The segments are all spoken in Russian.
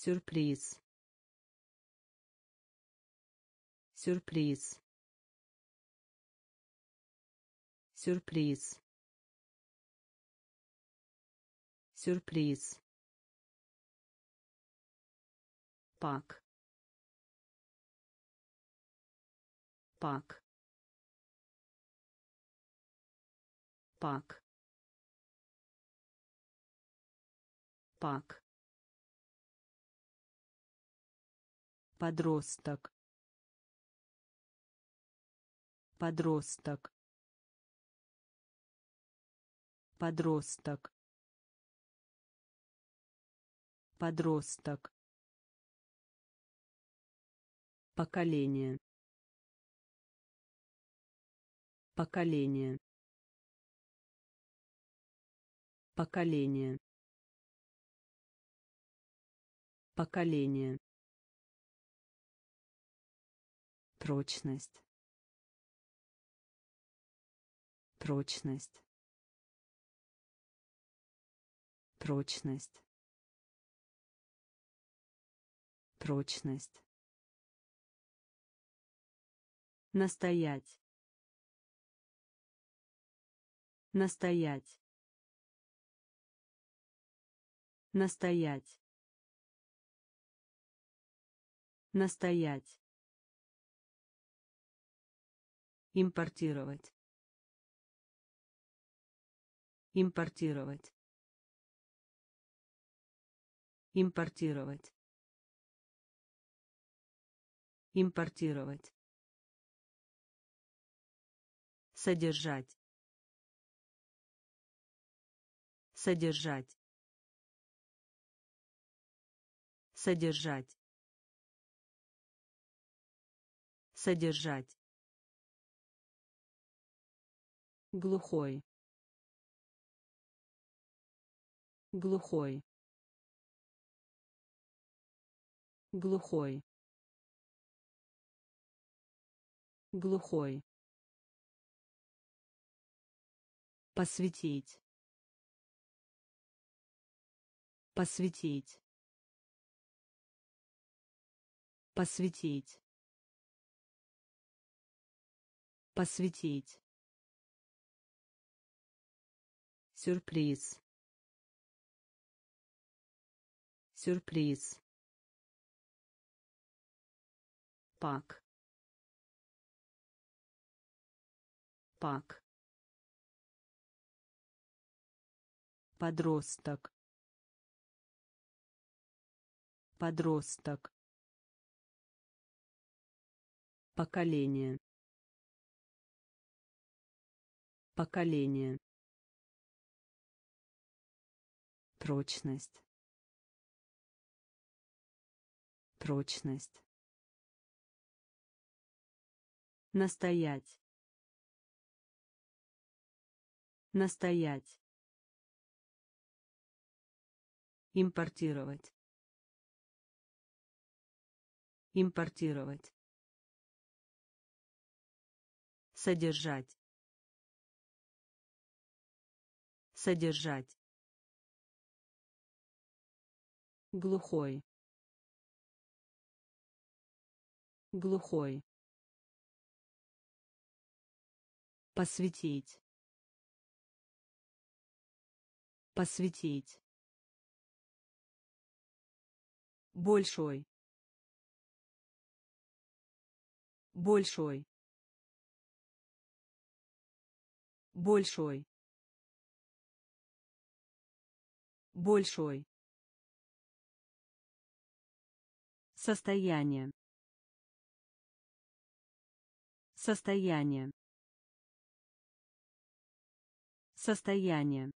сюрприз. Сюрприз. Сюрприз. Сюрприз. Пак. Пак. Пак. Пак подросток. Подросток. Подросток. Подросток. Поколение. Поколение. Поколение. Поколение прочность. Прочность. Прочность. Прочность. Настоять. Настоять. Настоять. Настоять импортировать. Импортировать. Импортировать. Импортировать. Содержать. Содержать. Содержать. Содержать глухой. Глухой. Глухой. Глухой. Посвятить посвятить посвятить посвятить сюрприз. Сюрприз. Пак. Пак. Подросток. Подросток. Поколение. Поколение прочность. Прочность. Настоять. Настоять. Импортировать. Импортировать. Содержать. Содержать глухой. Глухой. Посвятить посвятить большой. Большой. Большой. Большой состояние. Состояние. Состояние.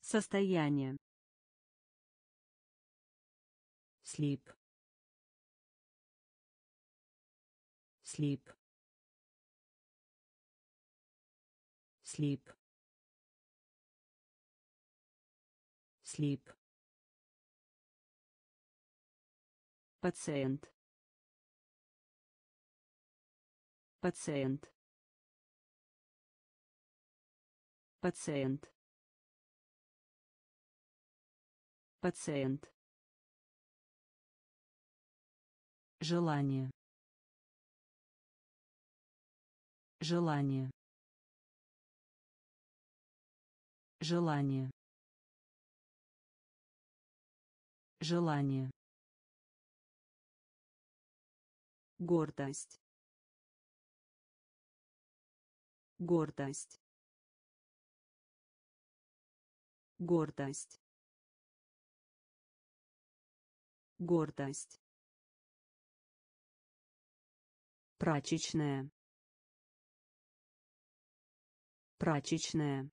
Состояние. Слип слип слип слип пациент. Пациент. Пациент. Пациент. Желание. Желание. Желание. Желание гордость. Гордость. Гордость. Гордость. Прачечная. Прачечная.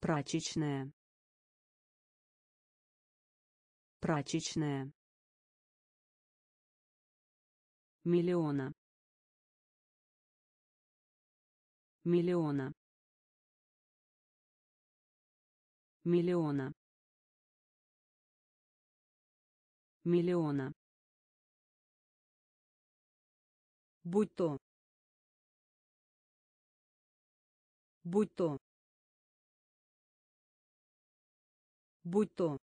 Прачечная. Прачечная миллиона. Миллиона. Миллиона. Миллиона. Будь то. Будь то. Будь то.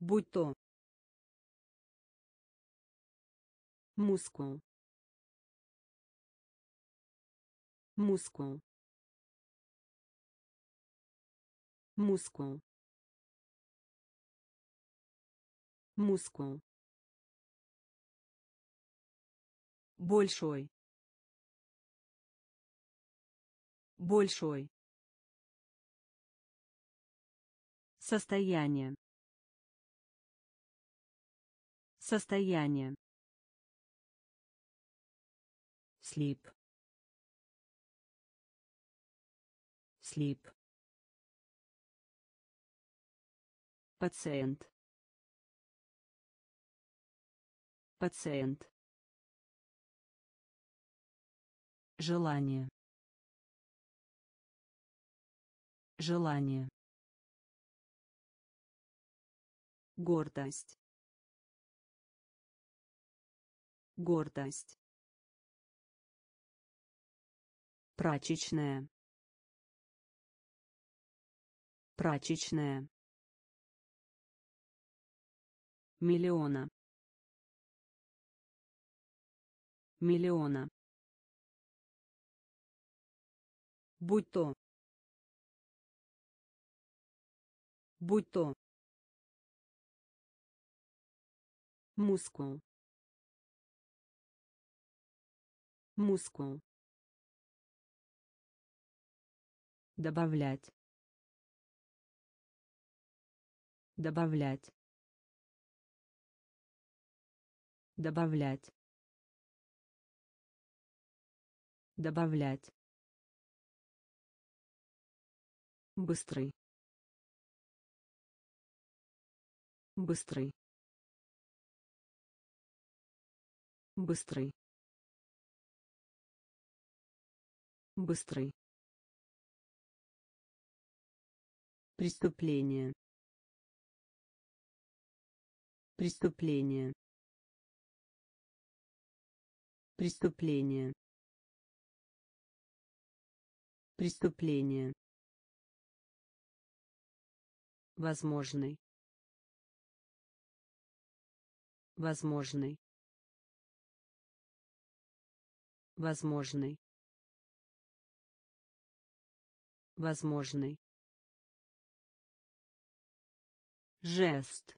Будь то мускул. Мускул. Мускул. Мускул. Большой. Большой. Состояние. Состояние слип слип пациент. Пациент. Желание. Желание. Гордость. Гордость прачечная. Прачечная. Миллиона. Миллиона. Будь то. Будь то. Мускул. Мускул добавлять добавлять добавлять добавлять. Быстрый. Быстрый. Быстрый. Быстрый преступление. Преступление. Преступление. Преступление. Возможный. Возможный. Возможный. Возможный жест.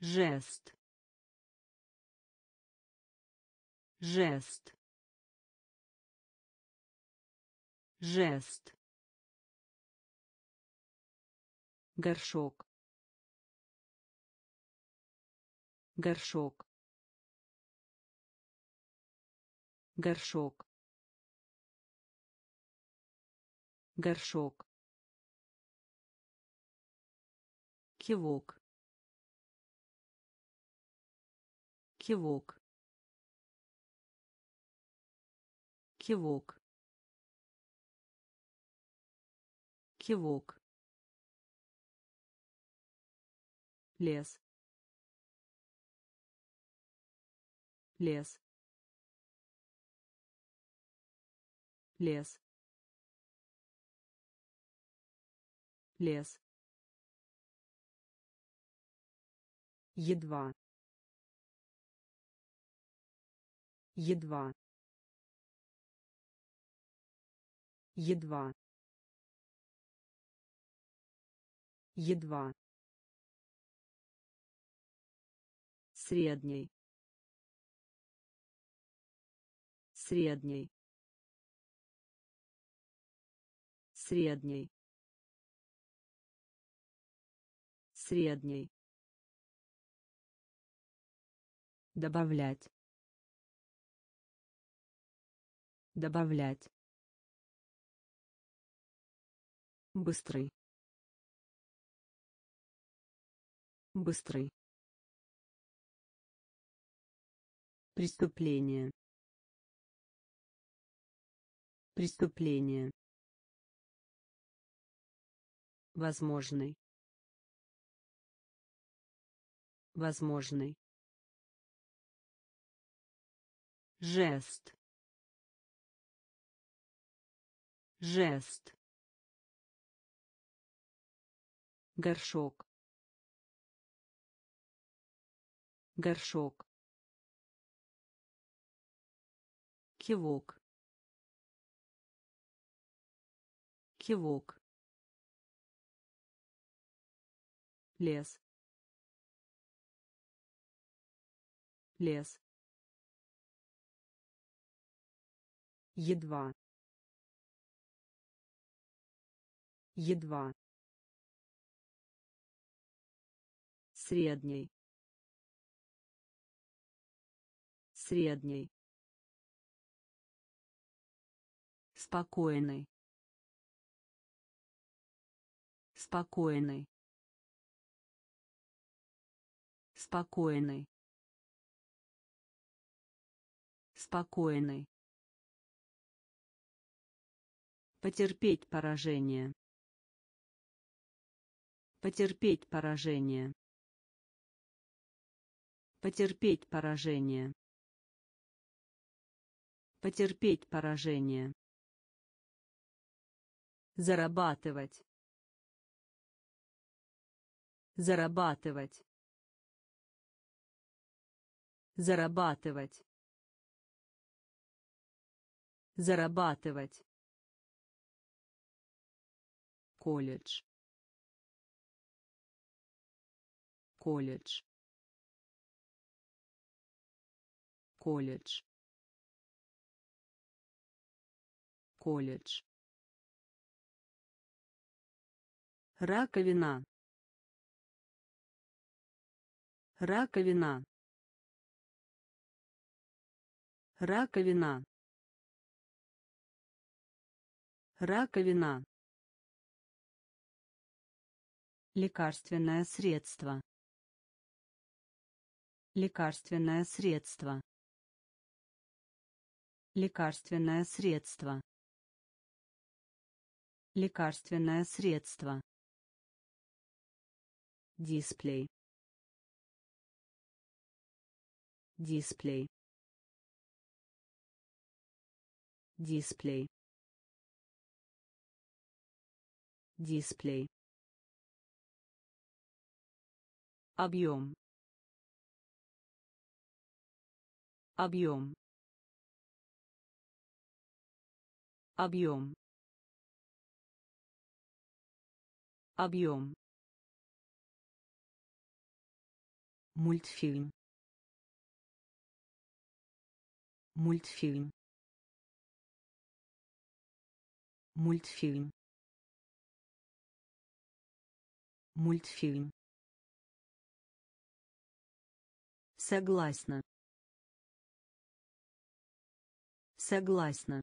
Жест. Жест. Жест. Горшок. Горшок. Горшок. Горшок кивок. Кивок. Кивок. Кивок. Лес. Лес. Лес. Лес едва. Едва. Едва. Едва. Средний средний средний средний добавлять добавлять. Быстрый. Быстрый. Преступление. Преступление. Возможный. Возможный жест. Жест. Горшок. Горшок. Кивок. Кивок. Лес. Лес едва. Едва. Средний средний спокойный. Спокойный. Спокойный. Спокойный потерпеть поражение. Потерпеть поражение. Потерпеть поражение. Потерпеть поражение. Зарабатывать. Зарабатывать. Зарабатывать. Зарабатывать колледж. Колледж. Колледж. Колледж. Раковина. Раковина. Раковина. Раковина лекарственное средство. Лекарственное средство. Лекарственное средство. Лекарственное средство. Дисплей. Дисплей. Дисплей. Дисплей объем. Объем. Объем. Объем. Мультфильм. Мультфильм. Мультфильм. Мультфильм согласна. Согласна.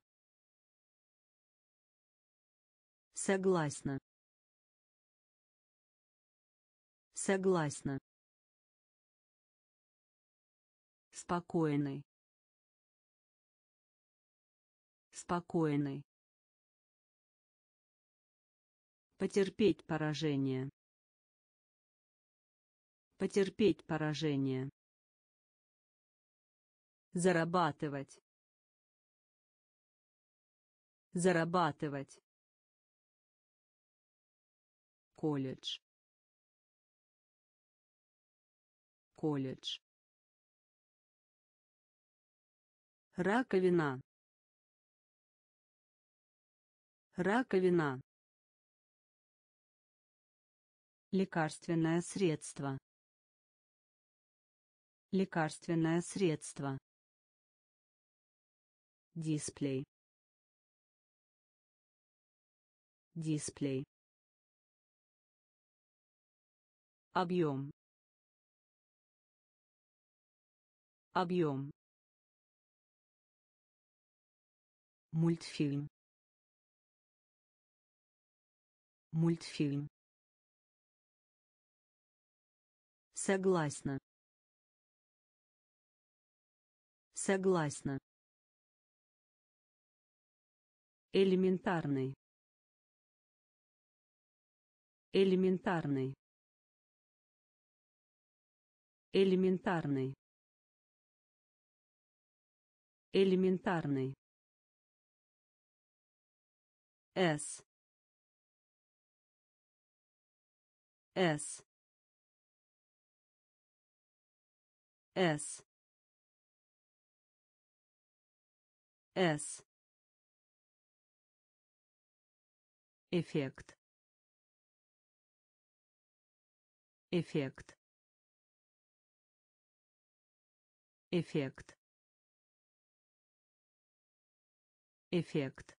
Согласна. Согласна. Спокойный спокойный потерпеть поражение. Потерпеть поражение зарабатывать. Зарабатывать. Колледж. Колледж. Раковина. Раковина. Лекарственное средство. Лекарственное средство дисплей. Дисплей. Объем. Объем. Мультфильм. Мультфильм. Согласна. Согласна элементарный. Элементарный. Элементарный. Элементарный. С. С. С. С эффект. Эффект. Эффект. Эффект.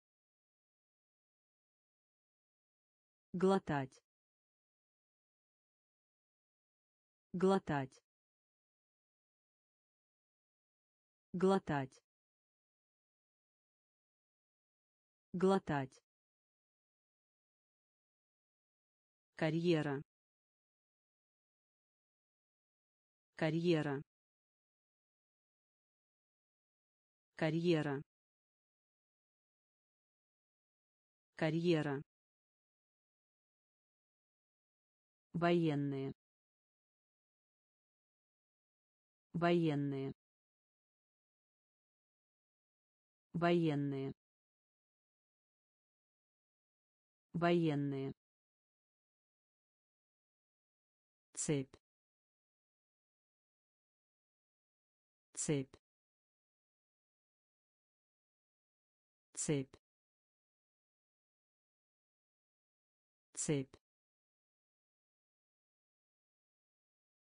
Глотать. Глотать. Глотать. Глотать карьера. Карьера. Карьера. Карьера. Военные. Военные. Военные. Военные цепь. Цепь. Цепь. Цепь.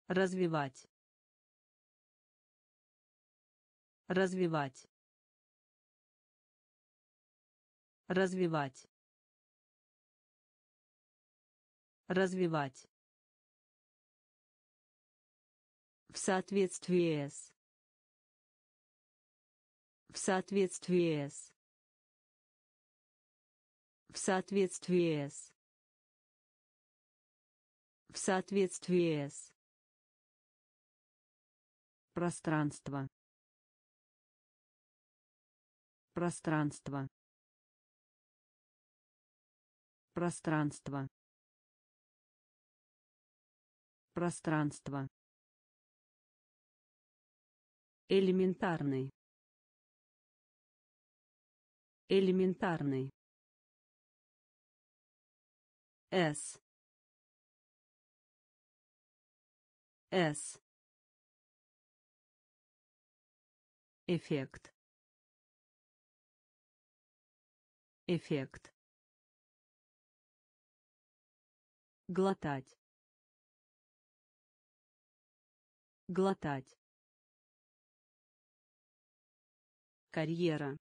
Развивать. Развивать. Развивать. Развивать в соответствии с. В соответствии с. В соответствии с. В соответствии с. Пространство. Пространство. Пространство. Пространство элементарный. Элементарный. С. С. Эффект. Эффект. Глотать. Глотать карьера.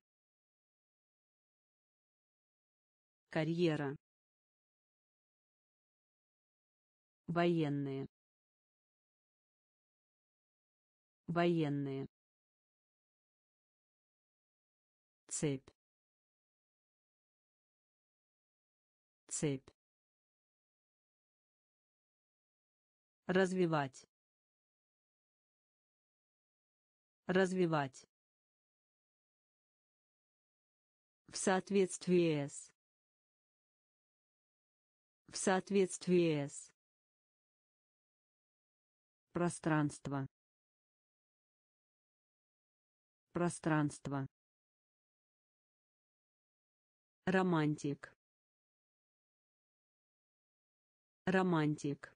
Карьера. Военные. Военные. Цепь. Цепь. Развивать. Развивать в соответствии с. В соответствии с. Пространство. Пространство. Романтик. Романтик.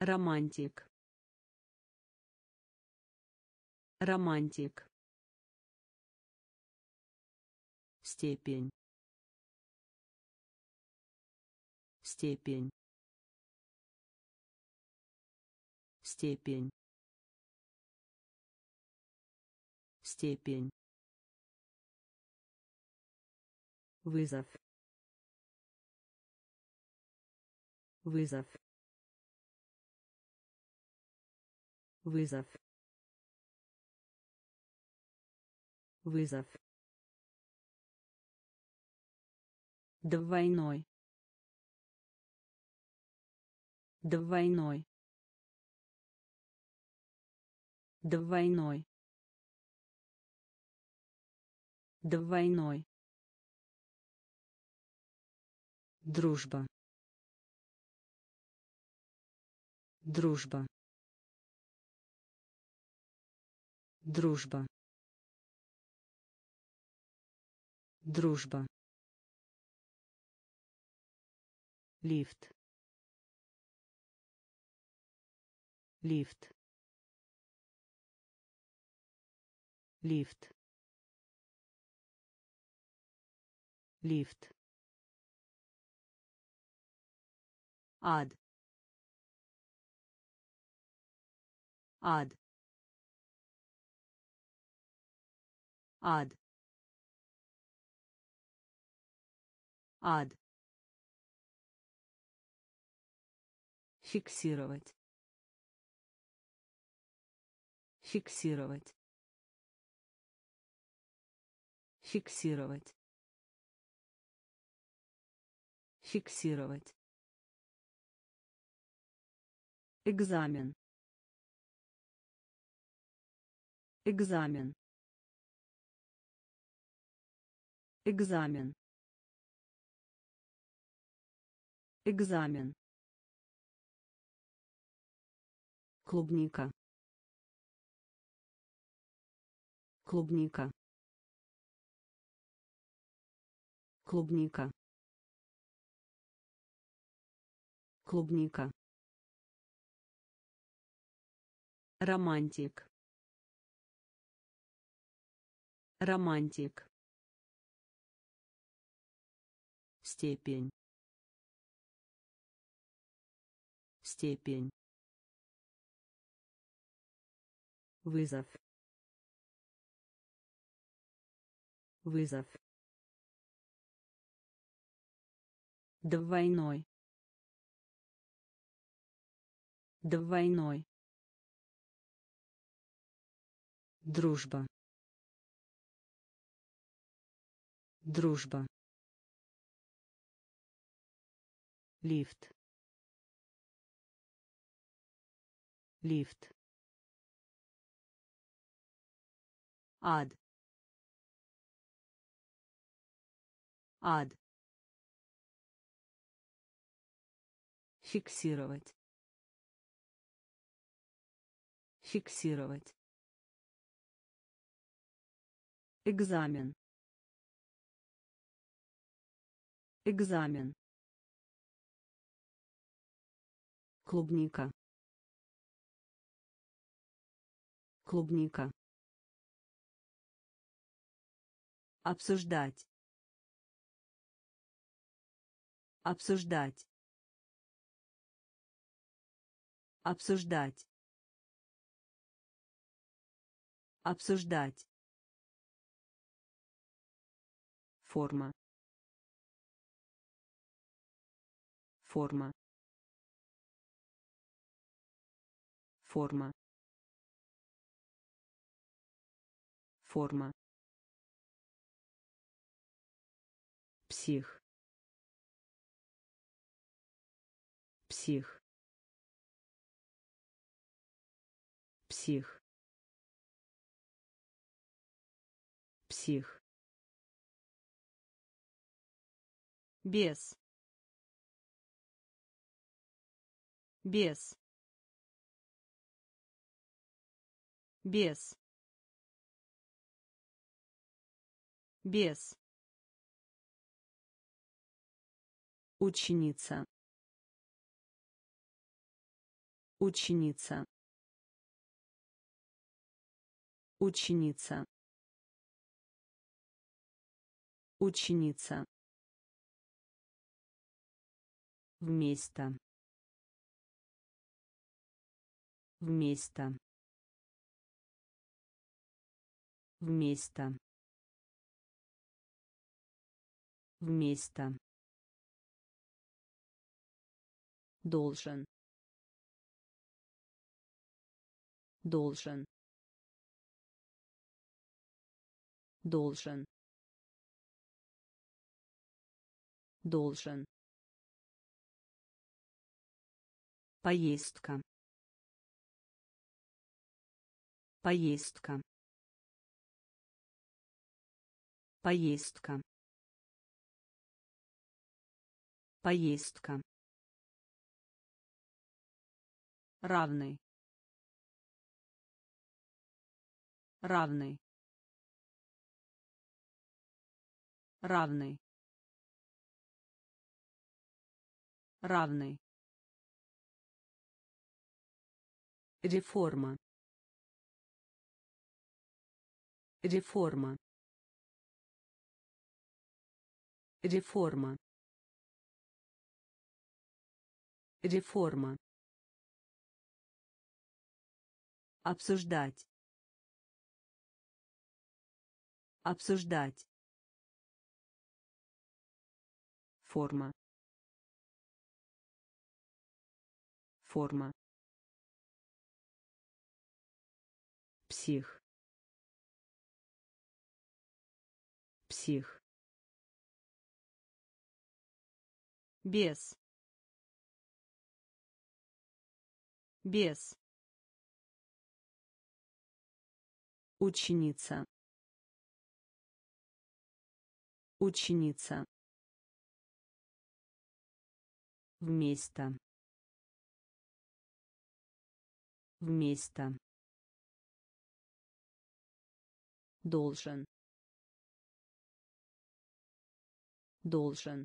Романтик. Романтик степень. Степень. Степень. Степень. Вызов. Вызов. Вызов. Вызов двойной. Двойной. Двойной. Двойной. Дружба. Дружба. Дружба. Дружба лифт лифт лифт лифт ад ад ад ад фиксировать. Фиксировать. Фиксировать. Фиксировать. Экзамен. Экзамен. Экзамен. Экзамен клубника. Клубника. Клубника. Клубника. Романтик. Романтик. Степень. Степень вызов. Вызов. Двойной. Двойной. Дружба. Дружба. Лифт. Лифт ад. Ад. Фиксировать. Фиксировать. Экзамен. Экзамен. Клубника. Клубника обсуждать. Обсуждать. Обсуждать. Обсуждать. Форма. Форма. Форма. Форма псих. Псих. Псих. Псих. Без без без без ученица. Ученица. Ученица. Ученица. Вместо. Вместо. Вместо. Вместо должен. Должен. Должен. Должен. Поездка. Поездка. Поездка. Поездка равный. Равный. Равный. Равный. Реформа. Реформа. Реформа. Реформа обсуждать. Обсуждать. Форма. Форма. Псих. Псих. Без без ученица. Ученица. Вместо. Вместо. Должен. Должен.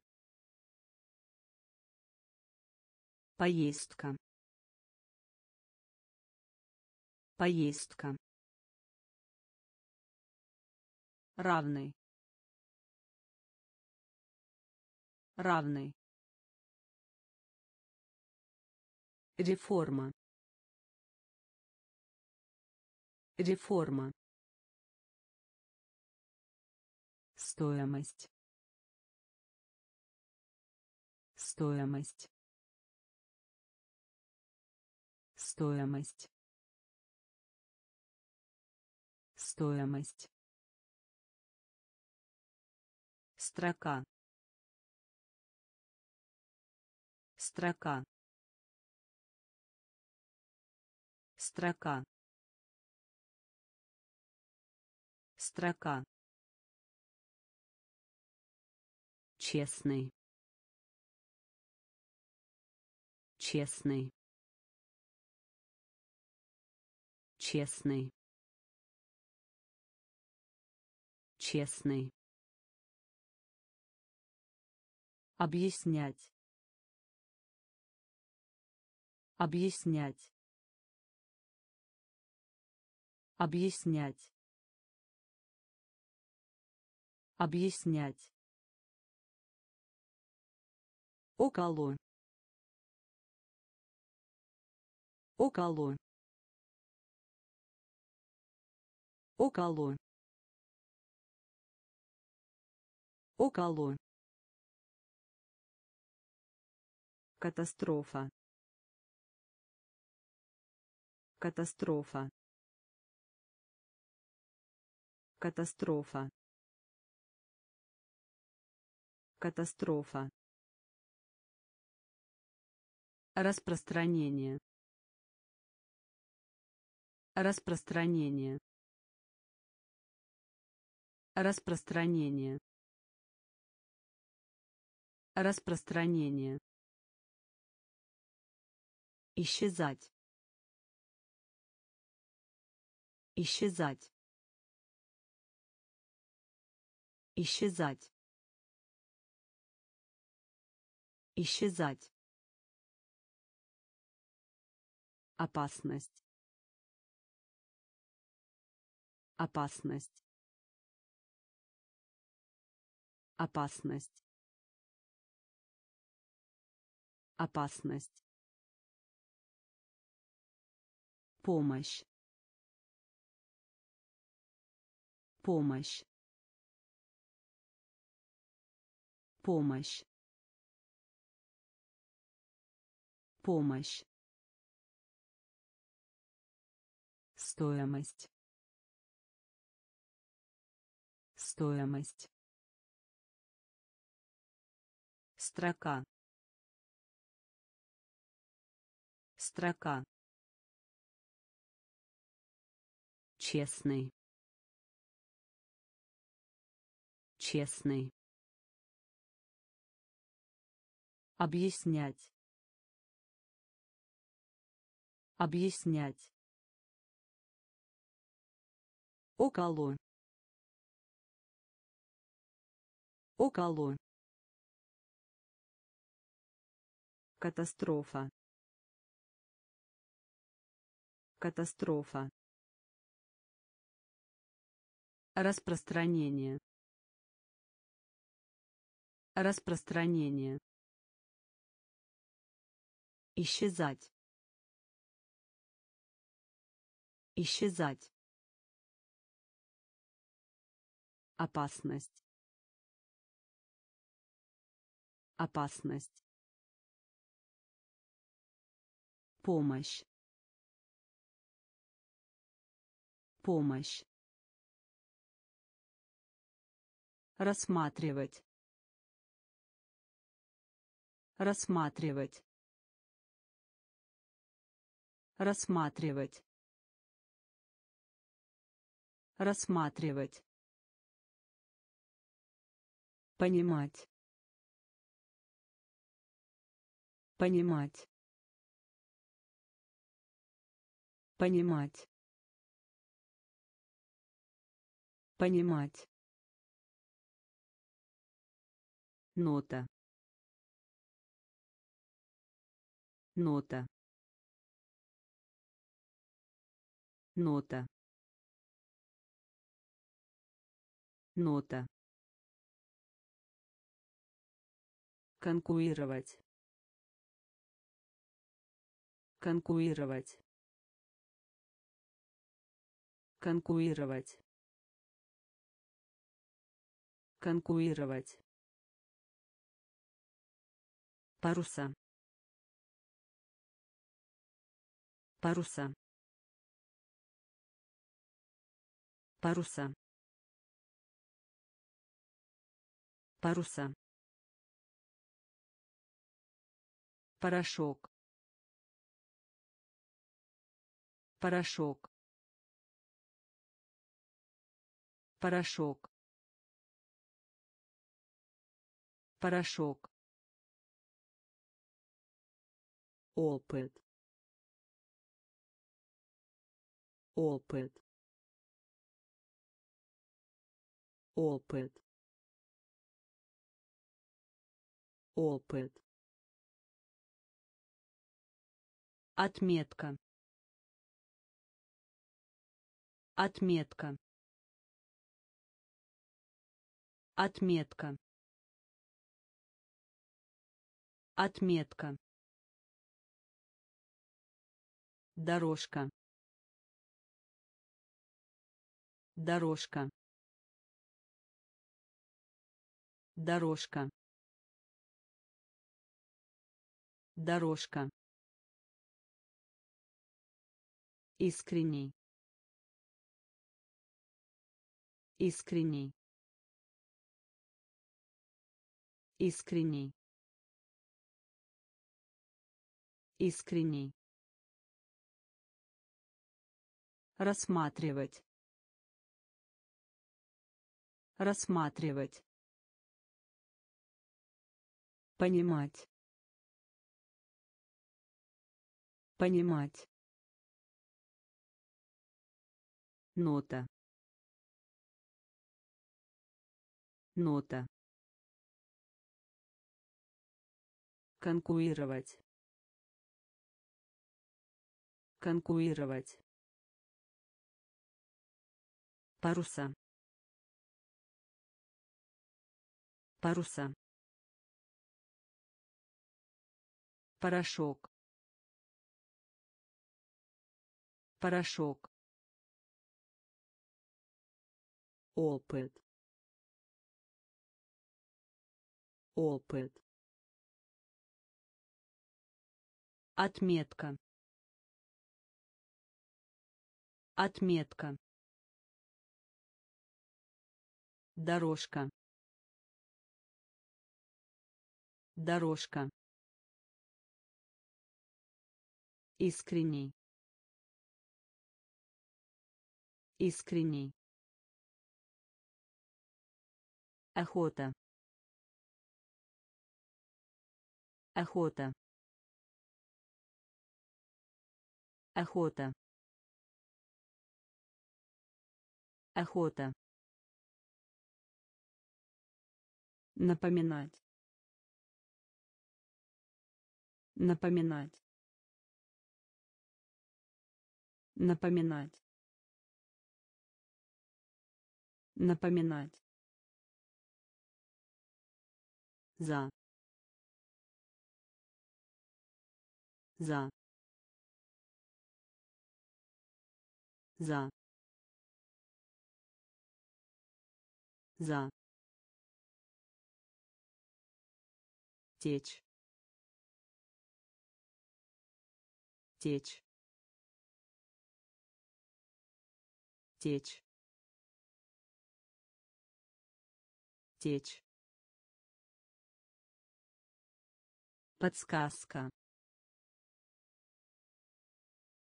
Поездка. Поездка равный. Равный. Реформа. Реформа. Стоимость. Стоимость. Стоимость. Стоимость строка. Строка. Строка. Строка. Честный. Честный. Честный. Честный объяснять. Объяснять. Объяснять. Объяснять. Около. Около. Около. Около Катастрофа. Катастрофа. Катастрофа. Катастрофа. Распространение. Распространение. Распространение. Распространение. Исчезать. Исчезать. исчезать. Исчезать. Опасность. Опасность. Опасность. Опасность помощь. Помощь. Помощь. Помощь. Стоимость. Стоимость. Строка. Строка честный. Честный. Объяснять. Объяснять. Около. Около. Катастрофа. Катастрофа распространение. Распространение. Исчезать. Исчезать. Опасность. Опасность. Помощь. Помощь рассматривать рассматривать рассматривать рассматривать Понимать. Понимать. Понимать. Понимать. Нота. Нота. Нота. Нота. конкурировать конкурировать конкурировать конкурировать паруса. Паруса. Паруса. Паруса. Порошок. Порошок. Порошок. Порошок опыт опыт опыт опыт Отметка. Отметка. Отметка. Отметка. Дорожка. Дорожка. Дорожка. Дорожка. Искренний. Искренний. Искренний. Искренний. Рассматривать. Рассматривать. Понимать. Понимать. Нота. нота конкурировать конкурировать паруса. Паруса. Порошок. Порошок. Опыт. Опыт. Отметка. Отметка дорожка. Дорожка. Искренний. Искренний. Охота. Охота. Охота. Охота напоминать. Напоминать. Напоминать. Напоминать. За. За. За. За течь. Течь. Течь. Течь. Подсказка.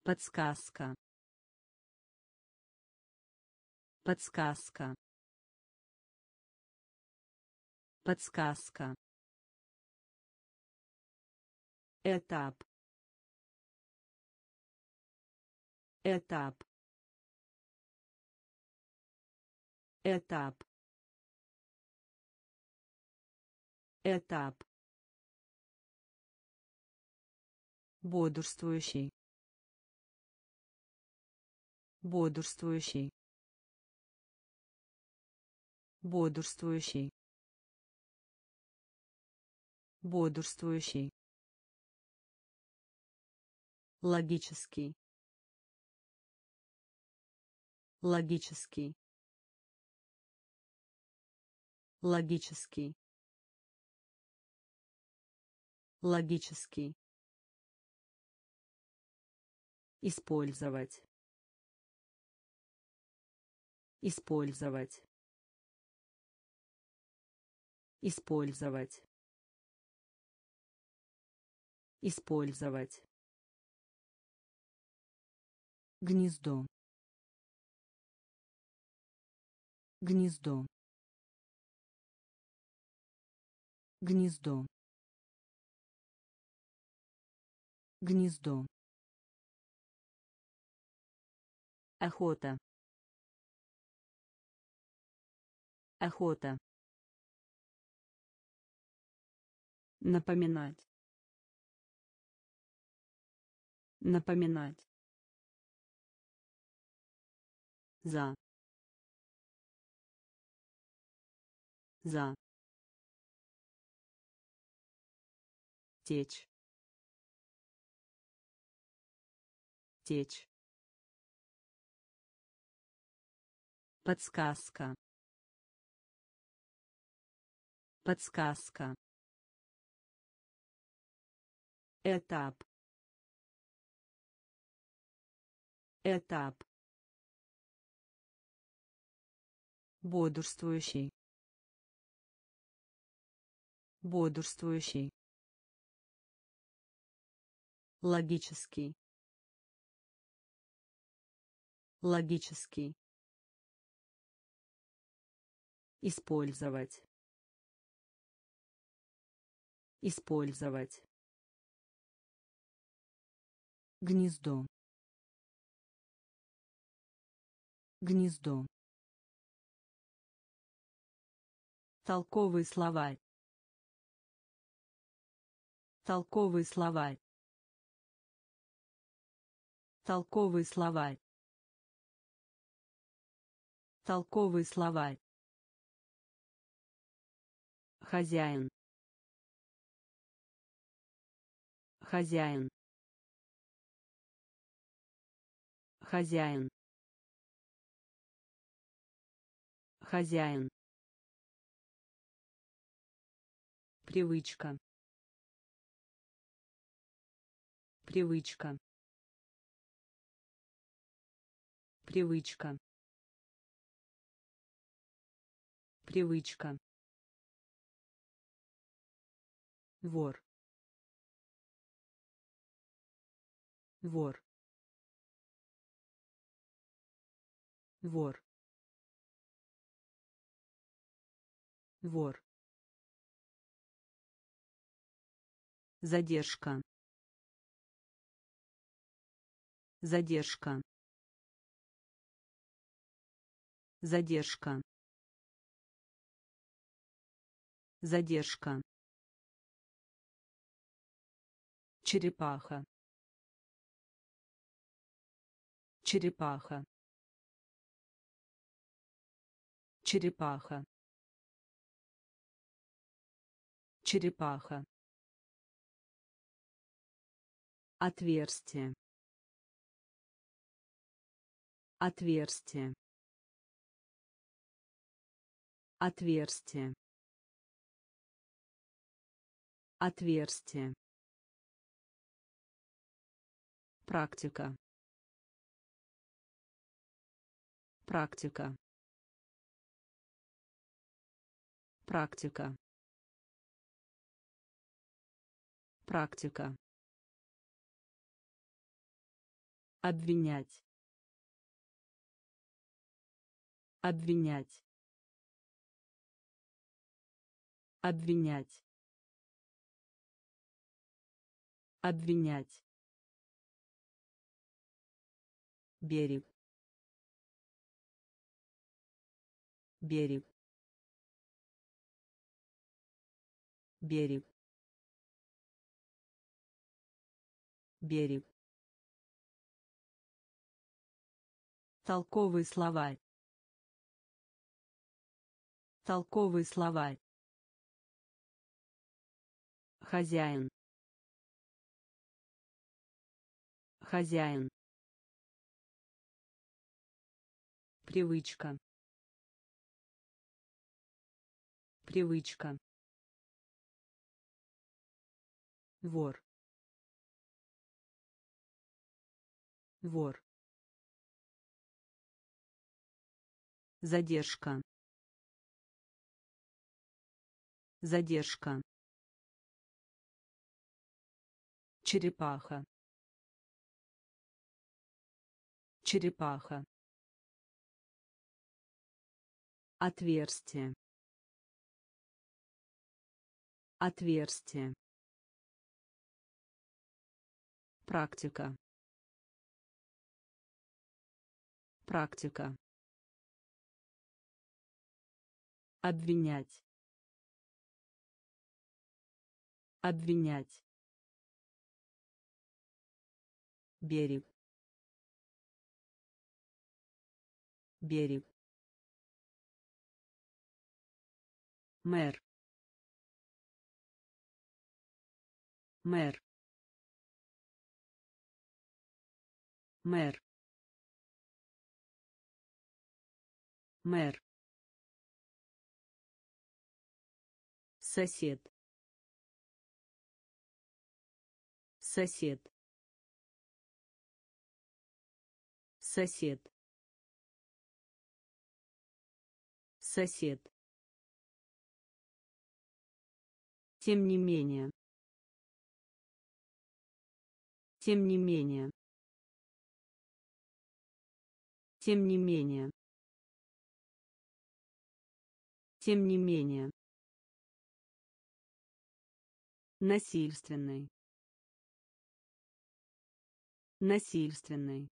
Подсказка. Подсказка. Подсказка этап. Этап. Этап. Этап. Бодрствующий. Бодрствующий. Бодрствующий. Бодрствующий логический. Логический. Логический. Логический. Использовать. Использовать. Использовать. Использовать гнездо. Гнездо. Гнездо. Гнездо. Охота. Охота. Напоминать. Напоминать за. За. Течь. Течь. Подсказка. Подсказка. Этап. Этап бодрствующий. Бодрствующий. Логический. Логический. Использовать. Использовать. Гнездо. Гнездо Толковый словарь. Толковый словарь. Толковый словарь. Толковый словарь. Хозяин. Хозяин. Хозяин. Хозяин. Привычка. Привычка. Привычка. Привычка. Вор. Вор. Вор. Вор. Задержка. Задержка. Задержка. Задержка. Черепаха. Черепаха. Черепаха. Черепаха. Отверстие. Отверстие. Отверстие. Отверстие. Практика. Практика. Практика. Практика. Обвинять. Обвинять. Обвинять. Обвинять. берег берег берег берег толковый словарь толковый словарь хозяин хозяин Привычка. Привычка. Вор. Вор. Задержка. Задержка. Черепаха. Черепаха. Отверстие. Отверстие. Практика. Практика. Обвинять. Обвинять. Берег. Берег. мэр мэр мэр мэр сосед сосед сосед сосед Тем не менее. Тем не менее. Тем не менее. Тем не менее. Насильственный. Насильственный.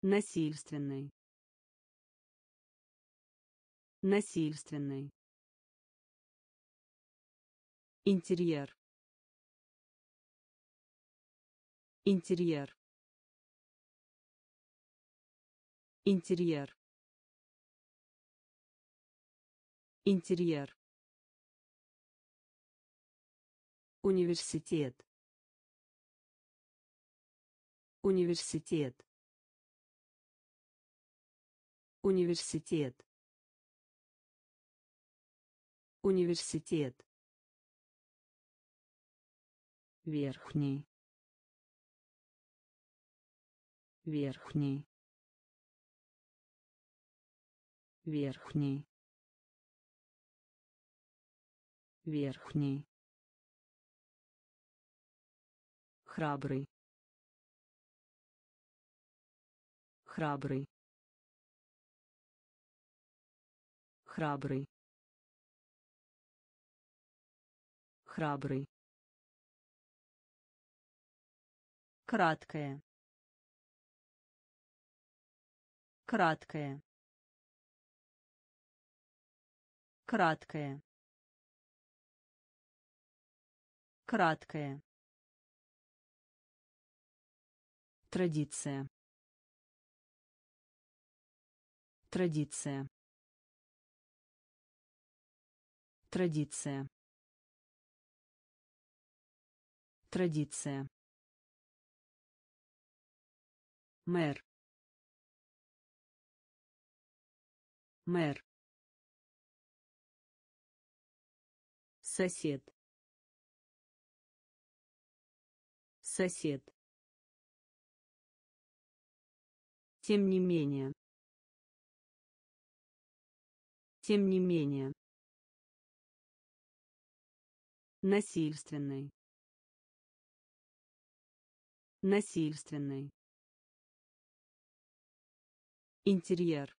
Насильственный. Насильственный. Интерьер. Интерьер. Интерьер. Интерьер. Университет. Университет. Университет. Университет. Верхний. Верхний. Верхний. Верхний. Храбрый. Храбрый. Храбрый. Храбрый. Краткое. Краткое. Краткое. Краткое. Традиция. Традиция. Традиция. Традиция. Мэр. Мэр. Сосед. Сосед. Тем не менее. Тем не менее. Насильственный. Насильственный. Интерьер.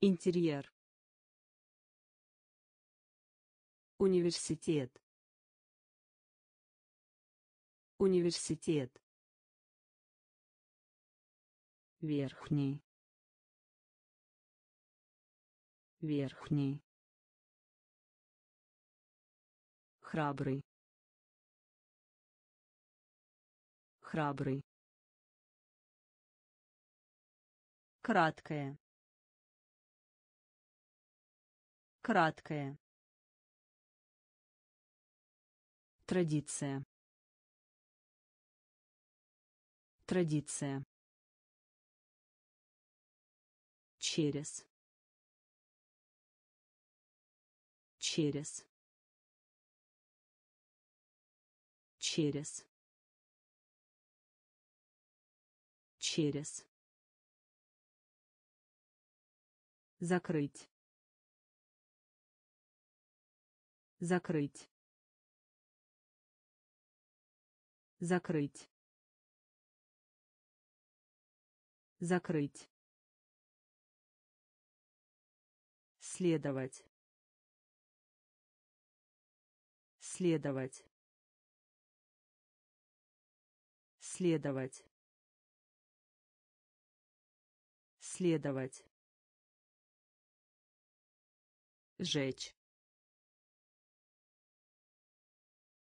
Интерьер. Университет. Университет. Верхний. Верхний. Храбрый. Храбрый. Краткое. Краткое. Традиция. Традиция. Через. Через. Через. Через. Закрыть. Закрыть. Закрыть. Закрыть. Следовать. Следовать. Следовать. Следовать. Жечь.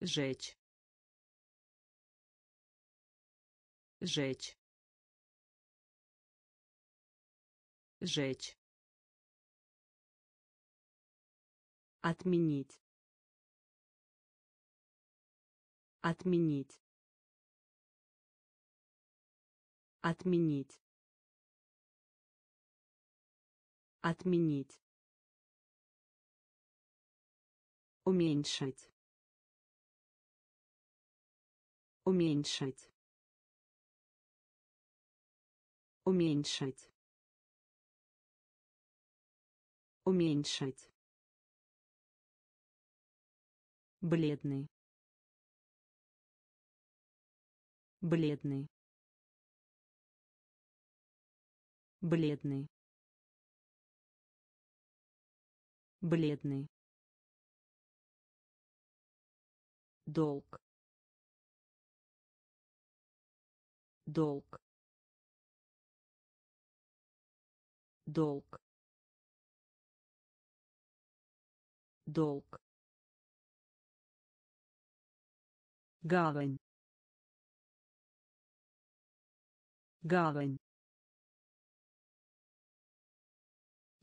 Жечь. Жечь. Жечь. Отменить. Отменить. Отменить. Отменить. Уменьшить. Уменьшить. Уменьшить. Уменьшить. Бледный. Бледный. Бледный. Бледный. долг долг долг долг гавань гавань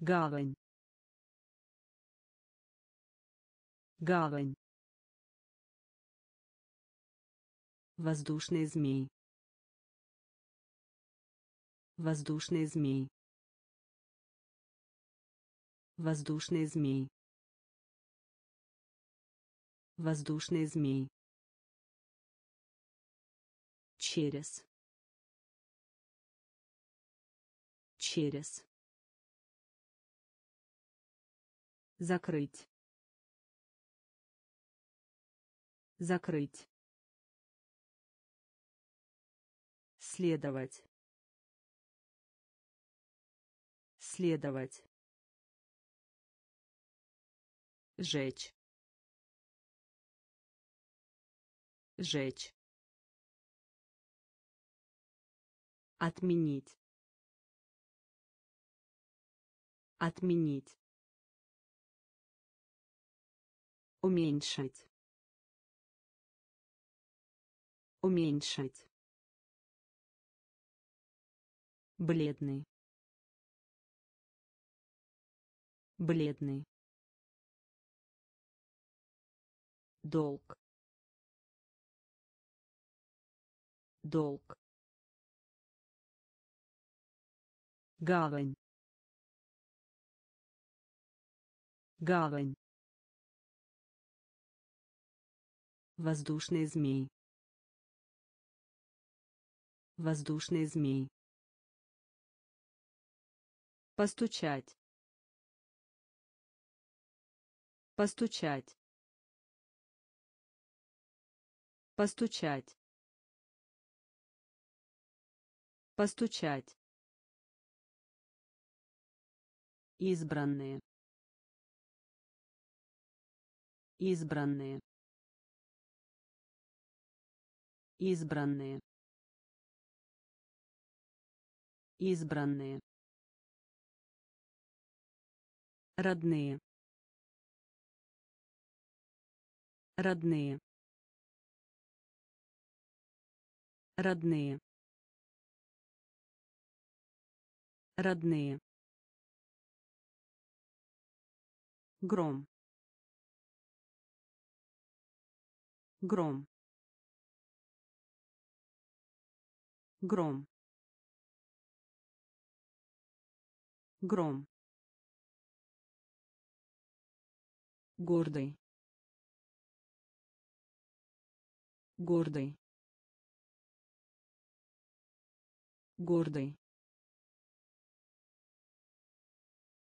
гавань гавань воздушный змей. Воздушный змей. Воздушный змей. Воздушный змей через. Через. Закрыть. Закрыть. Следовать. Следовать. Жечь. Жечь отменить. Отменить. Уменьшить. Уменьшить. Бледный. Бледный. Долг. Долг гавань гавань воздушный змей. Воздушный змей. Постучать. Постучать. Постучать. Постучать избранные. Избранные. Избранные. Избранные. Родные. Родные. Родные. Родные гром. Гром. Гром. Гром. Гордый. Гордый. Гордый.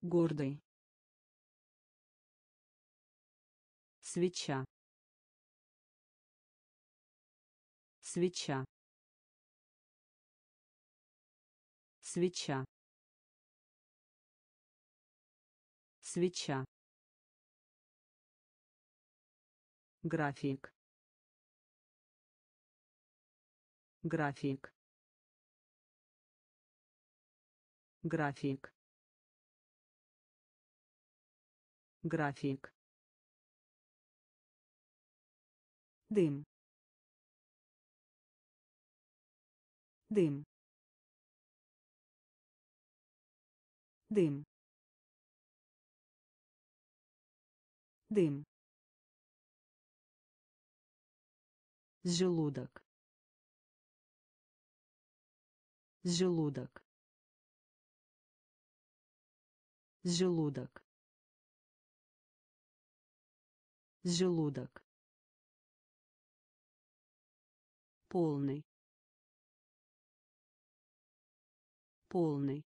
Гордый свеча. Свеча. Свеча. Свеча. График. График. График. График дым. Дым. Дым. Дым. Желудок. Желудок. Желудок. Желудок полный. Полный.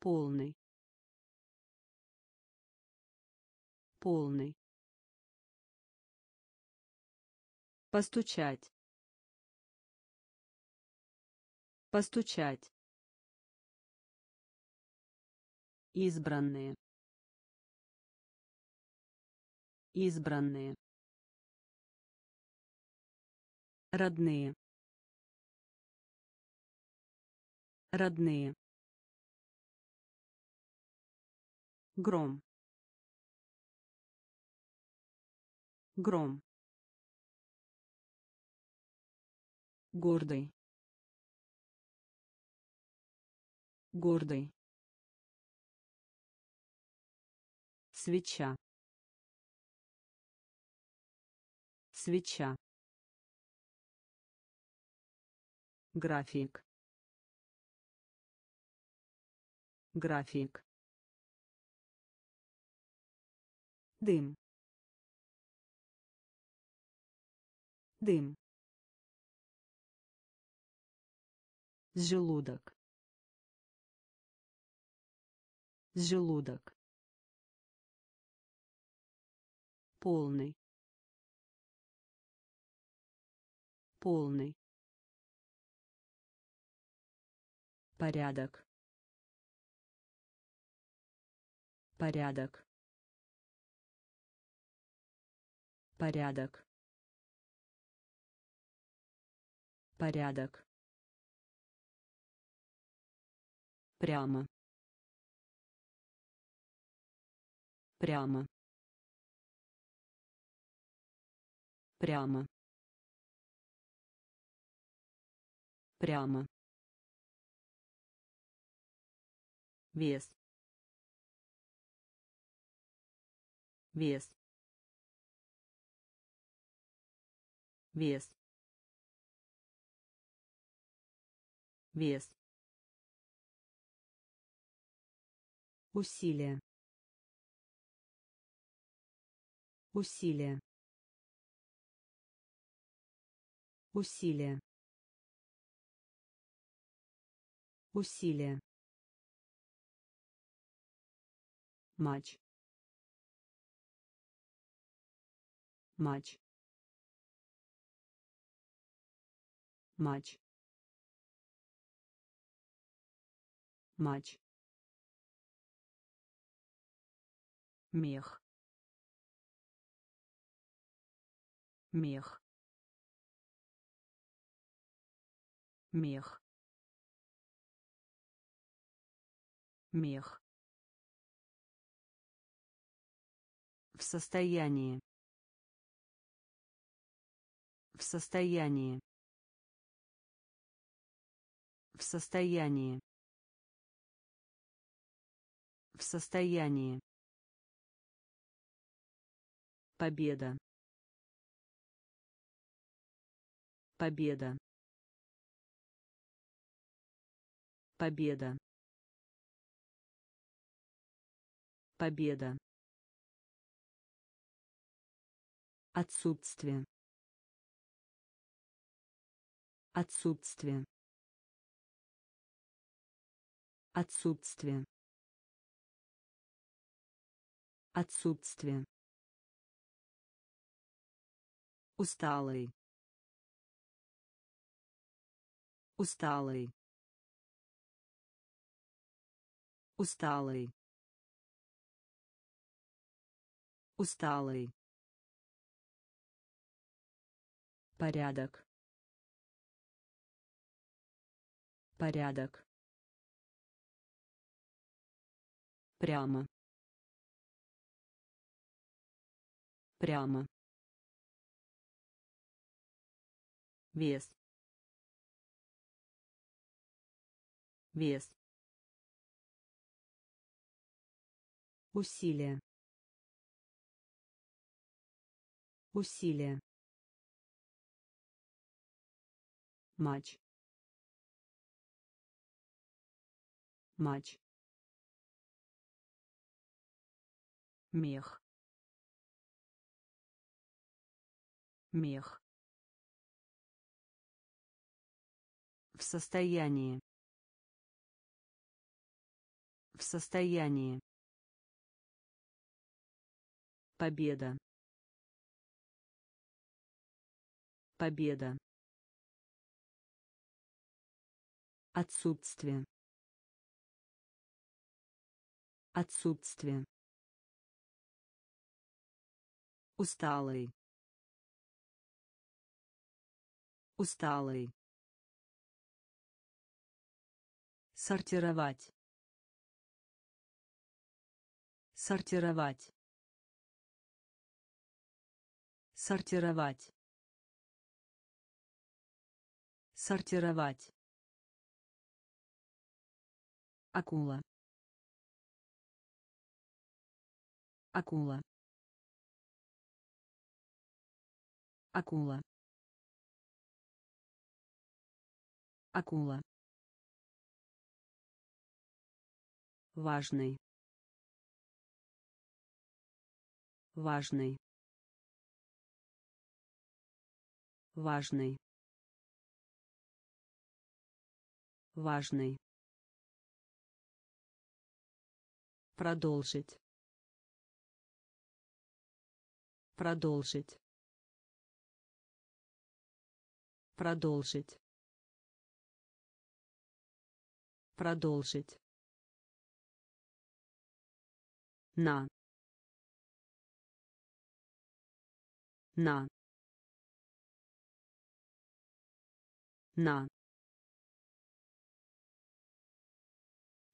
Полный. Полный. Постучать. Постучать. Избранные. Избранные родные. Родные. Гром. Гром. Гордый. Гордый. Свеча. Свеча график. График. Дым. Дым. Желудок. Желудок. Полный. Полный порядок. Порядок. Порядок. Порядок. Прямо. Прямо. Прямо. Прямо вес вес вес вес. Усилие усилие усилие усилие матч. Матч. Матч. Матч. Мех. Мех. Мех. Мех в состоянии в состоянии в состоянии в состоянии Победа. Победа. Победа. Победа. Отсутствие. Отсутствие. Отсутствие. Отсутствие. Усталый. Усталый. Усталый. Усталый. Порядок. Порядок. Прямо. Прямо. вес вес усилие усилие матч матч мех мех В состоянии. В состоянии. Победа. Победа. Отсутствие. Отсутствие. Усталый. Усталый. сортировать сортировать сортировать сортировать акула акула акула акула. Важный важный важный. Важный продолжить. Продолжить. Продолжить. Продолжить. На. На. На.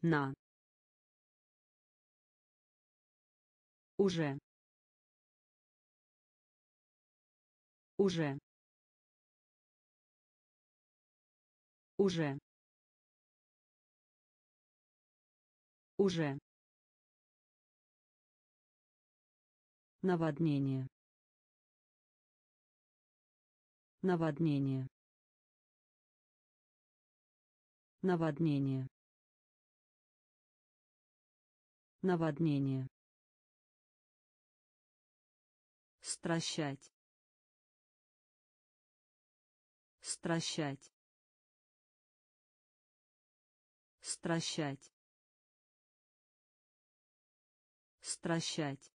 На уже. Уже. Уже. Уже. Наводнение. Наводнение. Наводнение. Наводнение стращать. Стращать. Стращать. Стращать.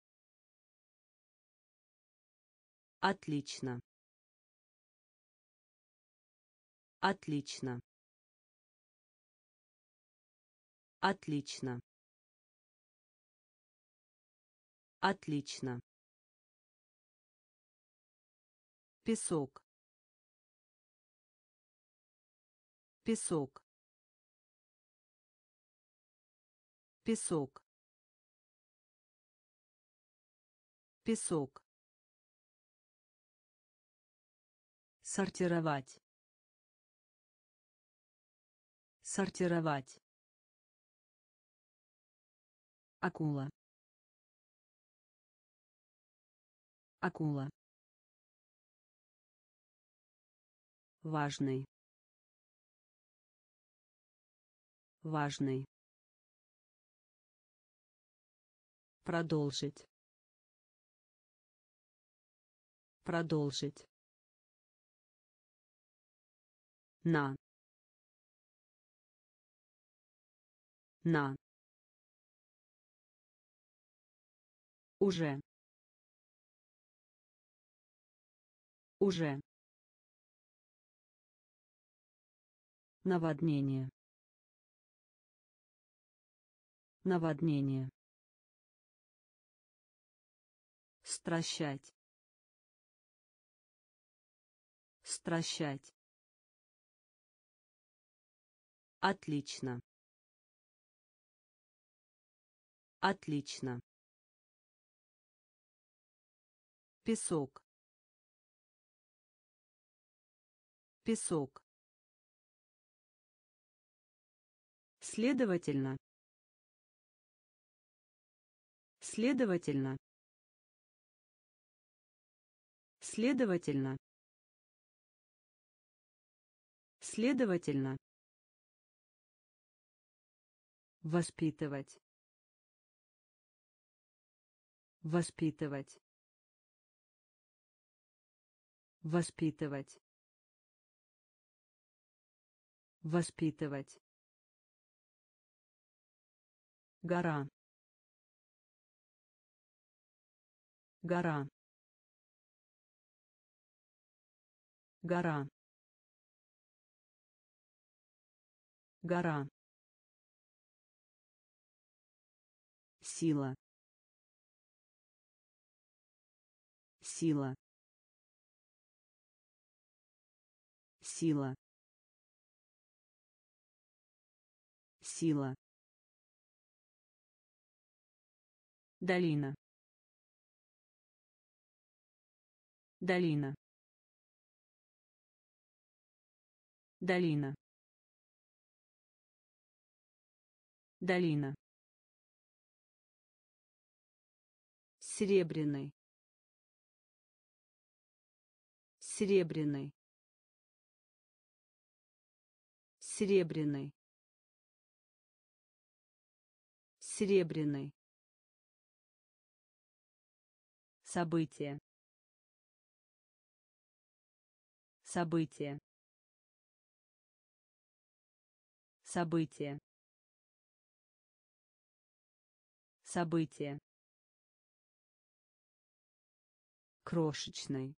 Отлично. Отлично. Отлично. Отлично песок. Песок. Песок. Песок. Сортировать. Сортировать. Акула. Акула важный. Важный. Продолжить. Продолжить. На. На. Уже. Уже наводнение. Наводнение. Стращать. Стращать. Отлично. Отлично. Песок. Песок следовательно. Следовательно. Следовательно. Следовательно. Воспитывать. Воспитывать. Воспитывать. Воспитывать гора. Гора. Гора. Гора. Сила. Сила. Сила. Сила. Долина. Долина. Долина. Долина. Серебряный. Серебряный. Серебряный. Серебряный. Событие. Событие. Событие. Событие. Крошечный.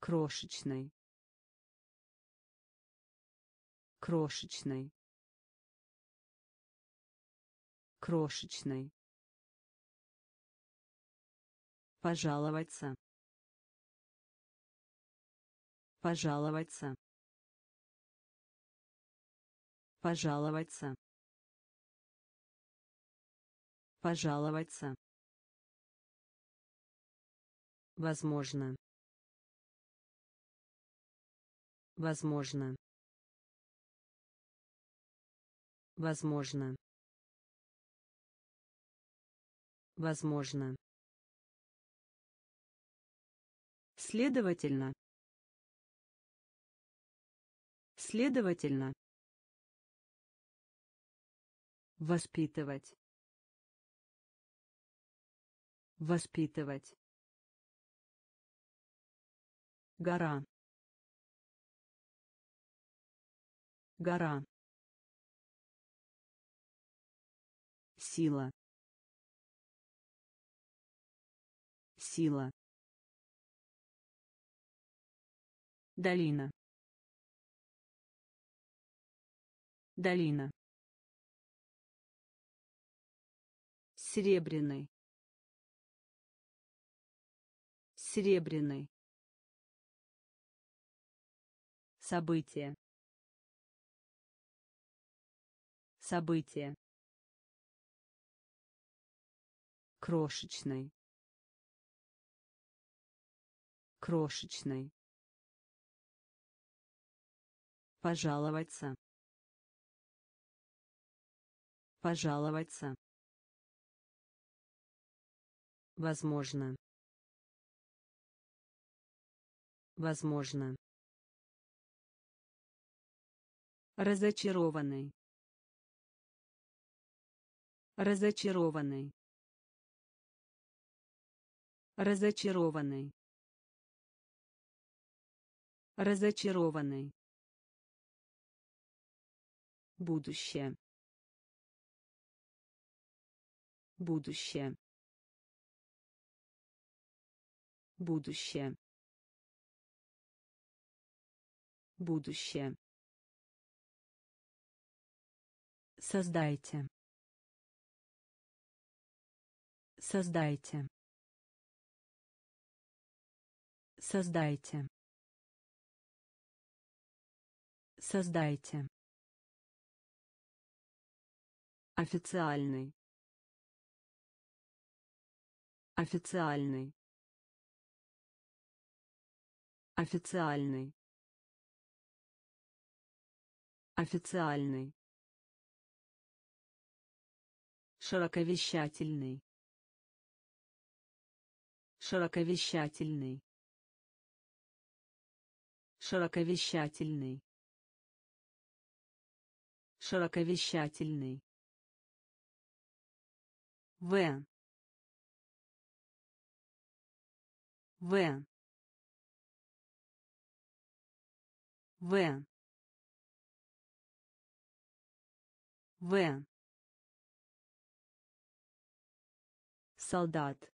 Крошечный. Крошечный. Крошечный. Пожаловаться. Пожаловаться. Пожаловаться. Пожаловаться. Возможно. Возможно. Возможно. Возможно. Следовательно. Следовательно. Воспитывать. Воспитывать. Гора. Гора. Сила. Сила. Долина. Долина. Серебряный. Серебряный. Событие. Событие. Крошечный. Крошечный. Пожаловаться. Пожаловаться. Возможно. Возможно. Разочарованный. Разочарованный. Разочарованный. Разочарованный. Будущее. Будущее. Будущее. Будущее. Создайте. Создайте. Создайте. Создайте. Официальный. Официальный. Официальный. Официальный. Широковещательный. Широковещательный. Широковещательный. Широковещательный. В. В. В. В. солдат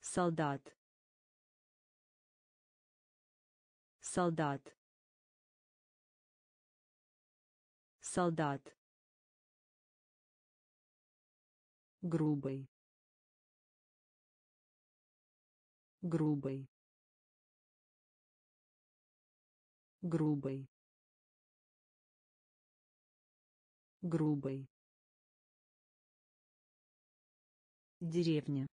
солдат солдат солдат грубый грубый грубый грубый деревня.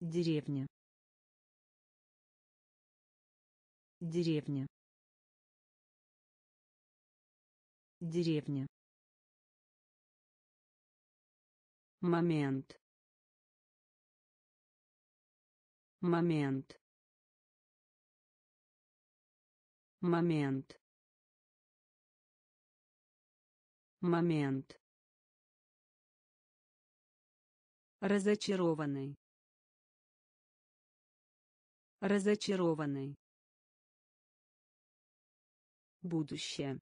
Деревня. Деревня. Деревня момент. Момент. Момент. Момент. Разочарованный. Разочарованный. Будущее.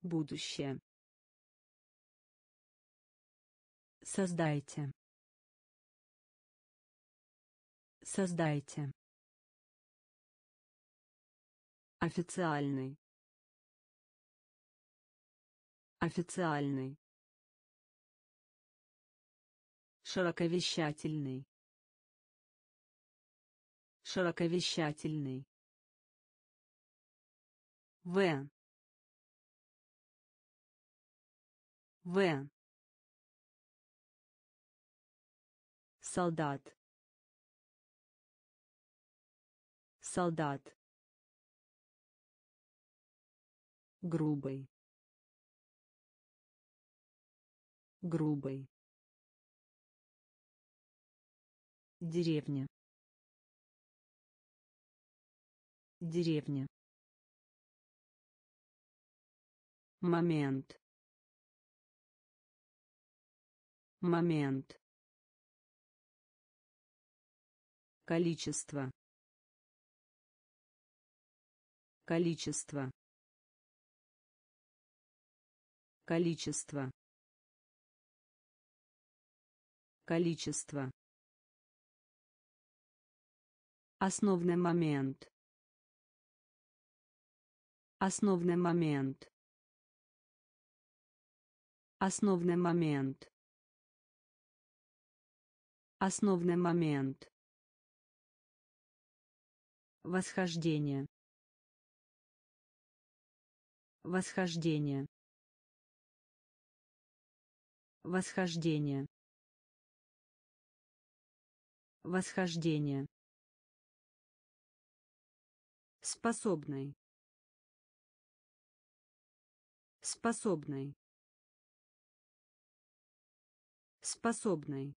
Будущее создайте. Создайте. Официальный. Официальный. Широковещательный. Широковещательный. В. В солдат. Солдат. Грубый. Грубый. Деревня. Деревня. Момент. Момент количество. Количество. Количество. Количество. Основный момент. Основный момент. Основный момент. Основный момент восхождение. Восхождение. Восхождение. Восхождение. Способный. Способный. Способный.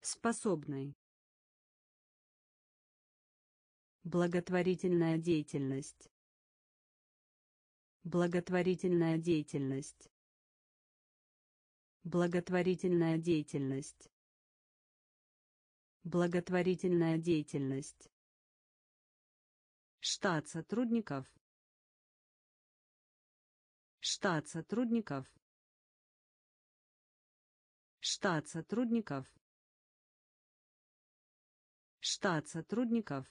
Способный благотворительная деятельность. Благотворительная деятельность. Благотворительная деятельность. Благотворительная деятельность. Штат сотрудников. Штат сотрудников. Штат сотрудников. Штат сотрудников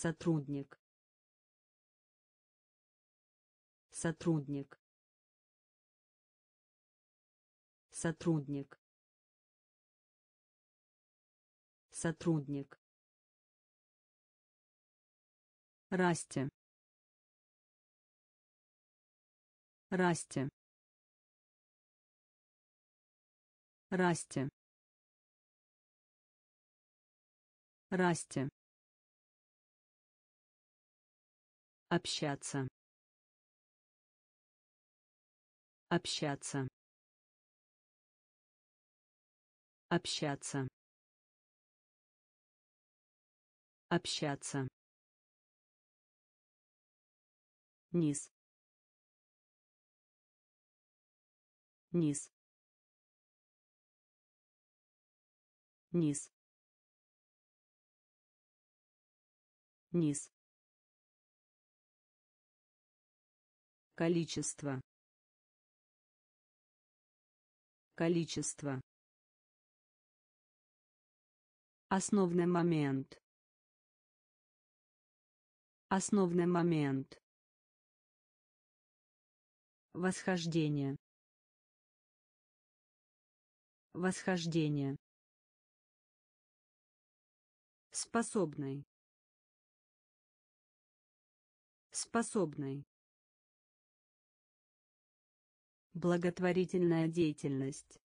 сотрудник сотрудник сотрудник сотрудник Расти. Расти. Расти. Расти. Общаться. Общаться. Общаться. Общаться. низ низ низ низ количество количество основный момент основный момент восхождение Восхождение. Способный. Способный. Благотворительная деятельность.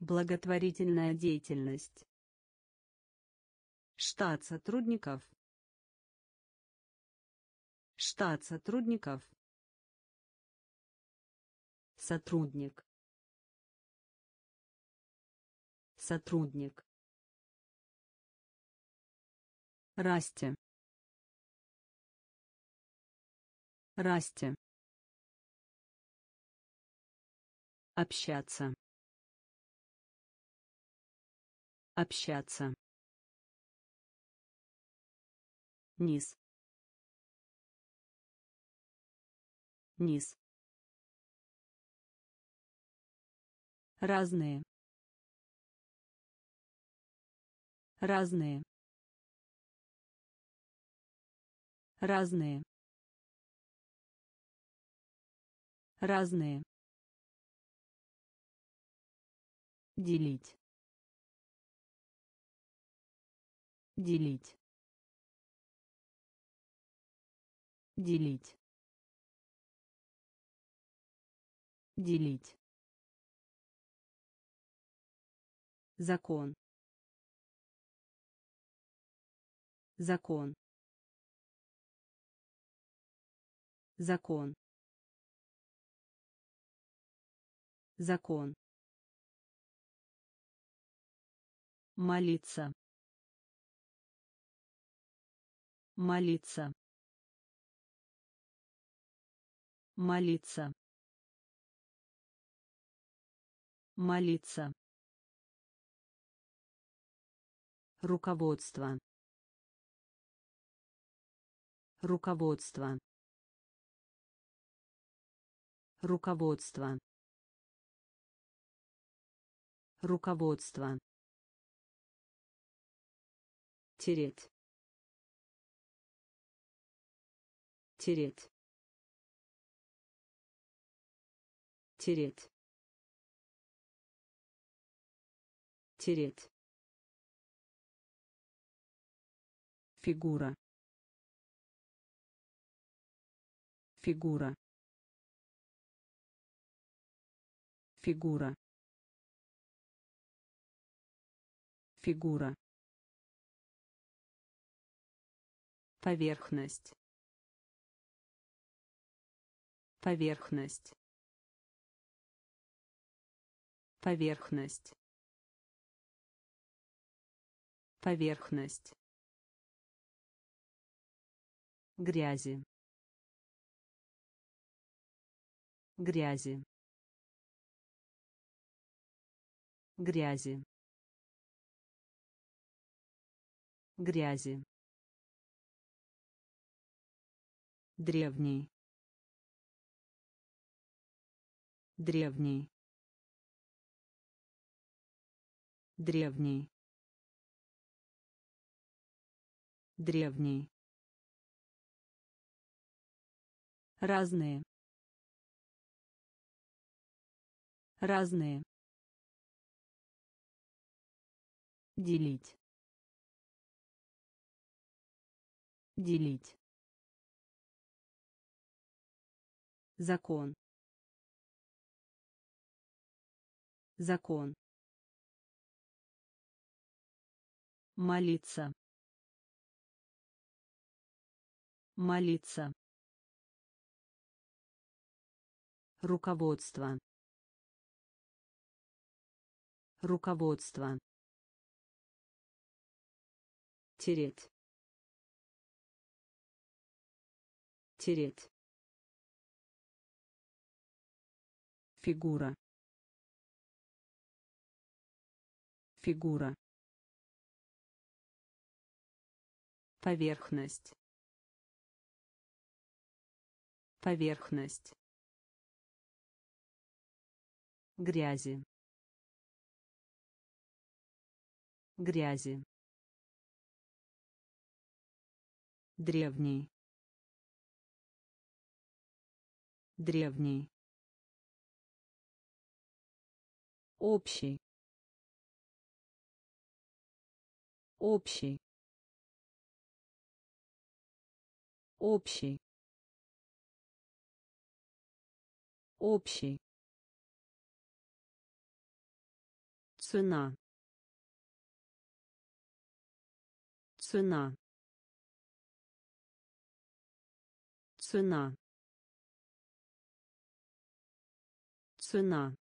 Благотворительная деятельность. Штат сотрудников. Штат сотрудников. Сотрудник. Сотрудник. Расти. Расти. Общаться. Общаться. Низ. Низ. Разные. Разные. Разные. Разные. Делить. Делить. Делить. Делить. Закон. Закон. Закон. Закон. Молиться. Молиться. Молиться. Молиться. Руководство. Руководство. Руководство. Руководство. Тереть. Тереть. Тереть. Тереть. Фигура. Фигура. Фигура. Фигура. Поверхность. Поверхность. Поверхность. Поверхность. Грязи. Грязи. Грязи. Грязи. Древний. Древний. Древний. Древний. Разные. Разные. Делить. Делить. Закон. Закон. Молиться. Молиться. Руководство. Руководство. Тереть. Тереть. Фигура. Фигура. Поверхность. Поверхность. Грязи. Грязи. Древний. Древний. Общий. Общий. Общий. Общий. Цена. Цена. Цена. Цена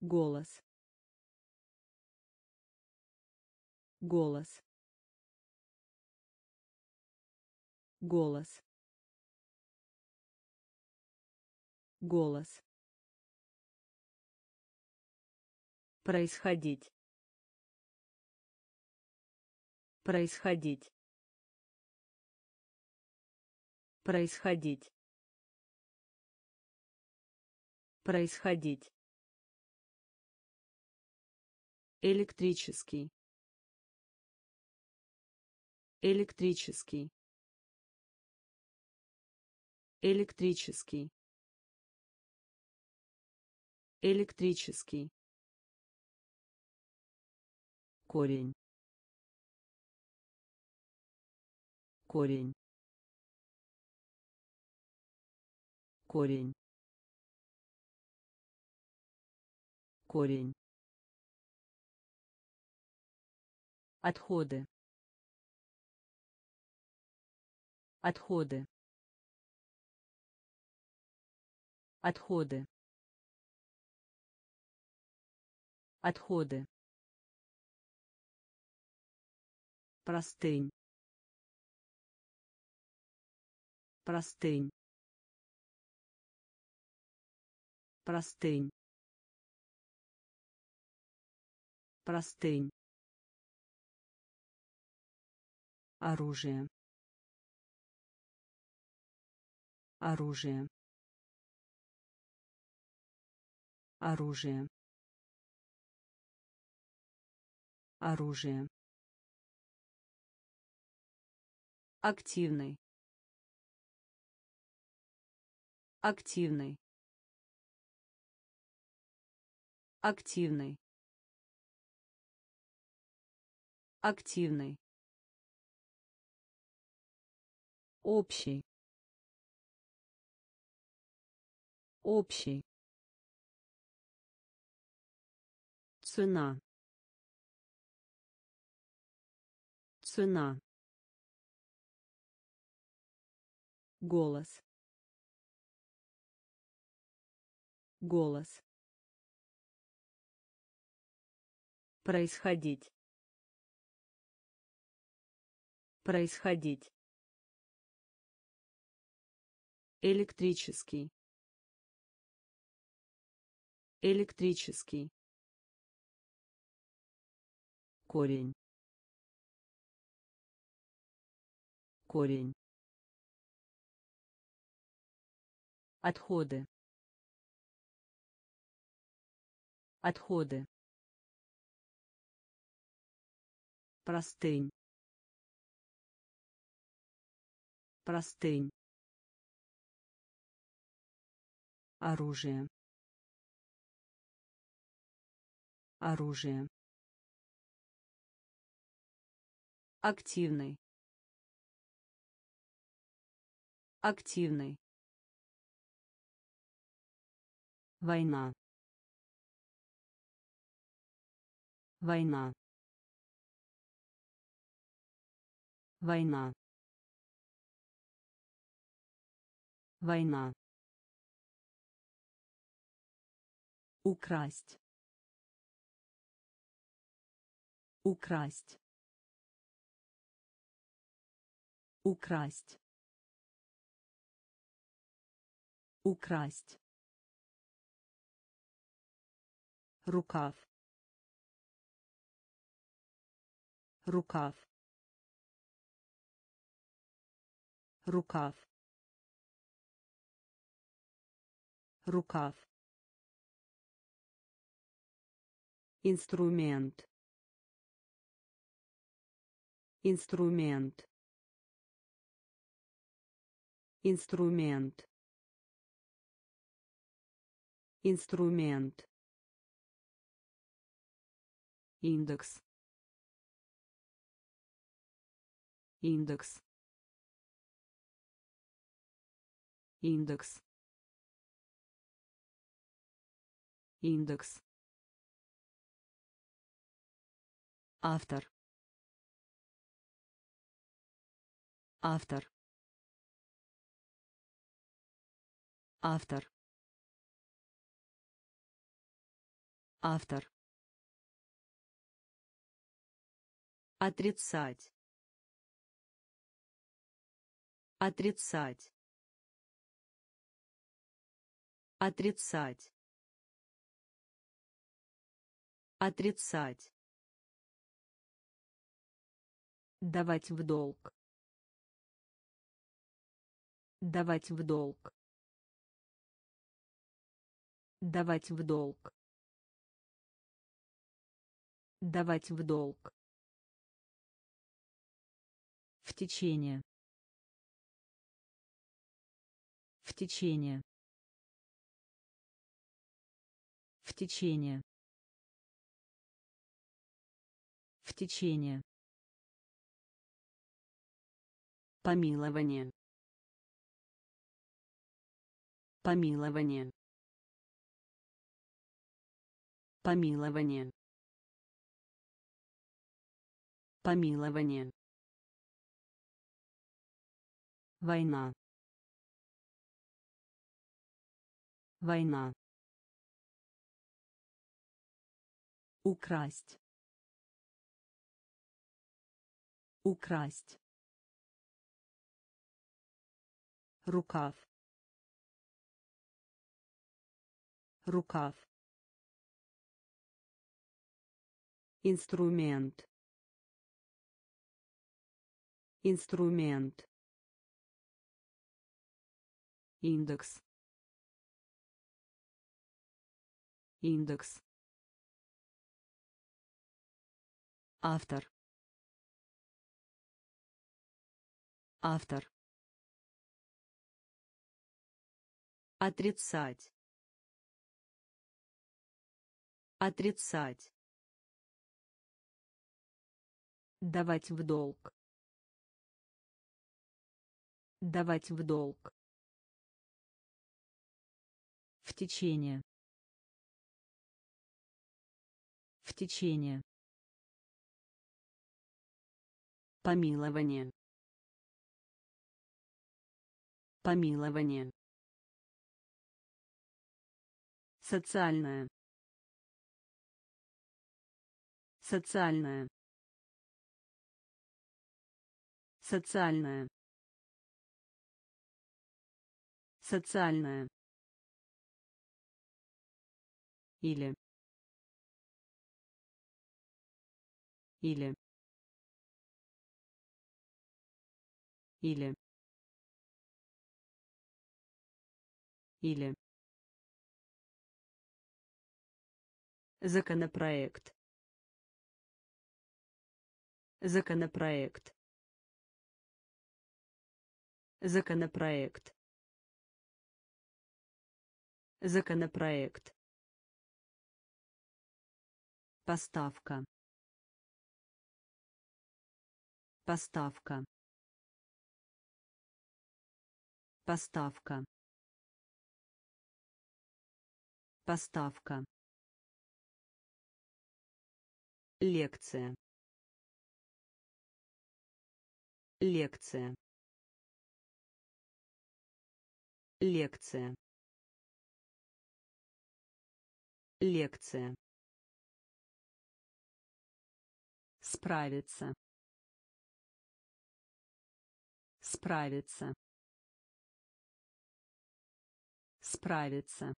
голос. Голос. Голос. Голос. Происходить. Происходить. Происходить. Происходить электрический. Электрический. Электрический. Электрический. Корень. Корень. Корень. Корень отходы. Отходы. Отходы. Отходы. Простынь. Простынь. Простынь. Простынь оружие. Оружие. Оружие. Оружие. Активный. Активный. Активный. Активный общий. Общий. Цена. Цена. Голос. Голос. Происходить. Происходить электрический. Электрический. Корень. Корень. Отходы. Отходы. Простынь. Простынь оружие. Оружие. Активный. Активный. Война. Война. Война. Война украсть. Украсть. Украсть. Украсть. Рукав. Рукав. Рукав. Рукав инструмент. Инструмент. Инструмент. Инструмент. Индекс. Индекс. Индекс. Индекс автор. Автор. Автор. Автор. Отрицать. Отрицать. Отрицать. Отрицать давать в долг. Давать в долг. Давать в долг. Давать в долг. В течение. В течение. В течение. В течение помилование. Помилование. Помилование. Помилование. Война. Война. Украсть. Украсть рукав. Рукав. Инструмент. Инструмент. Индекс. Индекс. Автор. Автор отрицать. Отрицать. Давать в долг. Давать в долг. В течение. В течение. Помилование. Помилование социальная социальная социальная социальная или или или или законопроект законопроект законопроект законопроект Поставка. Поставка. Поставка. Поставка. Лекция. Лекция. Лекция. Лекция. Справиться. Справиться. Справиться.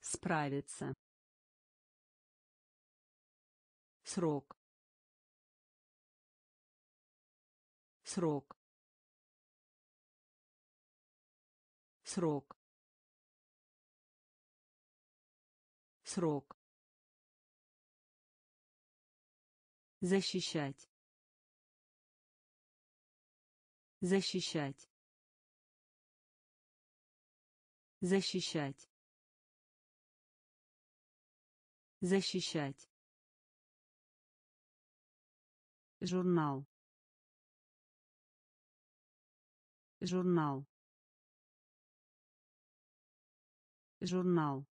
Справиться. Срок. Срок. Срок. Срок. Защищать. Защищать. защищать защищать журнал. Журнал. Журнал.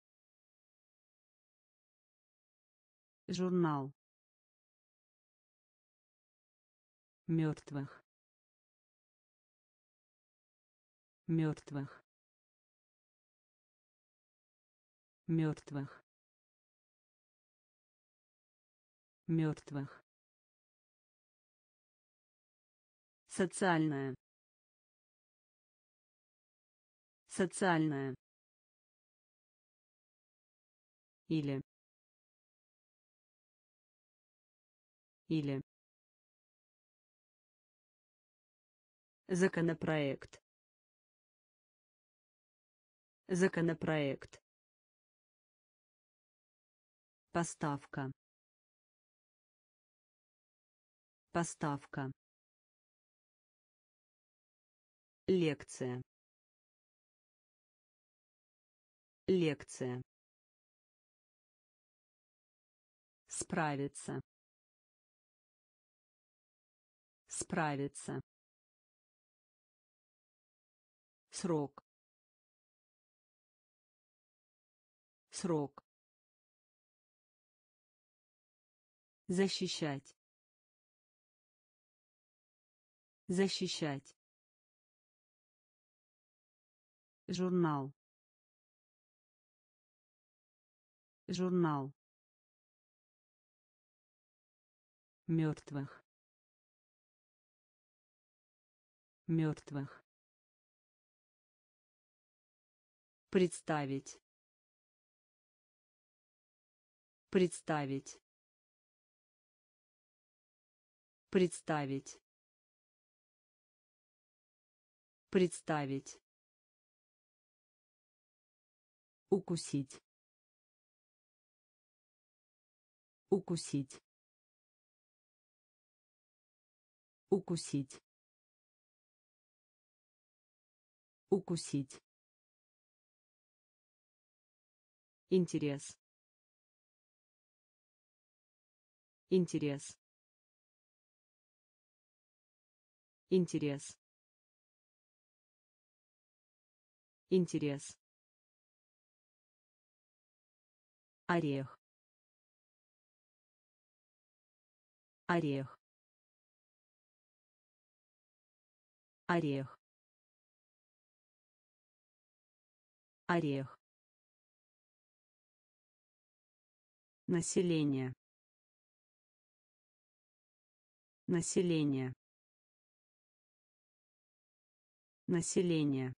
Журнал. Мертвых мертвых мертвых мертвых социальная социальная или или законопроект законопроект поставка поставка лекция. Лекция. Справиться. Справиться. Срок. Срок. Защищать. Защищать журнал. Журнал. Мертвых мертвых представить. Представить. Представить. Представить укусить. Укусить. Укусить. Укусить. Интерес. Интерес. Интерес. Интерес орех. Орех. Орех. Орех. Население. Население. Население.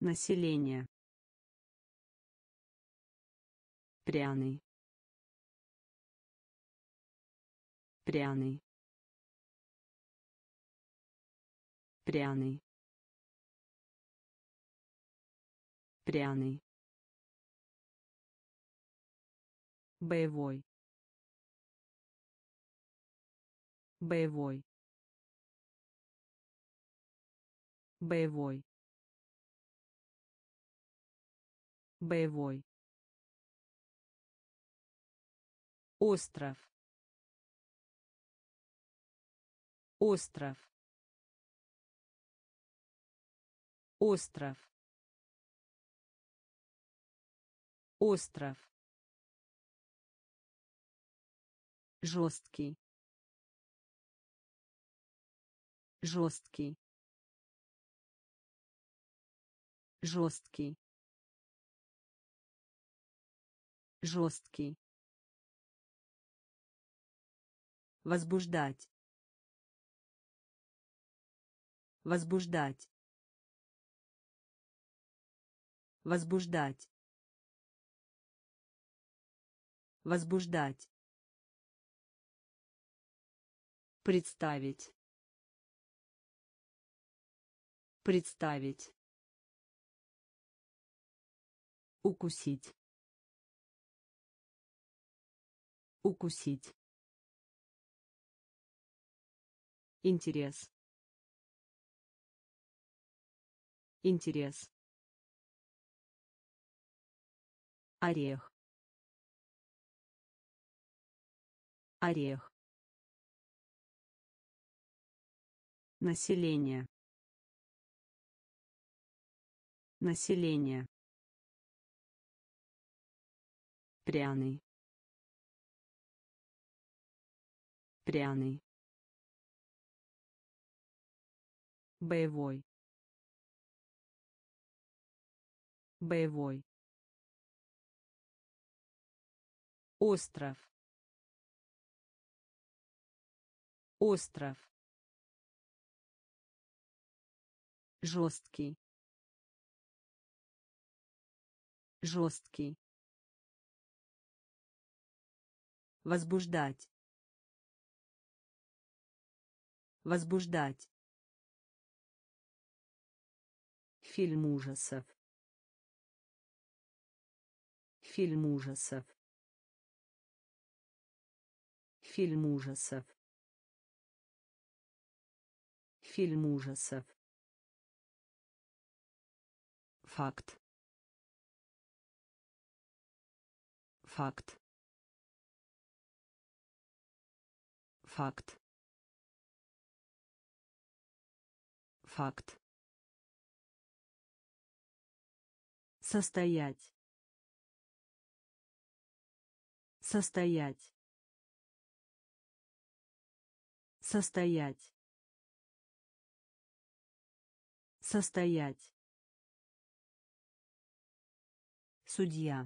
Население пряный. Пряный. Пряный. Пряный. Боевой. Боевой. Боевой. Боевой остров. Остров. Остров. Остров. Жесткий. Жесткий. Жесткий. Жесткий возбуждать. Возбуждать. Возбуждать. Возбуждать. Представить. Представить. Укусить. Укусить интерес Интерес. Орех. Орех. Население. Население. Пряный. Пряный. Боевой. Боевой. Остров. Остров. Жесткий. Жесткий. Возбуждать. Возбуждать. Фильм ужасов. Фильм ужасов. Фильм ужасов. Фильм ужасов. Факт. Факт. Факт. Факт. Состоять. Состоять. Состоять. Состоять. Судья.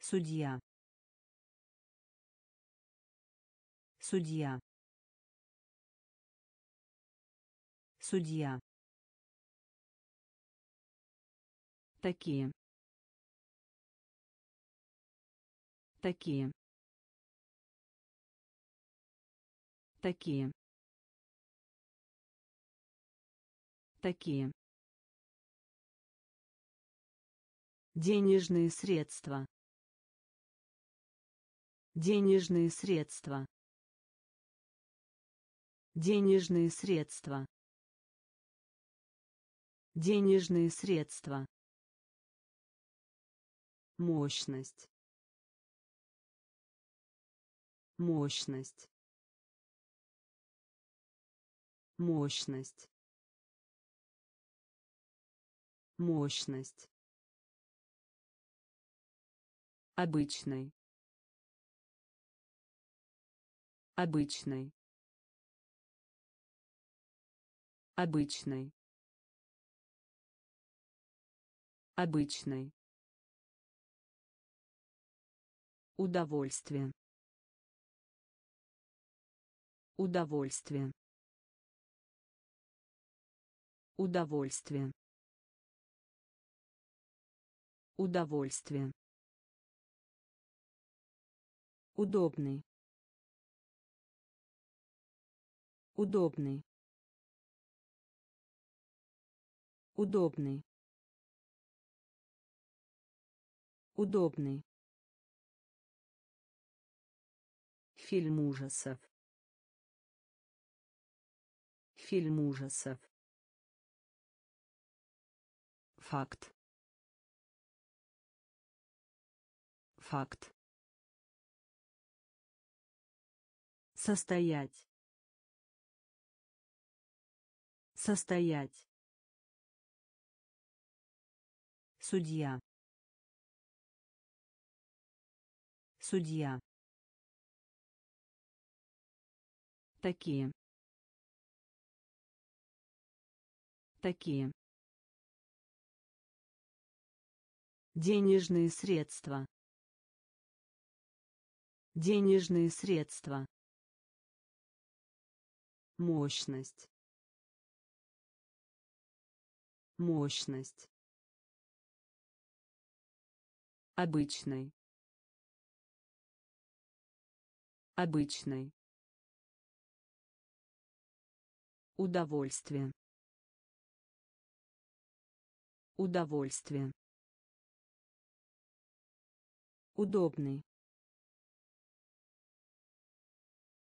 Судья. Судья. Судья. Такие. Такие. Такие. Такие. Денежные средства. Денежные средства. Денежные средства. Денежные средства. Мощность. Мощность. Мощность. Мощность. Обычный. Обычный. Обычный. Обычный. Удовольствие. Удовольствие. Удовольствие. Удовольствие. Удобный. Удобный. Удобный. Удобный. Фильм ужасов. Фильм ужасов. Факт. Факт. Состоять. Состоять. Судья. Судья. Такие. Такие. Денежные средства. Денежные средства. Мощность. Мощность. Обычный. Обычный. Удовольствие. Удовольствие. Удобный.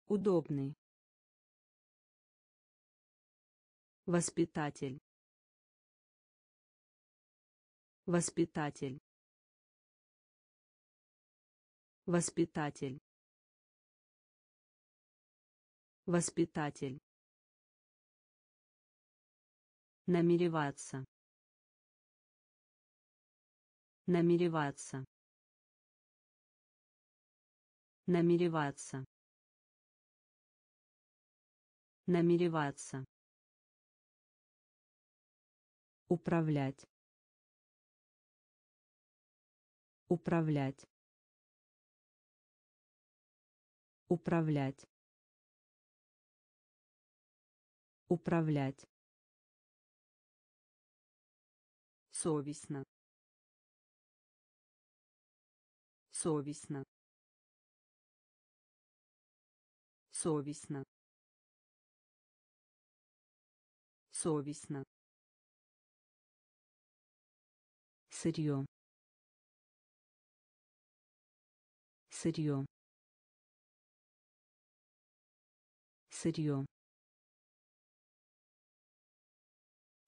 Удобный. Воспитатель. Воспитатель. Воспитатель. Воспитатель. Намереваться. Намереваться. Намереваться. Намереваться. Управлять. Управлять. Управлять. Управлять. Совестно. Совестно. Совестно. Совестно. сырье сырье сырье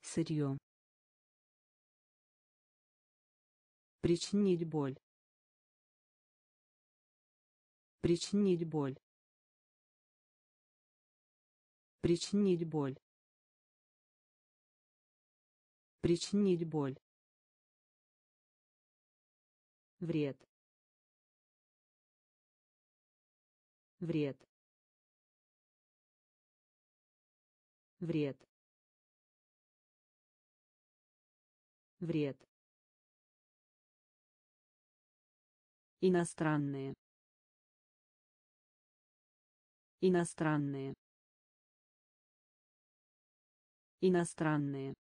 сырье причинить боль. Причинить боль. Причинить боль. Причинить боль. Вред. Вред. Вред. Вред иностранные иностранные иностранные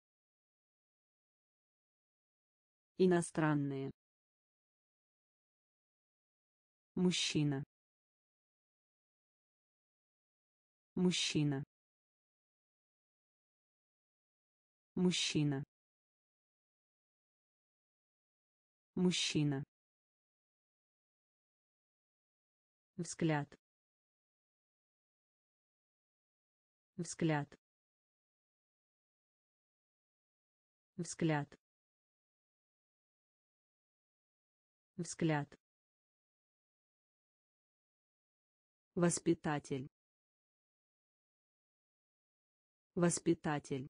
иностранные Мужчина. Мужчина. Мужчина. Мужчина. Взгляд. Взгляд. Взгляд. Взгляд. Воспитатель. Воспитатель.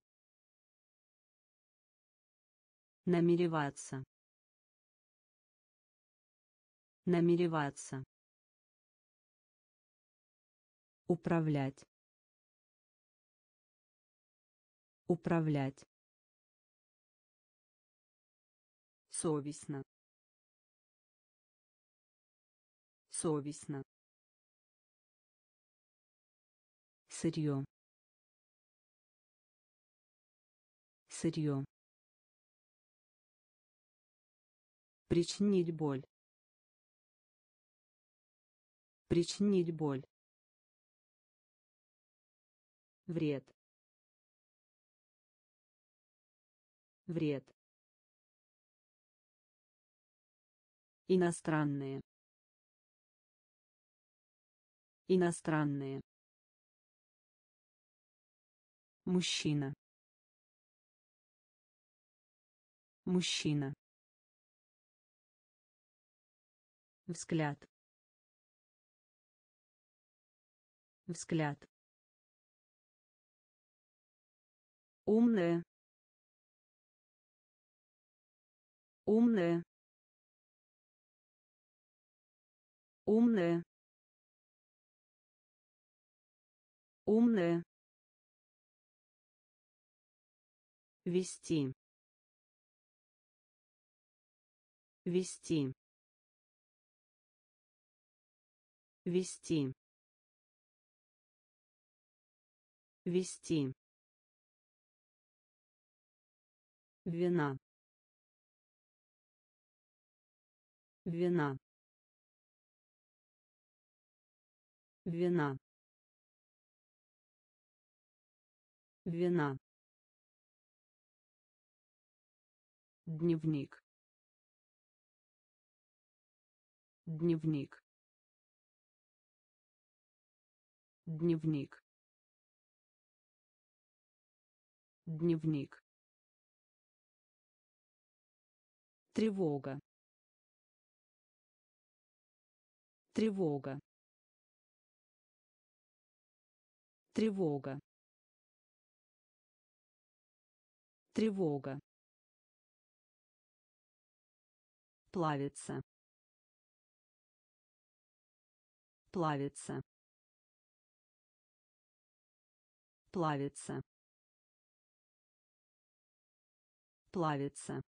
Намереваться. Намереваться. Управлять. Управлять. Совестно. Совестно. сырье сырье причинить боль причинить боль вред вред иностранные иностранные Мужчина. Мужчина. Взгляд. Взгляд. Умная. Умная. Умная. Умная. вести вести вести вести вина вина вина вина Дневник. Дневник. Дневник. Дневник. Тревога. Тревога. Тревога. Тревога. Плавится. Плавится. Плавится. Плавится.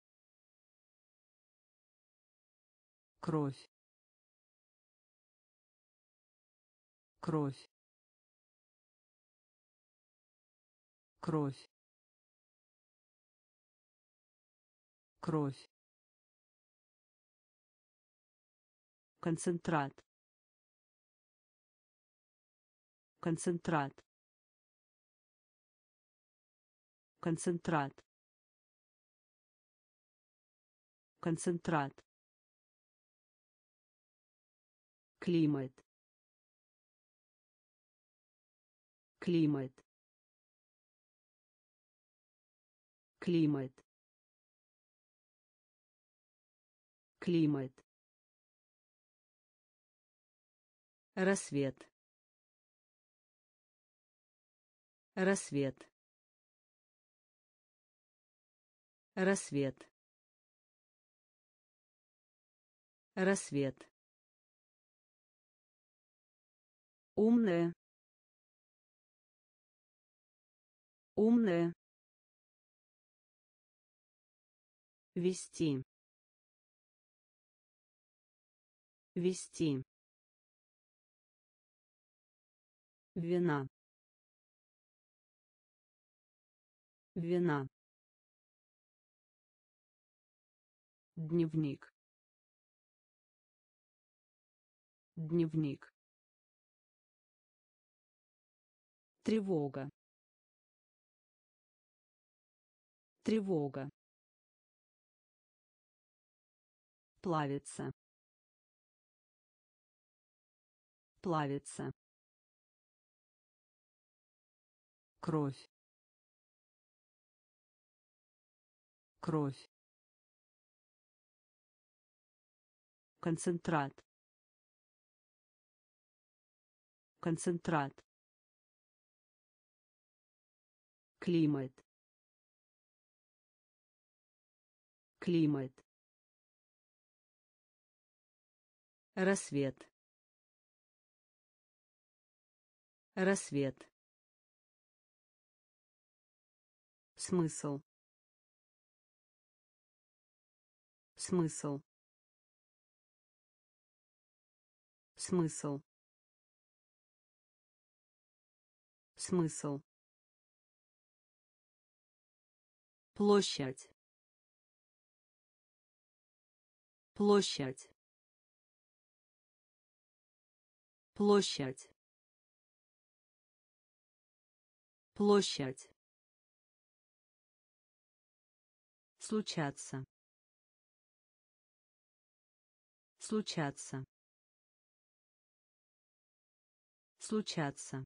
Кровь. Кровь. Кровь. Кровь. Концентрат. Концентрат. Концентрат. Концентрат. Климат. Климат. Климат. Климат. Рассвет. Рассвет. Рассвет. Рассвет. Умная. Умная. Вести. Вести. Вина. Вина. Дневник. Дневник. Тревога. Тревога. Плавится. Плавится. Кровь. Кровь. Концентрат. Концентрат. Климат. Климат. Рассвет. Рассвет. Смысл. Смысл. Смысл. Смысл. Площадь. Площадь. Площадь. Площадь. Случаться. Случаться. Случаться.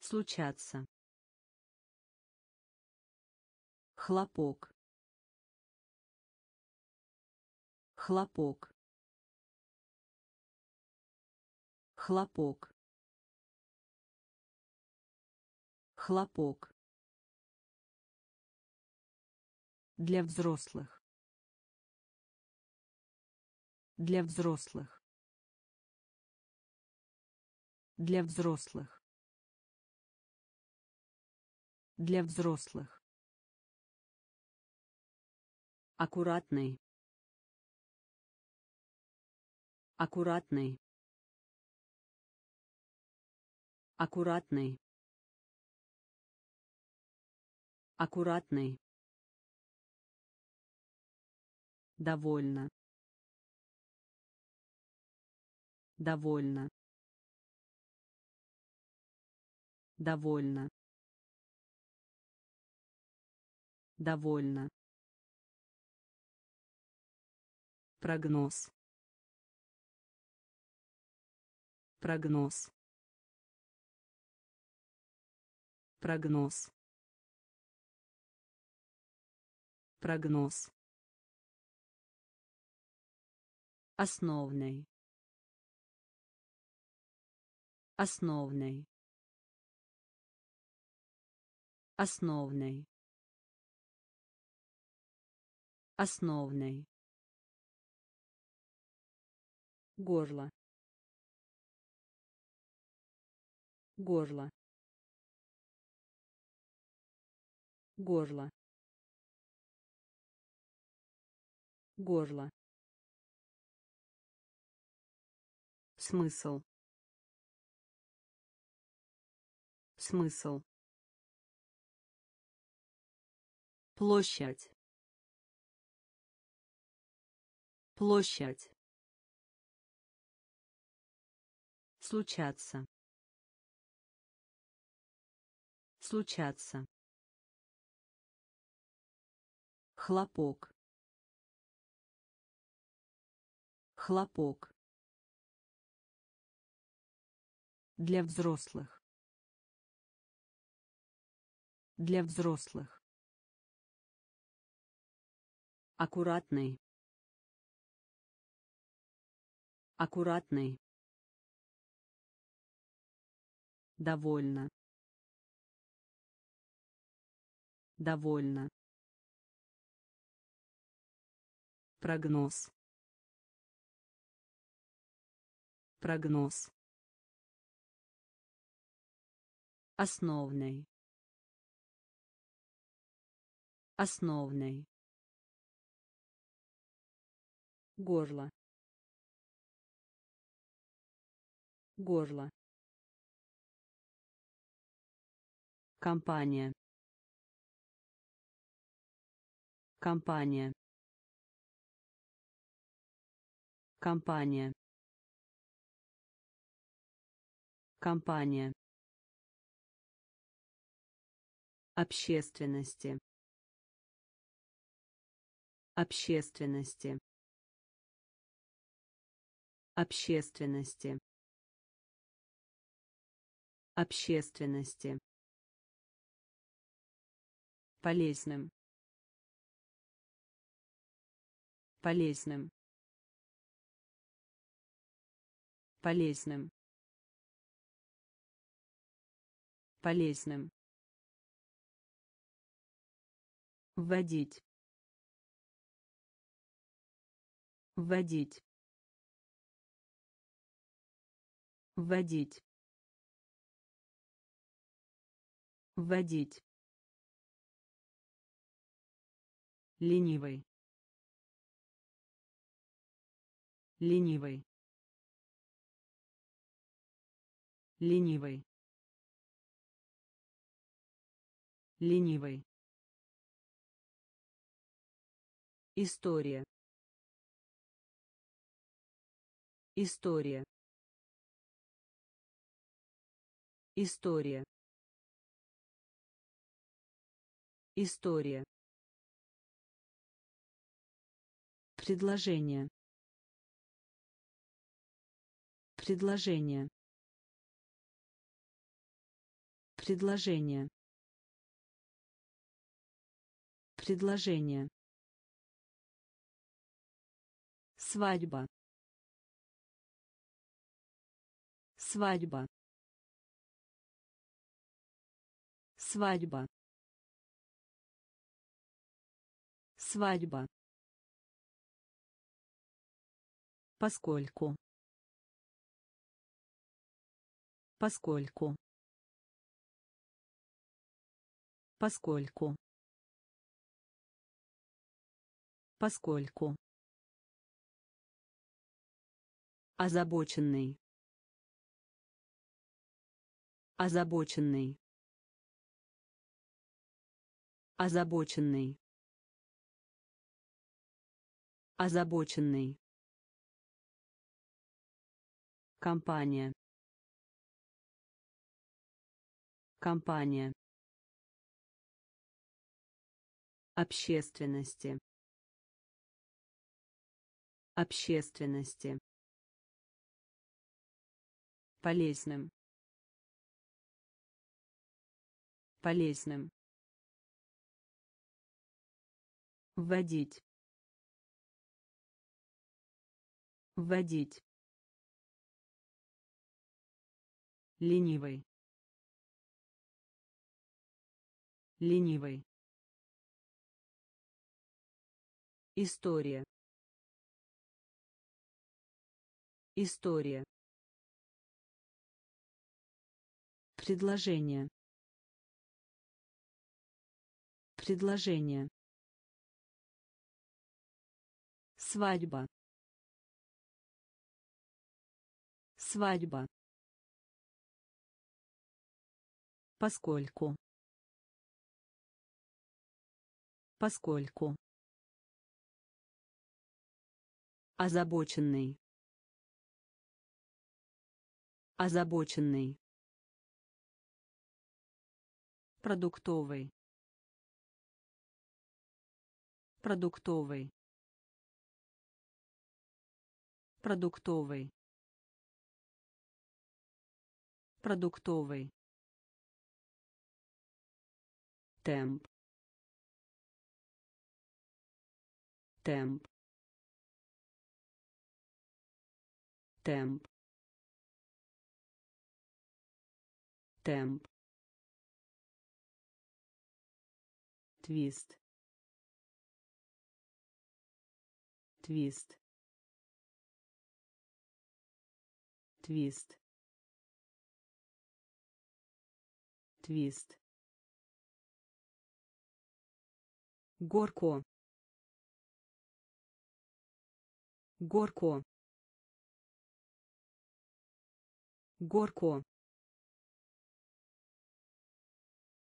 Случаться. Хлопок. Хлопок. Хлопок. Хлопок. Для взрослых. Для взрослых. Для взрослых. Для взрослых. Аккуратный. Аккуратный. Аккуратный. Аккуратный. Довольно. Довольно. Довольно. Довольно. Прогноз. Прогноз. прогноз. Прогноз. Основной основной основной основной горло. Горло. Горло. Горло. Смысл. Смысл. Площадь. Площадь случаться. Случаться. Хлопок. Хлопок. Для взрослых. Для взрослых. Аккуратный. Аккуратный довольно довольно прогноз. Прогноз. Основной основной горло. Горло компания. Компания. Компания. Компания. Общественности. Общественности. Общественности. Общественности полезным. Полезным. Полезным. Полезным. Вводить. Вводить. Вводить. Вводить ленивый ленивый ленивый ленивый история. История. История. История Предложение. Предложение. Предложение. Предложение. Свадьба. Свадьба. Свадьба. Свадьба. Поскольку. Поскольку. Поскольку. Поскольку. Озабоченный. Озабоченный. Озабоченный. Озабоченный. Компания. Компания. Общественности. Общественности. Полезным. полезным вводить вводить ленивый ленивый история. История. Предложение. Предложение. Свадьба. Свадьба поскольку. Поскольку. Озабоченный. Озабоченный. Продуктовый. Продуктовый. Продуктовый. Продуктовый темп. Темп. Темп. Темп. Твист. Твист. Твист. Твист горко горко горко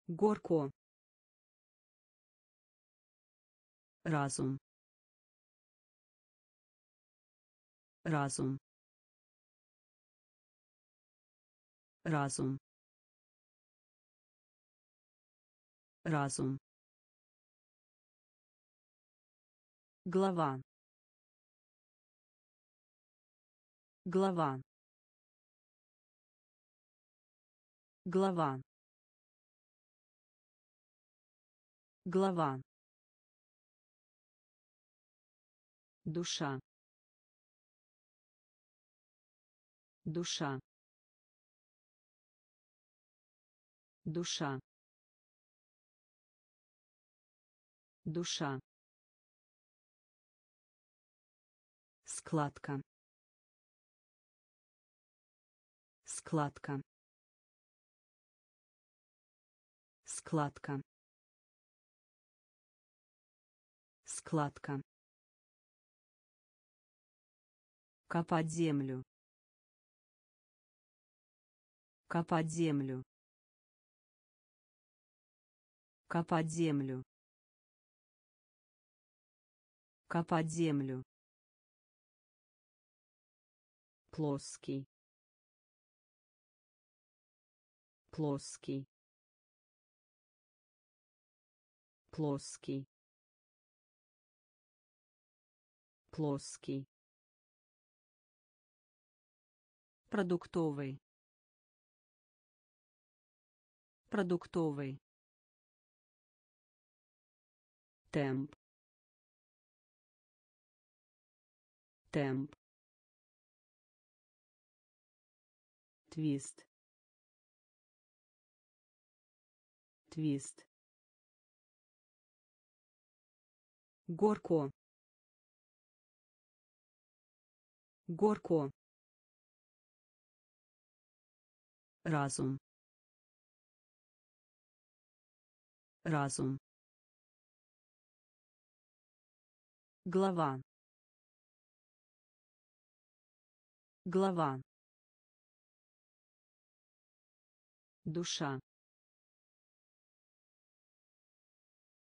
горко разум. Разум. Разум. Разум глава. Глава. Глава. Глава. Душа. Душа. Душа. Душа складка. Складка. Складка. Складка. Копать землю. Копать землю. Копать землю. Копать землю плоский плоский плоский плоский. Продуктовый продуктовый. Темп темп твист. Твист. Горко горко разум. Разум. Глава. Глава душа.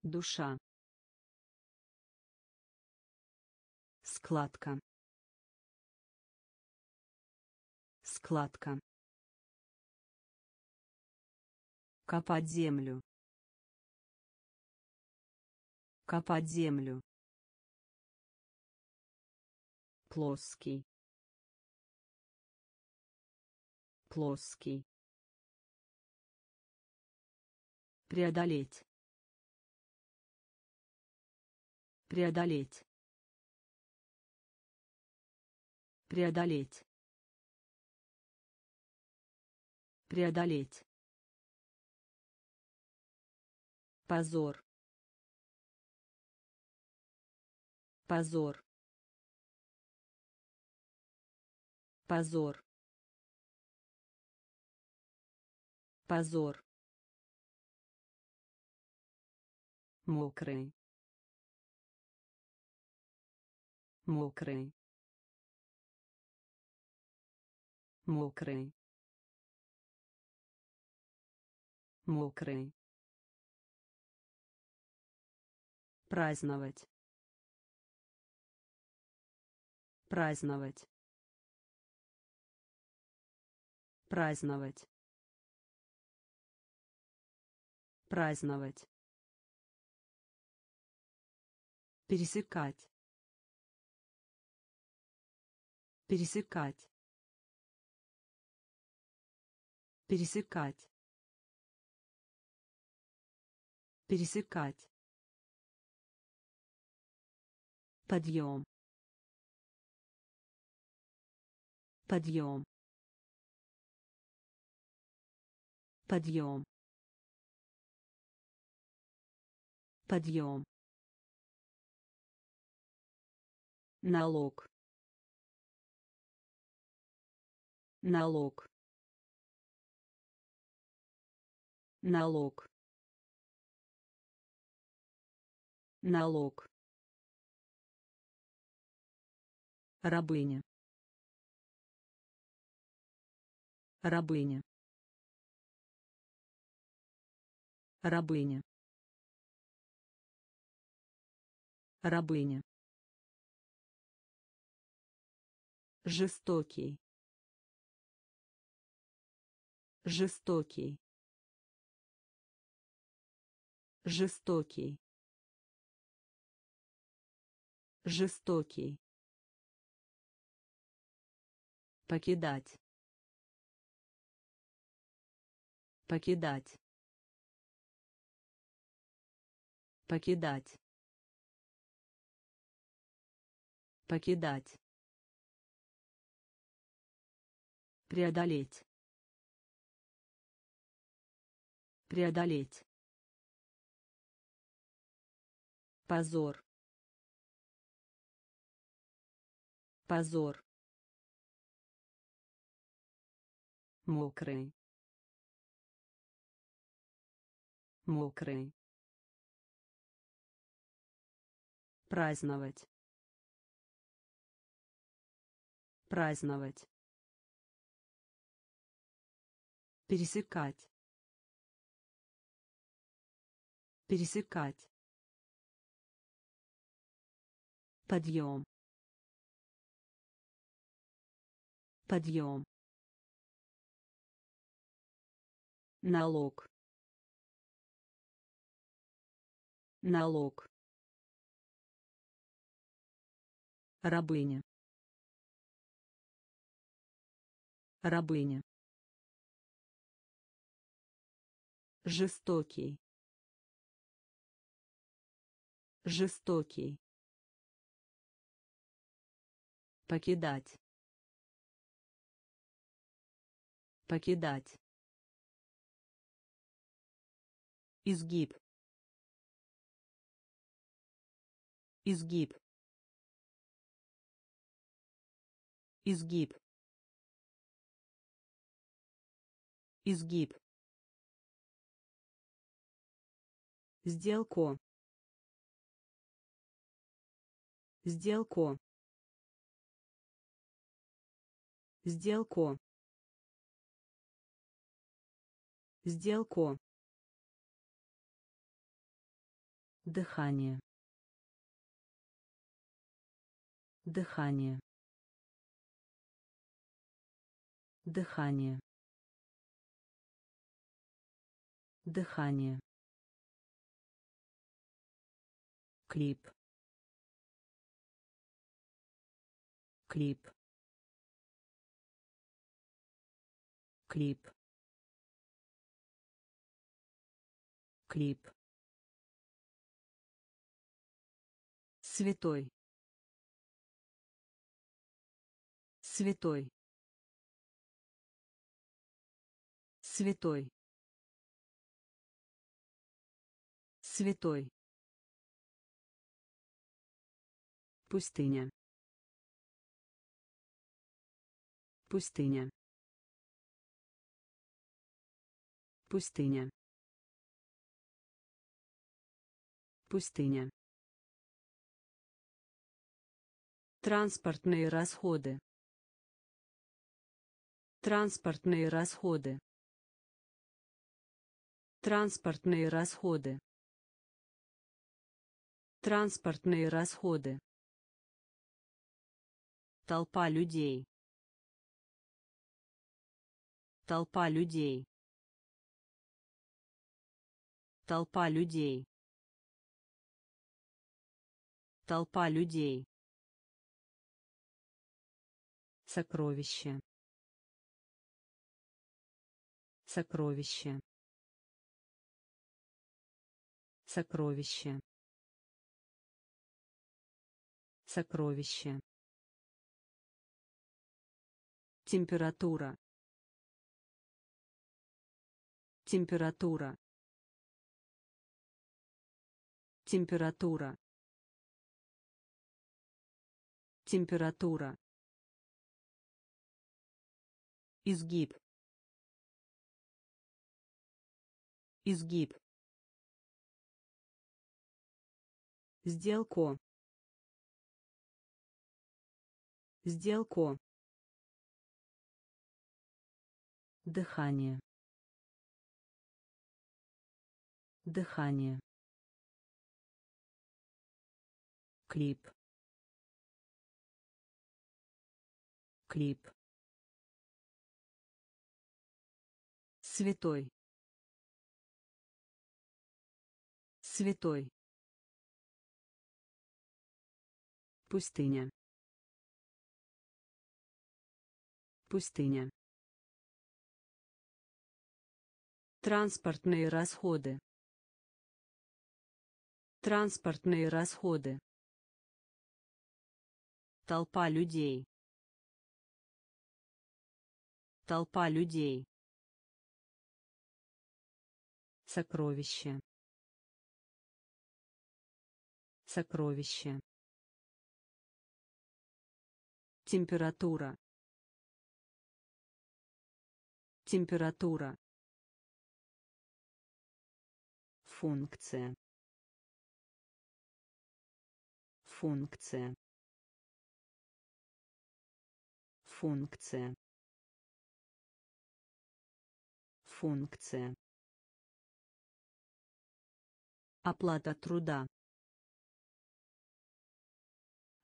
Душа. Складка. Складка. Копать землю. Копать землю. Плоский. Плоский преодолеть. Преодолеть. Преодолеть. Преодолеть. Позор. Позор. Позор. Позор мокрый. Мокрый. Мокрый. Мокрый. Праздновать. Праздновать. Праздновать. Праздновать пересекать. Пересекать. Пересекать. Пересекать. Подъем. Подъем. Подъем. Подъем налог. Налог. Налог. Налог. Рабыня. Рабыня. Рабыня. Рабыня жестокий. Жестокий. Жестокий. Жестокий. Покидать. Покидать. Покидать. Покидать преодолеть. Преодолеть. Позор. Позор. Мокрый. Мокрый. Праздновать. Праздновать пересекать. Пересекать. Подъем. Подъем. Налог. Налог. Рабыня. Рабыня жестокий. Жестокий. Покидать. Покидать. Изгиб. Изгиб. Изгиб. Изгиб сделку. Сделку. Сделку. Сделку. Дыхание. Дыхание. Дыхание. Дыхание клип. Клип. Клип. Клип. Святой. Святой. Святой. Святой пустыня. Пустыня. Пустыня. Пустыня. Транспортные расходы. Транспортные расходы. Транспортные расходы. Транспортные расходы толпа людей. Толпа людей. Толпа людей. Толпа людей. Сокровище. Сокровище. Сокровище. Сокровище температура. Температура. Температура. Температура. Изгиб. Изгиб. Сделку. Сделку дыхание. Дыхание. Клип. Клип. Святой. Святой. Пустыня. Пустыня транспортные расходы. Транспортные расходы. Толпа людей. Толпа людей. Сокровище сокровище температура. Температура функция. Функция. Функция. Функция. Оплата труда.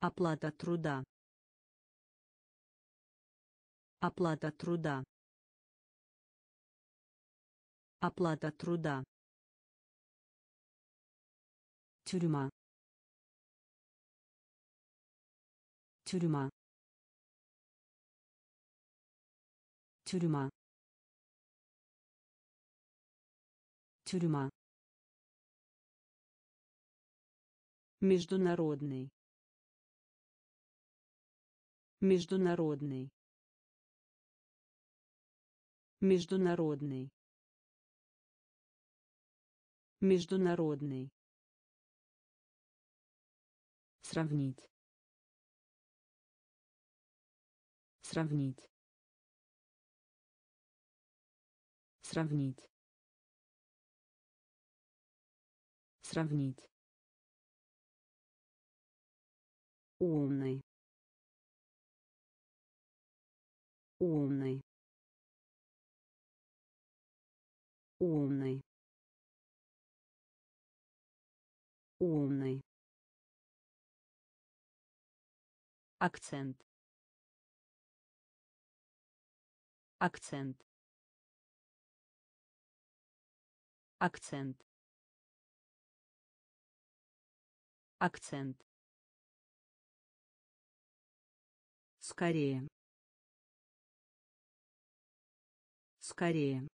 Оплата труда. Оплата труда. Оплата труда тюрьма. Тюрьма. Тюрьма. Тюрьма. Международный. Международный. Международный. Международный сравнить. Сравнить. Сравнить. Сравнить. Умный. Умный. Умный. Умный акцент. Акцент. Акцент. Акцент. Скорее. Скорее.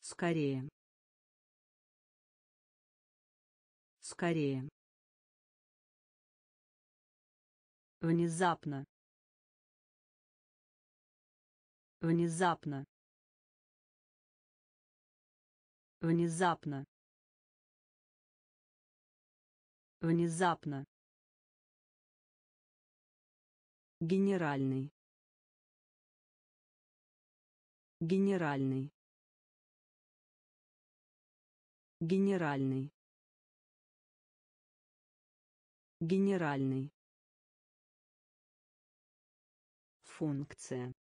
Скорее. Скорее. Внезапно. Внезапно. Внезапно. Внезапно. Генеральный. Генеральный. Генеральный. Генеральный. Функция.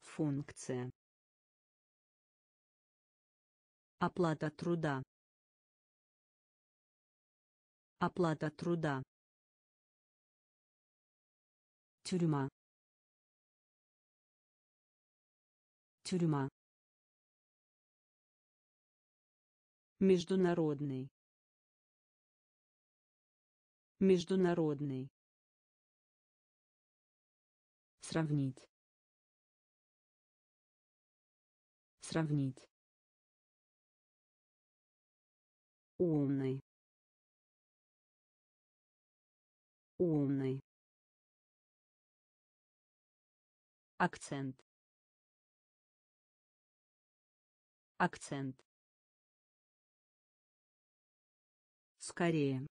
Функция. Оплата труда. Оплата труда. Тюрьма. Тюрьма. Международный. Международный. Сравнить. Сравнить. Умный. Умный. Акцент. Акцент. Скорее.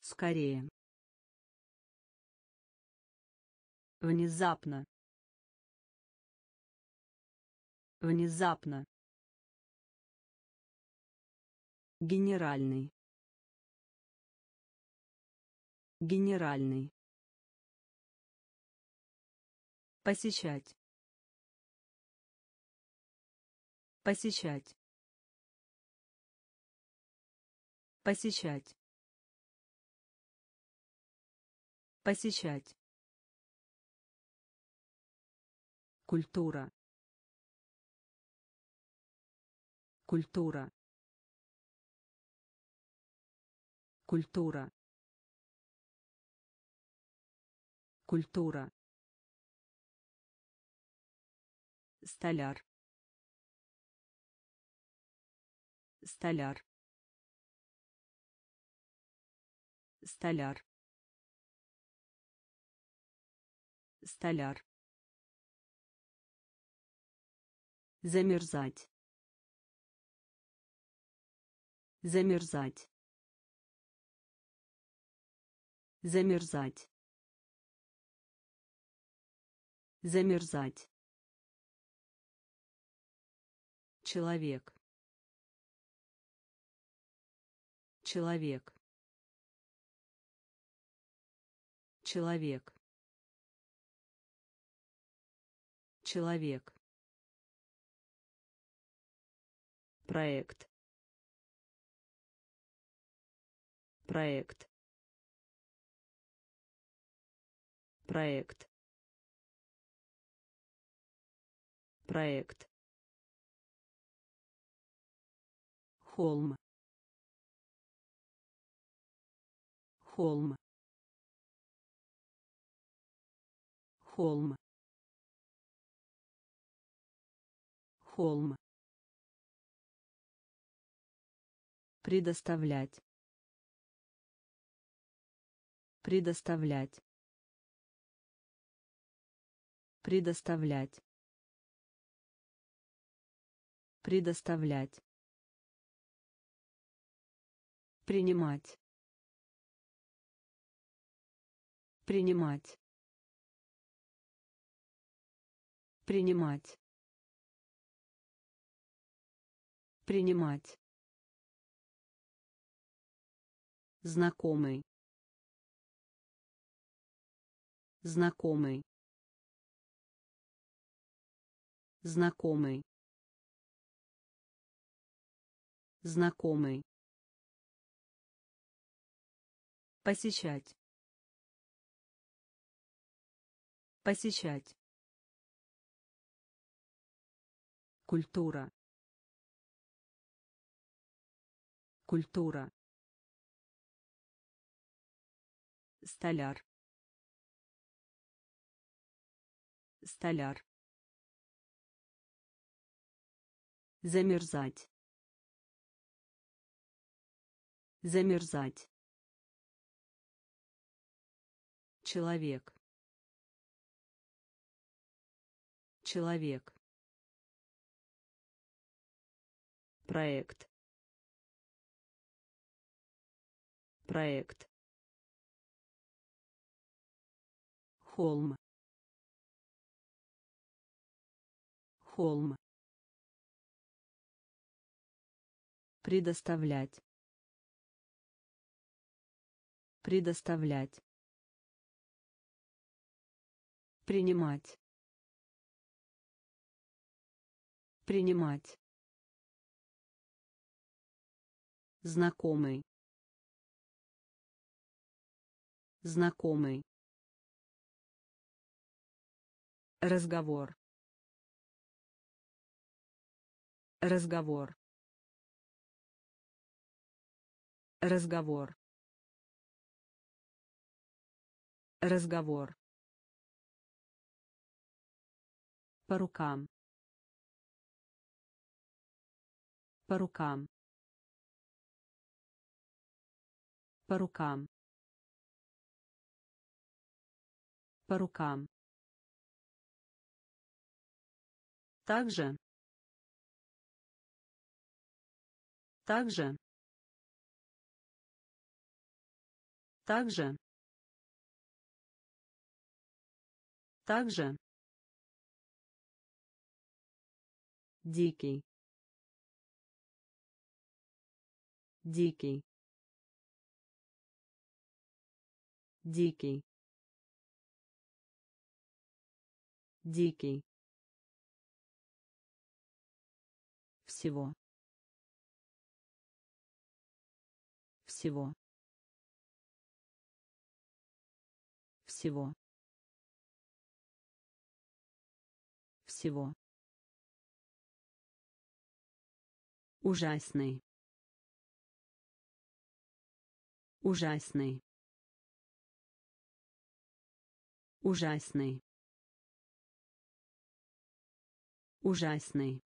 Скорее. Внезапно. Внезапно. Генеральный. Генеральный. Посещать. Посещать. Посещать. Посещать. Культура. Культура. Культура. Культура. Столяр. Столяр. Столяр. Столяр. Замерзать. Замерзать. Замерзать. Замерзать. Человек. Человек. Человек. Человек. Проект. Проект. Проект. Проект. Холм. Холм. Холм. Холм. Предоставлять. Предоставлять. Предоставлять. Предоставлять. Принимать. Принимать. Принимать. Принимать. Знакомый. Знакомый. Знакомый. Знакомый. Посещать. Посещать. Культура. Культура. Столяр. столяр. Замерзать. Замерзать. Человек. Человек. Проект. Проект холм. Холм. Предоставлять. Предоставлять. Принимать. Принимать. Знакомый. Знакомый разговор. Разговор. Разговор. Разговор. По рукам. По рукам. По рукам. По рукам также. Также. Также. Также. Дикий. Дикий. Дикий. Дикий всего. Всего. Всего. Всего. Ужасный. Ужасный. Ужасный. Ужасный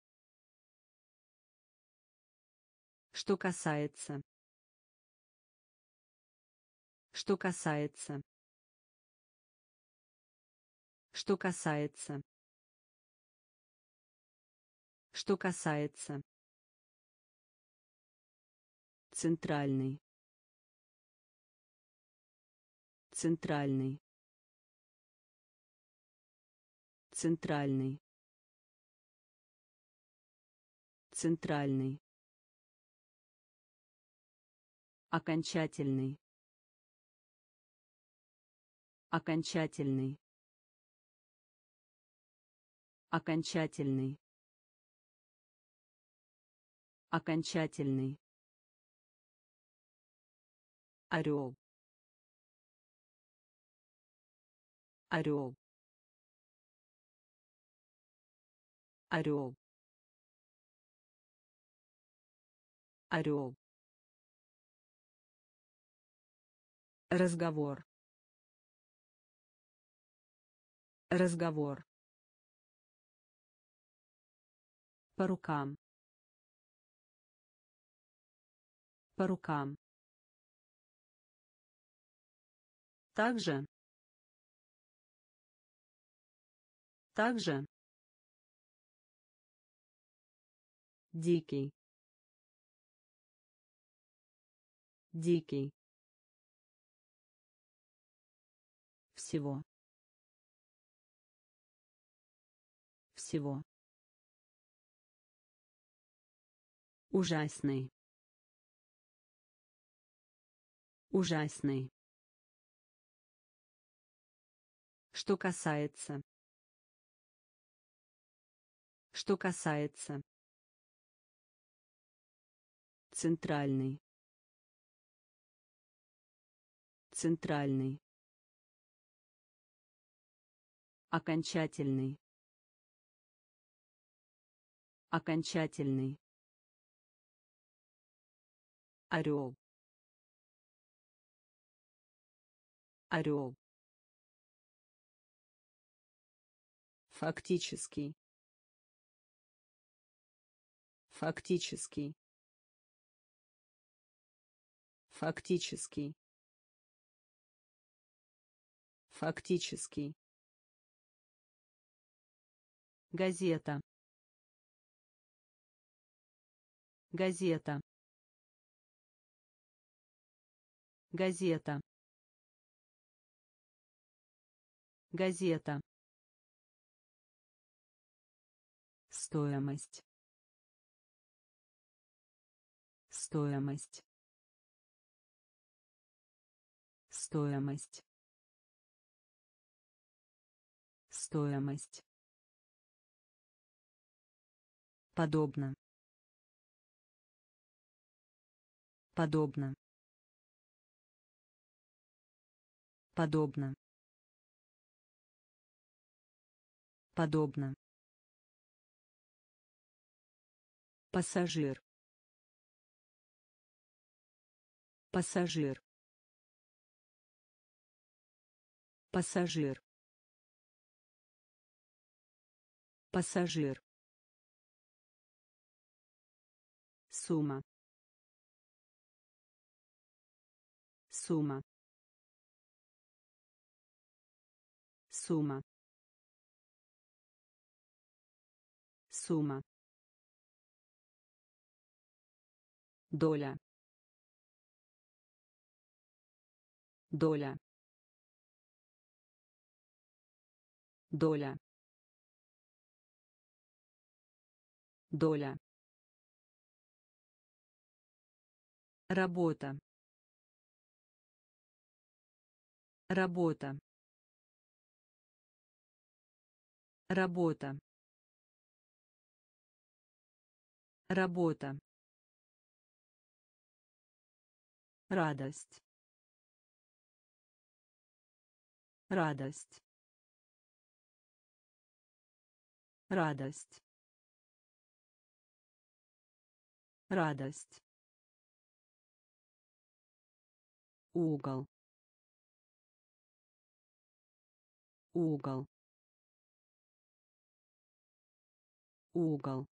что касается. Что касается. Что касается. Что касается. Центральный. Центральный. Центральный. Центральный окончательный. Окончательный. Окончательный. Окончательный. Орел. Орел. Орел. Орел разговор. Разговор. По рукам. По рукам. Также. Также. Дикий. Дикий всего. Всего. Ужасный. Ужасный. Что касается. Что касается. Центральный. Центральный окончательный. Окончательный. Орел. Орел. Фактический. Фактический. Фактический. Фактический газета. Газета. Газета. Газета. Стоимость. Стоимость. Стоимость. Стоимость подобно. Подобно. Подобно. Подобно. Пассажир. Пассажир. Пассажир. Пассажир сумма сумма сумма сумма доля. Доля. Доля. Доля работа. Работа. Работа. Работа. Радость. Радость. Радость. Радость угол. Угол. Угол.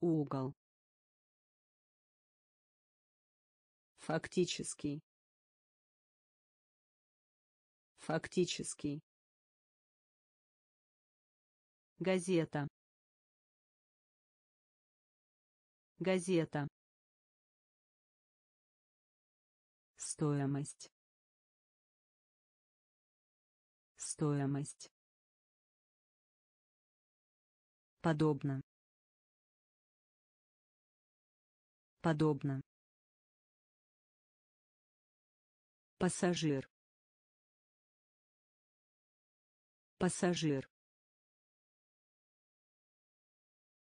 Угол. Фактический. Фактический. Газета. Газета стоимость. Стоимость. Подобно. Подобно. Пассажир. Пассажир.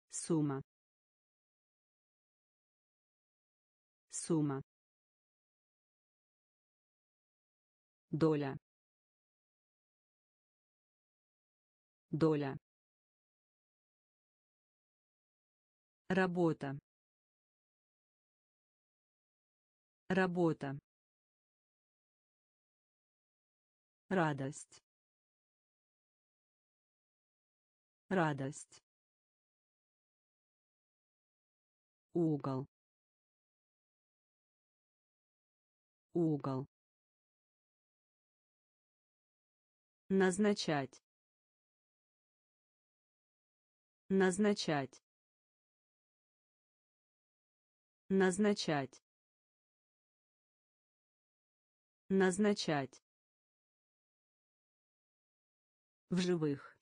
Сумма. Сумма доля доля работа работа радость радость угол угол назначать назначать назначать назначать. В живых.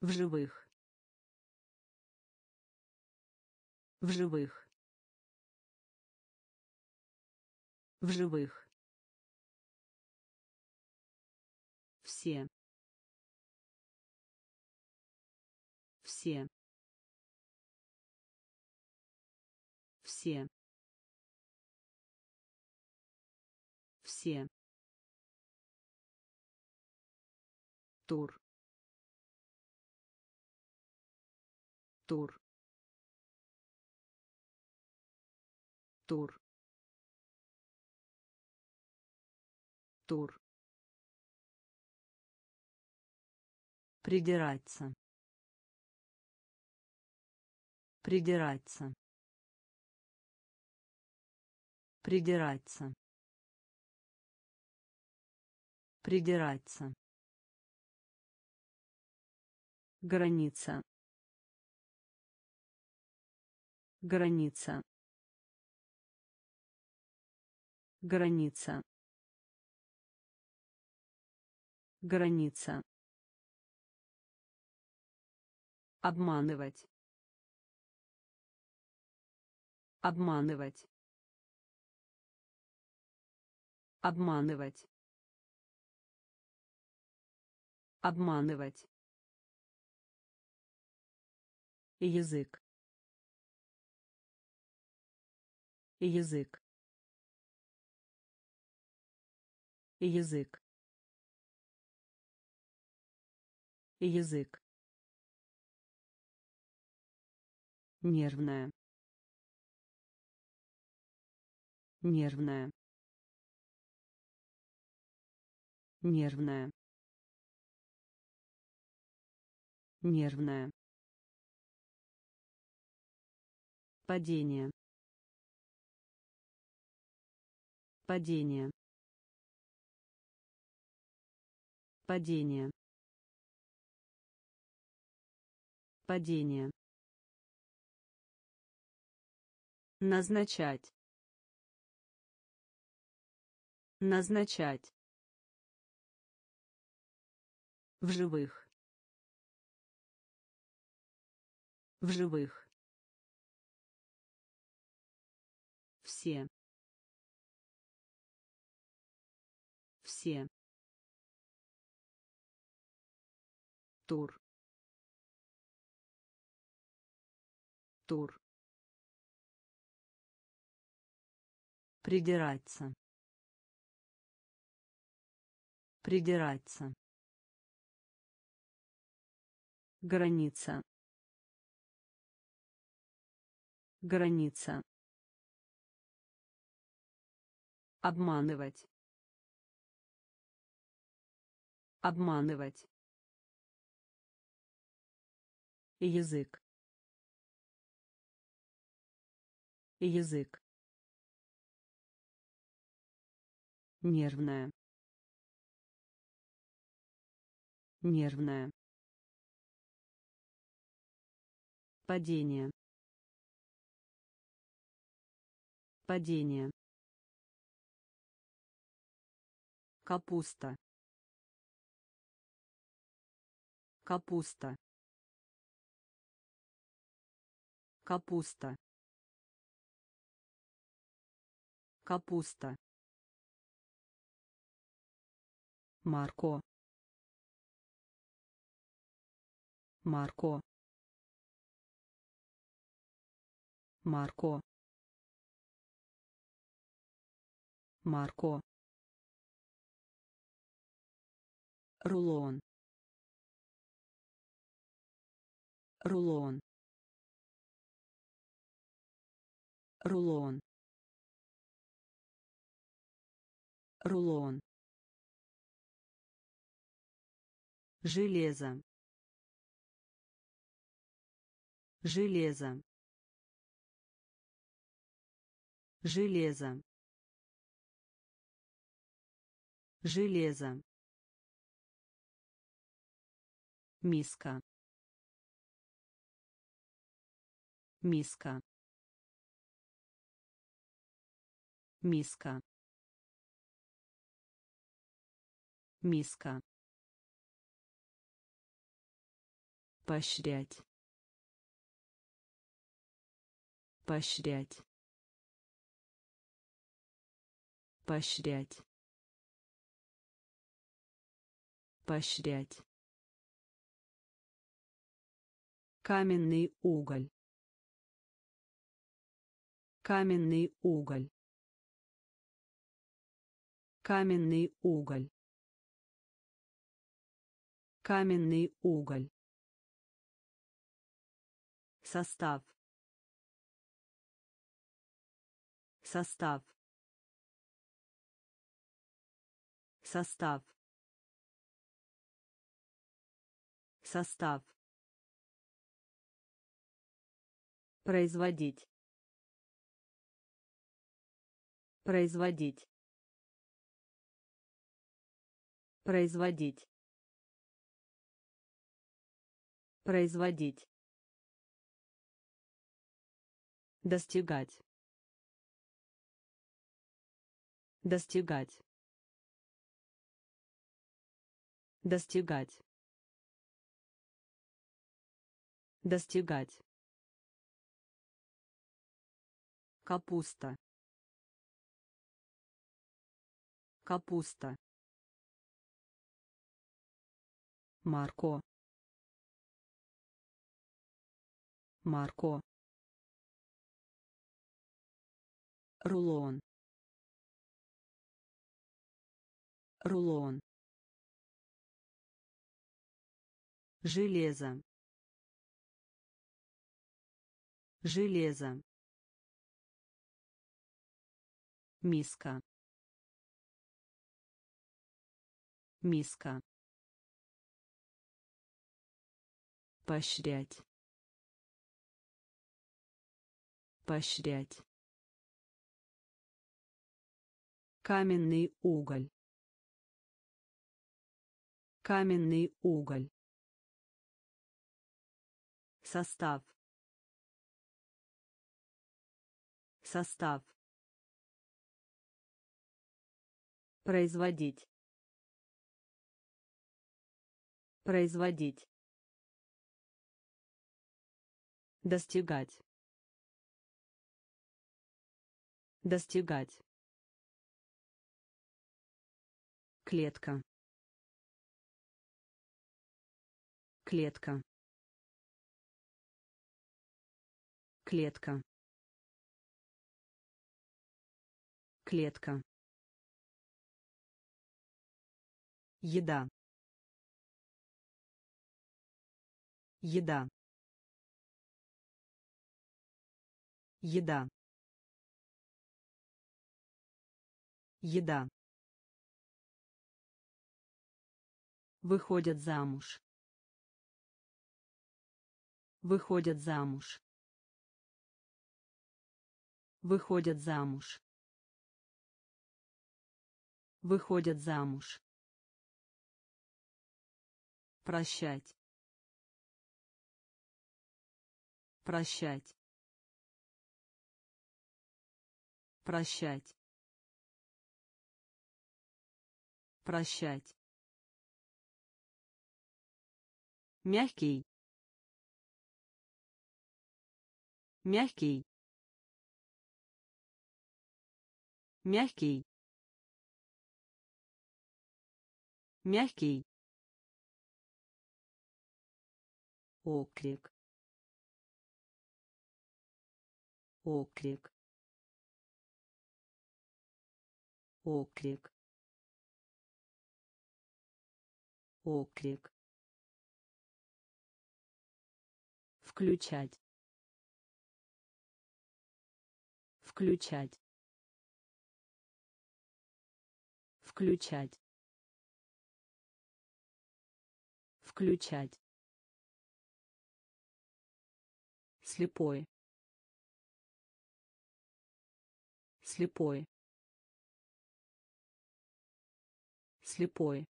В живых. В живых. В живых все. Все. Все. Все. Тур. Тур. Тур. Тур придираться. Придираться. Придираться. Придираться. Граница. Граница. Граница. Граница обманывать. Обманывать. Обманывать. Обманывать. Язык. Язык. Язык. Язык нервная. Нервная. Нервная. Нервная. Падение. Падение. Падение. Падение назначать назначать в живых в живых. Все. Все. Тур. Тур придираться. Придираться. Граница. Граница. Обманывать. Обманывать. Язык. Язык нервная. Нервная. Падение. Падение. Капуста. Капуста. Капуста. Капуста Марко. Марко. Марко. Марко. Рулон. Рулон. Рулон. Рулон железо железо железо железо. Миска. Миска. Миска. Миска поощрять. Поощрять. Поощрять. Поощрять. Каменный уголь. Каменный уголь. Каменный уголь. Каменный уголь состав. Состав. Состав. Состав. Производить. Производить. Производить. Производить достигать. Достигать. Достигать. Достигать. Капуста. Капуста. Марко. Марко рулон. Рулон. Железо. Железо. Миска. Миска. Поощрять. Поощрять каменный уголь. Каменный уголь. Состав. Состав. Производить. Производить. Достигать. Достигать клетка. Клетка. Клетка. Клетка. Еда. Еда. Еда. Еда выходят замуж. Выходят замуж. Выходят замуж. Выходят замуж. Прощать. Прощать. Прощать. Прощать мягкий. Мягкий. Мягкий. Мягкий. Оклик оклик оклик оклик включать. Включать. Включать. Включать. Слепой. Слепой. Слепой.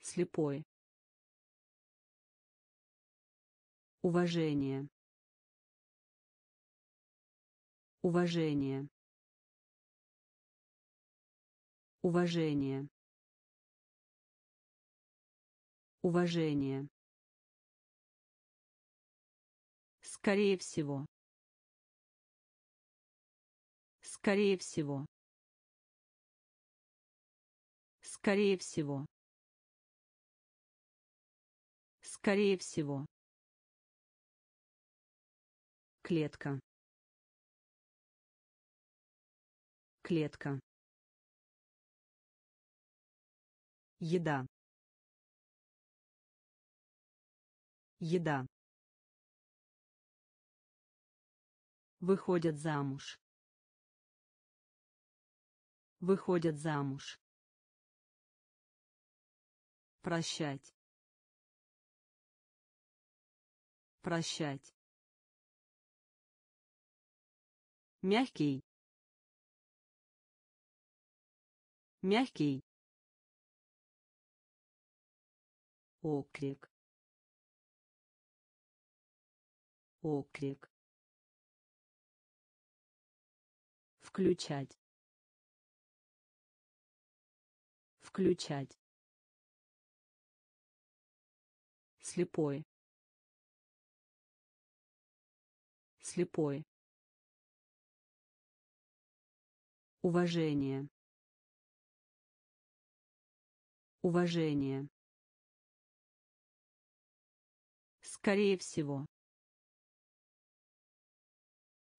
Слепой уважение уважение уважение уважение Скорее всего. Скорее всего. Скорее всего. Скорее всего. Клетка. Клетка. Еда. Еда. выходят замуж Выходят замуж. Прощать. Прощать. Мягкий. Мягкий. Оклик. Оклик. Включать. Включать. Слепой. Слепой. Уважение. Уважение. Скорее всего.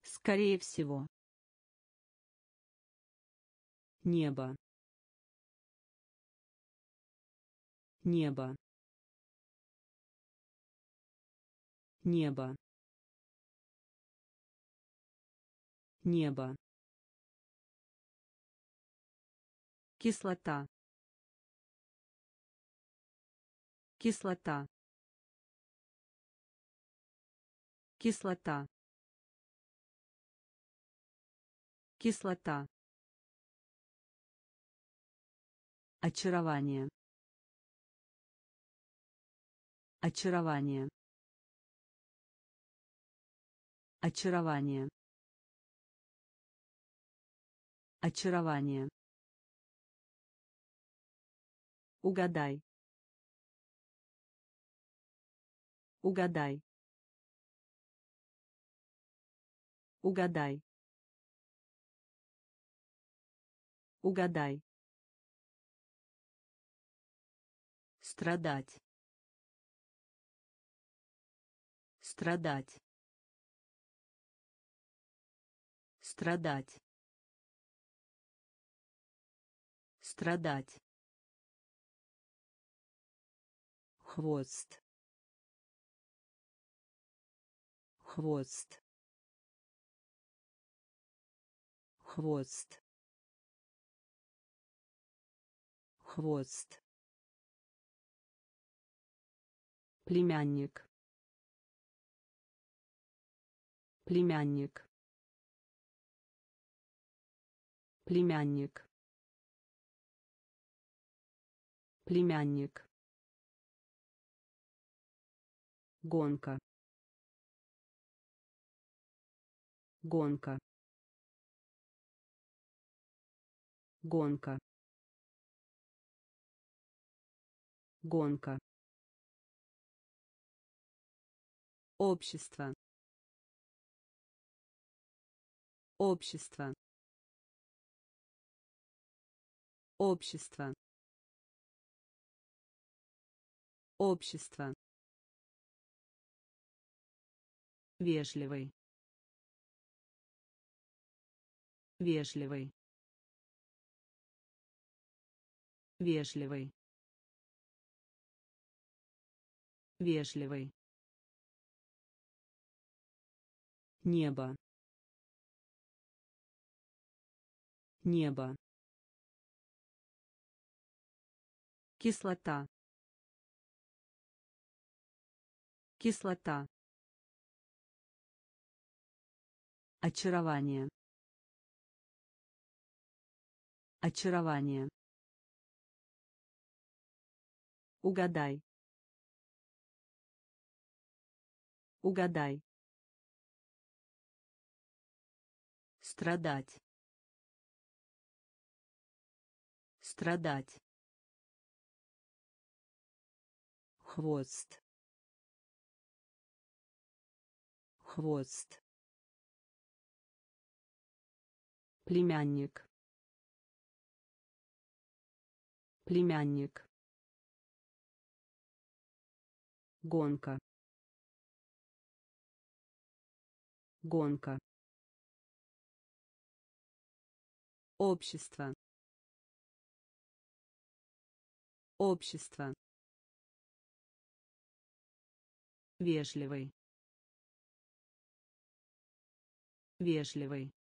Скорее всего. Небо. Небо. Небо. Небо. Кислота. Кислота. Кислота. Кислота. Очарование. Очарование. Очарование. Очарование. Угадай. Угадай. Угадай. Угадай. Страдать. Страдать. Страдать. Страдать. Хвост. Хвост. Хвост. Хвост. Племянник. Племянник. Племянник. Племянник. Гонка. Гонка. Гонка. Гонка. Общество. Общество. Общество. Общество. Вежливый. Вежливый. Вежливый. Вежливый. Небо. Небо. Кислота. Кислота. Очарование. Очарование. Угадай. Угадай. Страдать. Страдать. Хвост. Хвост. Племянник. Племянник. Гонка. Гонка. Общество. Общество. Вежливый. Вежливый.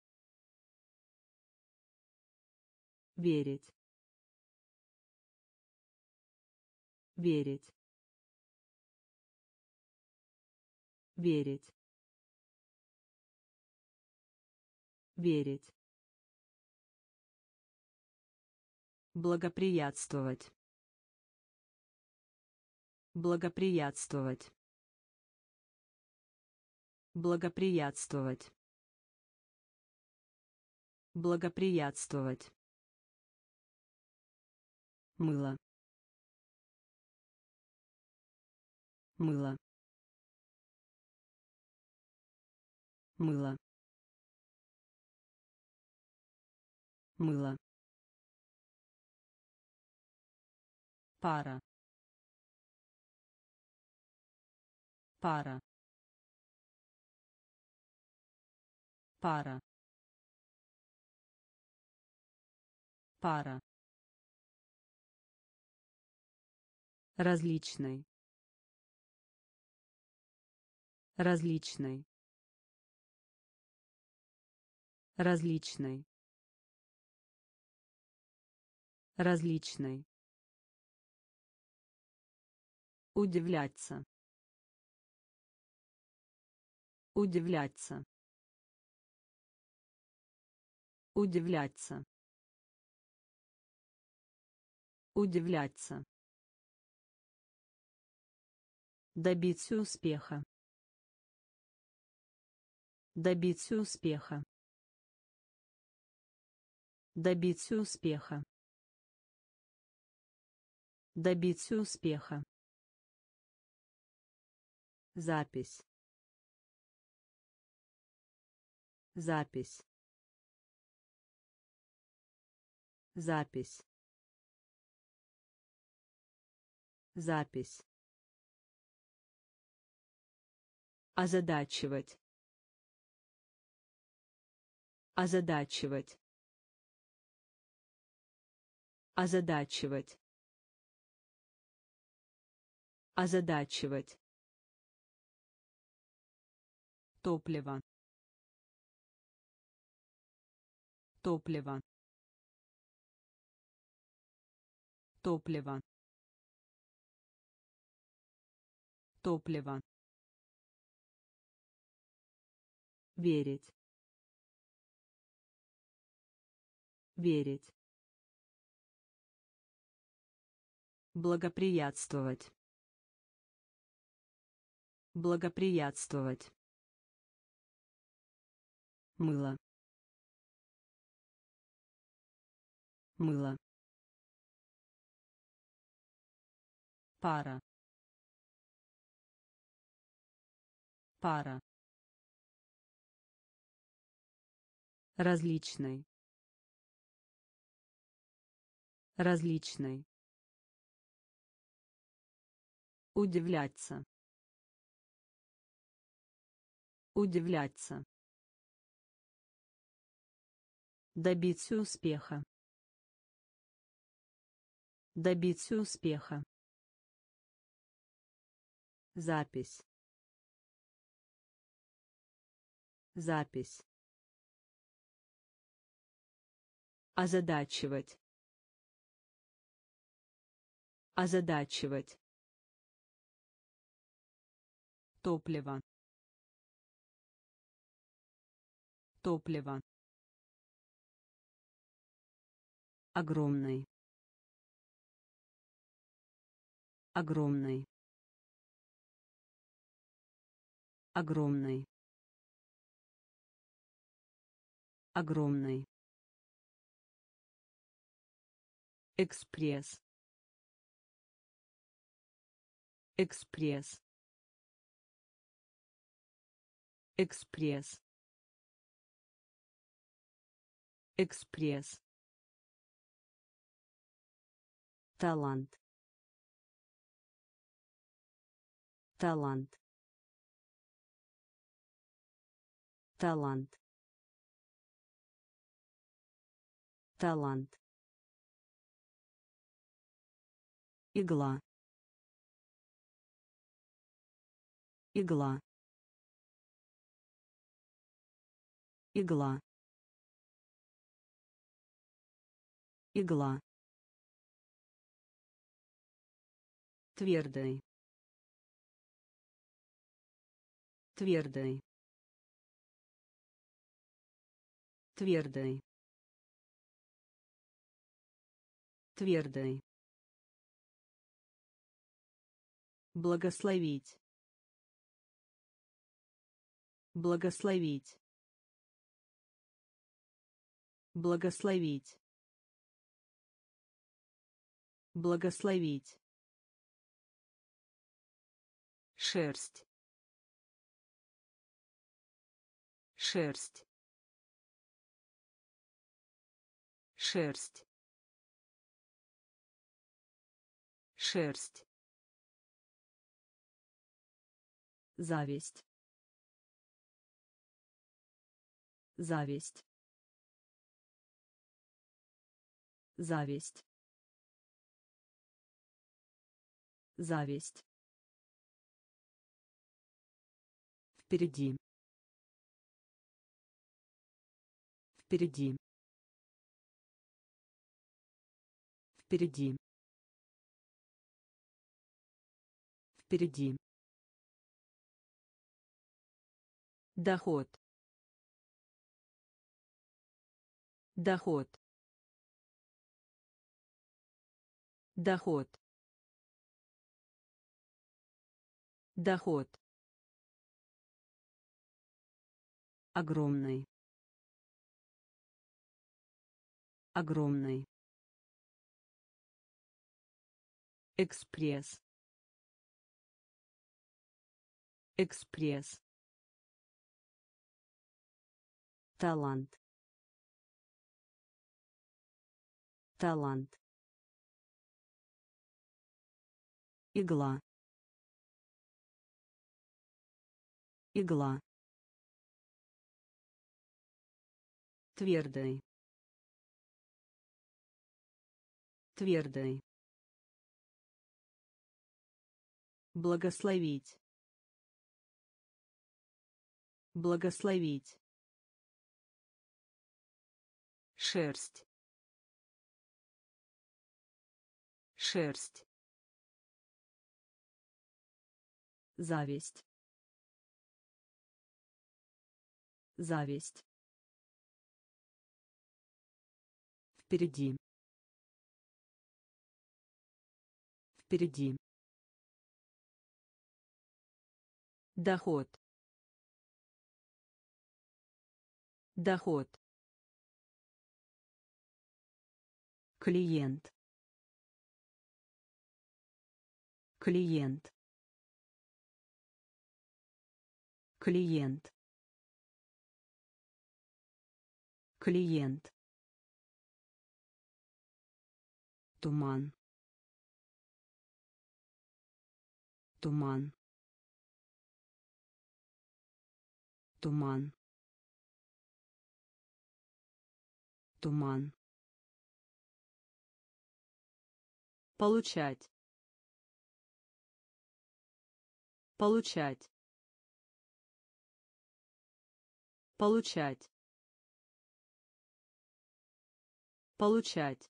Верить. Верить. Верить. Верить. Благоприятствовать. Благоприятствовать. Благоприятствовать. Благоприятствовать мыло. Мыло. Мыло. Мыло. Пара. Пара. Пара. Пара различной. Различной. Различной. Различной. Удивляться. Удивляться. Удивляться. Удивляться добиться успеха. Добиться успеха. Добиться успеха. Добиться успеха. Запись. Запись. Запись. Запись озадачивать. Озадачивать. Озадачивать. Озадачивать. Топливо. Топливо. Топливо. Топливо верить. Верить. Благоприятствовать. Благоприятствовать. Мыло. Мыло. Пара. Пара различной. Различной. Удивляться. Удивляться. Добиться успеха. Добиться успеха. Запись. Запись озадачивать. Озадачивать. Топливо. Топливо. Огромный. Огромный. Огромный. Огромный экспресс. Экспресс. Экспресс. Экспресс. Талант. Талант. Талант. Талант игла. Игла. Игла. Игла. Твердый твердый твердый твердый благословить. Благословить. Благословить. Благословить. Шерсть. Шерсть. Шерсть. Шерсть зависть. Зависть. Зависть. Зависть. Впереди. Впереди. Впереди. Впереди доход. Доход. Доход. Доход. Огромный. Огромный. Экспресс. Экспресс талант. Талант. Игла. Игла. Твердый твердый благословить. Благословить шерсть. Шерсть. Зависть. Зависть. Впереди. Впереди. Доход. Доход клиент. Клиент. Клиент. Клиент. Туман. Туман. Туман. Туман получать. Получать. Получать. Получать.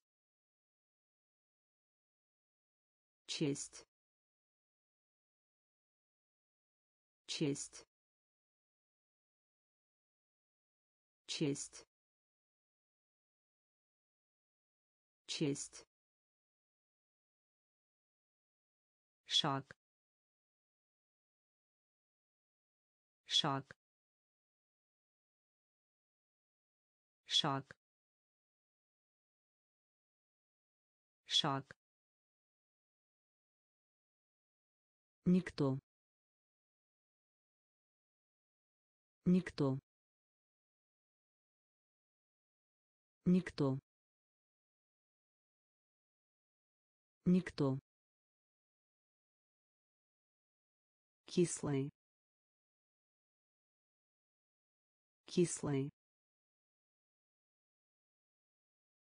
Честь. Честь. Честь. Честь шаг. Шаг. Шаг. Шаг. Никто. Никто. Никто. Никто кислый кислый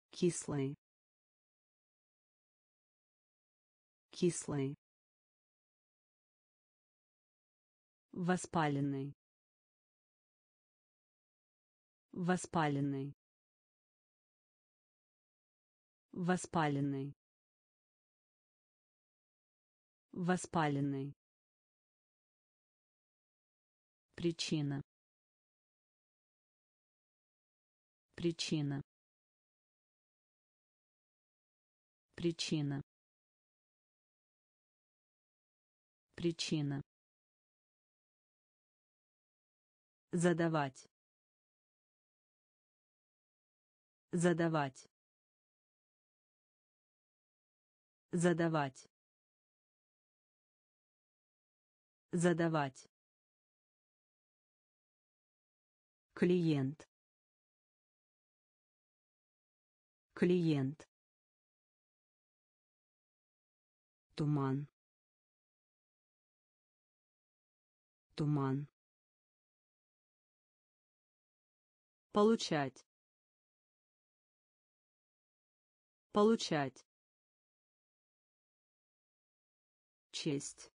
кислый кислый воспаленный воспаленный Воспаленный. Воспаленный. Причина. Причина. Причина. Причина. Задавать. Задавать. Задавать. Задавать. Клиент. Клиент. Туман. Туман. Получать. Получать. Честь.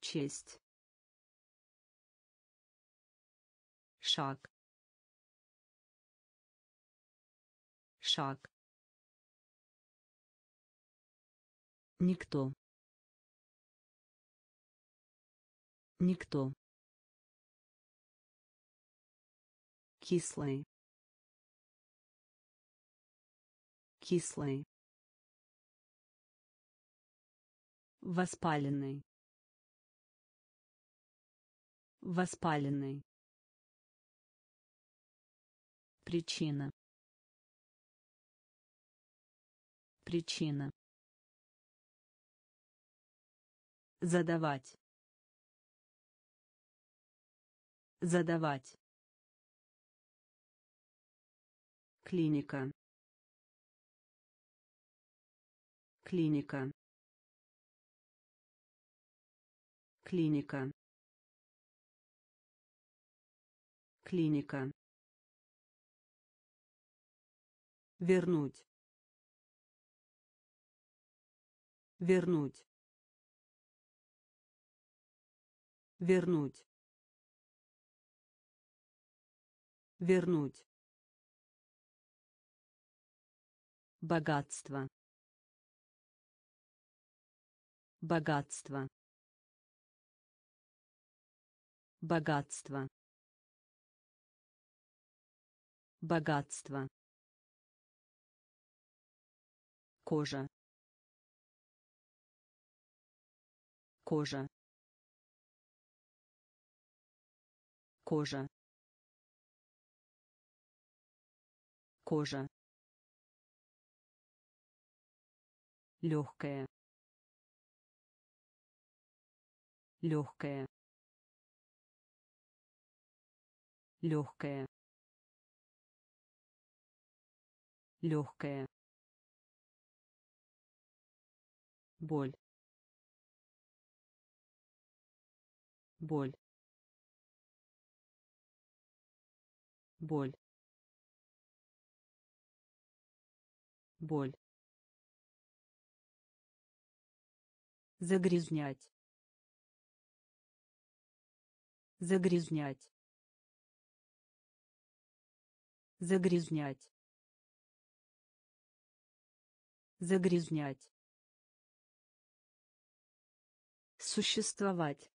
Честь. Шаг. Шаг. Никто. Никто. Кислый. Кислый. Воспаленный. Воспаленный. Причина. Причина. Задавать. Задавать. Клиника. Клиника. Клиника. Клиника. Вернуть. Вернуть. Вернуть. Вернуть. Богатство. Богатство. Богатство. Богатство. Кожа. Кожа. Кожа. Кожа. легкая легкая легкая легкая боль. Боль. Боль. Боль. Загрязнять. Загрязнять. Загрязнять. Загрязнять существовать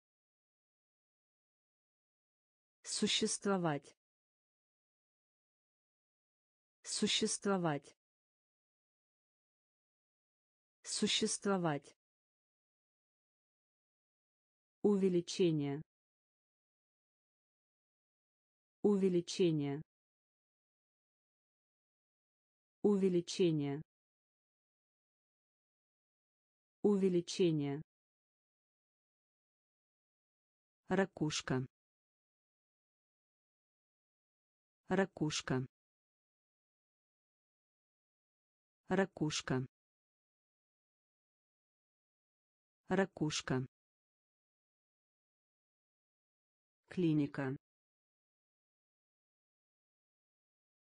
существовать существовать существовать Увеличение. Увеличение. Увеличение. Увеличение. Ракушка. Ракушка. Ракушка. Ракушка. Клиника.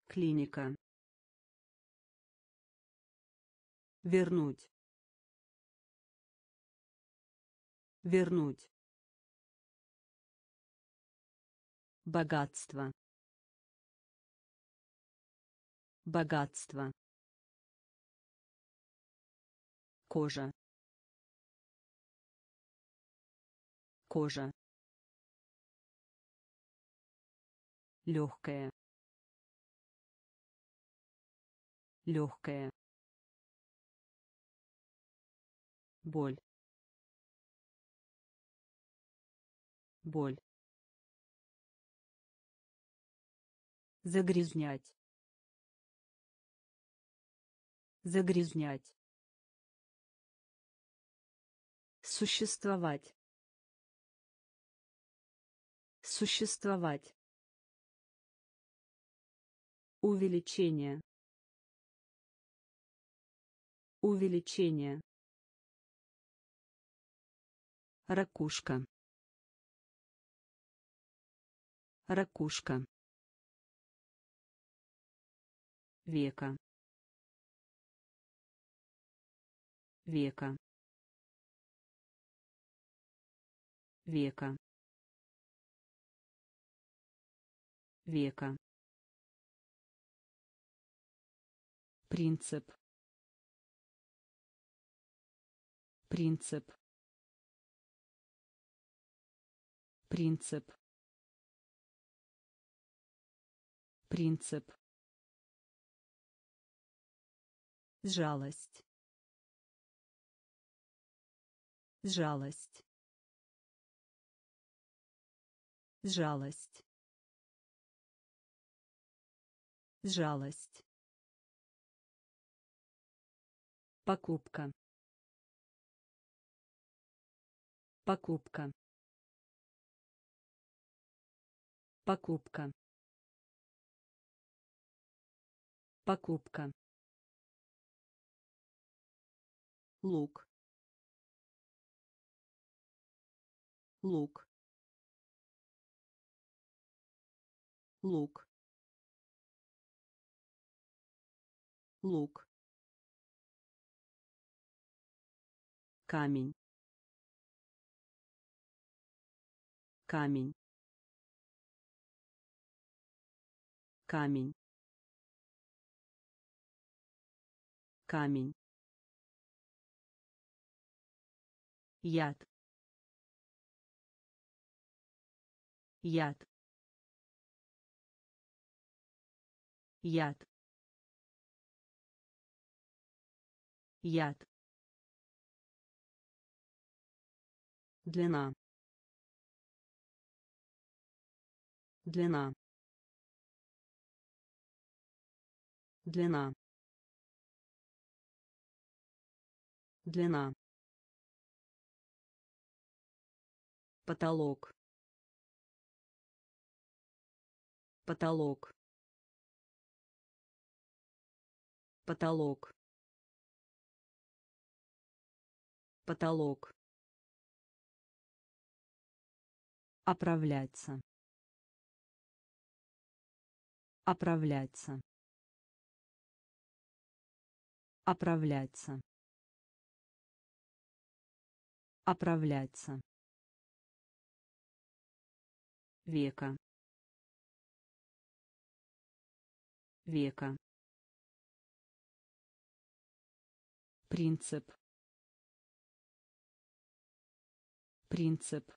Клиника. Вернуть. Вернуть. Богатство. Богатство. Кожа. Кожа. легкая легкая боль боль загрязнять. Загрязнять. Существовать. Существовать. Увеличение. Увеличение. Ракушка. Ракушка века. Века. Века. Века. Принцип. Принцип. Принцип. Принцип жалость. Жалость. Жалость. Жалость. Покупка. Покупка. Покупка. Покупка лук. Лук. Лук. Лук. Камень. Камень. Камень. Камень яд. Яд. Яд. Яд. Длина. Длина. Длина. Длина потолок. Потолок. Потолок. Потолок. Оправляться. Оправляться. Оправляться. Оправляться века. Века. Принцип. Принцип.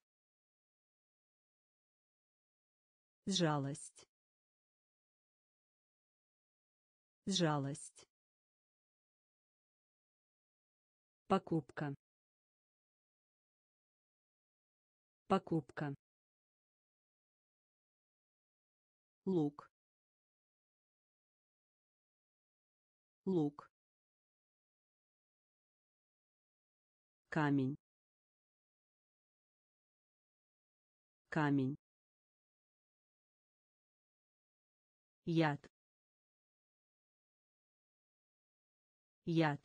Жалость. Жалость. Покупка. Покупка лук. Лук. Камень. Камень. Яд. Яд.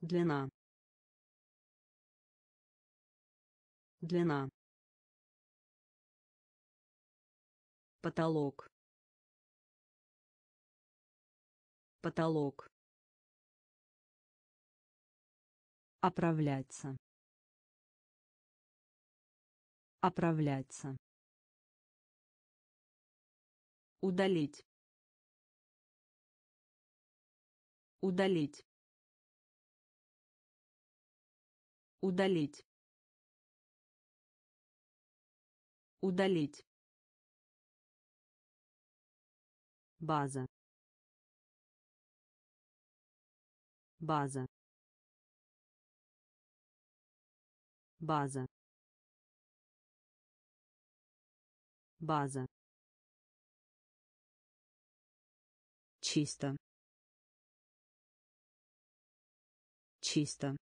Длина. Длина потолок. Потолок. Оправляться. Оправляться. Удалить. Удалить. Удалить. Удалить база. База. База. База. Чисто. Чисто.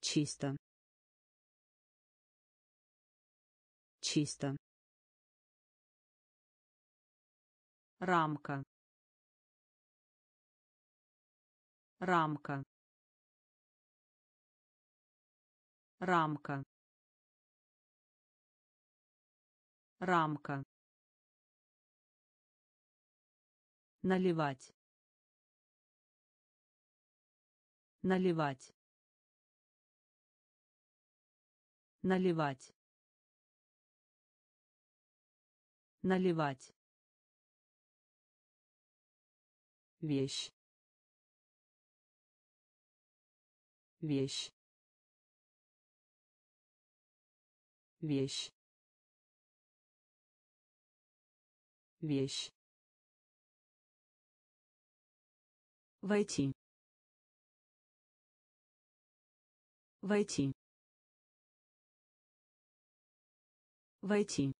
Чисто. Чисто рамка. Рамка. Рамка. Рамка. Наливать. Наливать. Наливать. Наливать вещь. Вещь. Вещь. Вещь. Войти. Войти. Войти.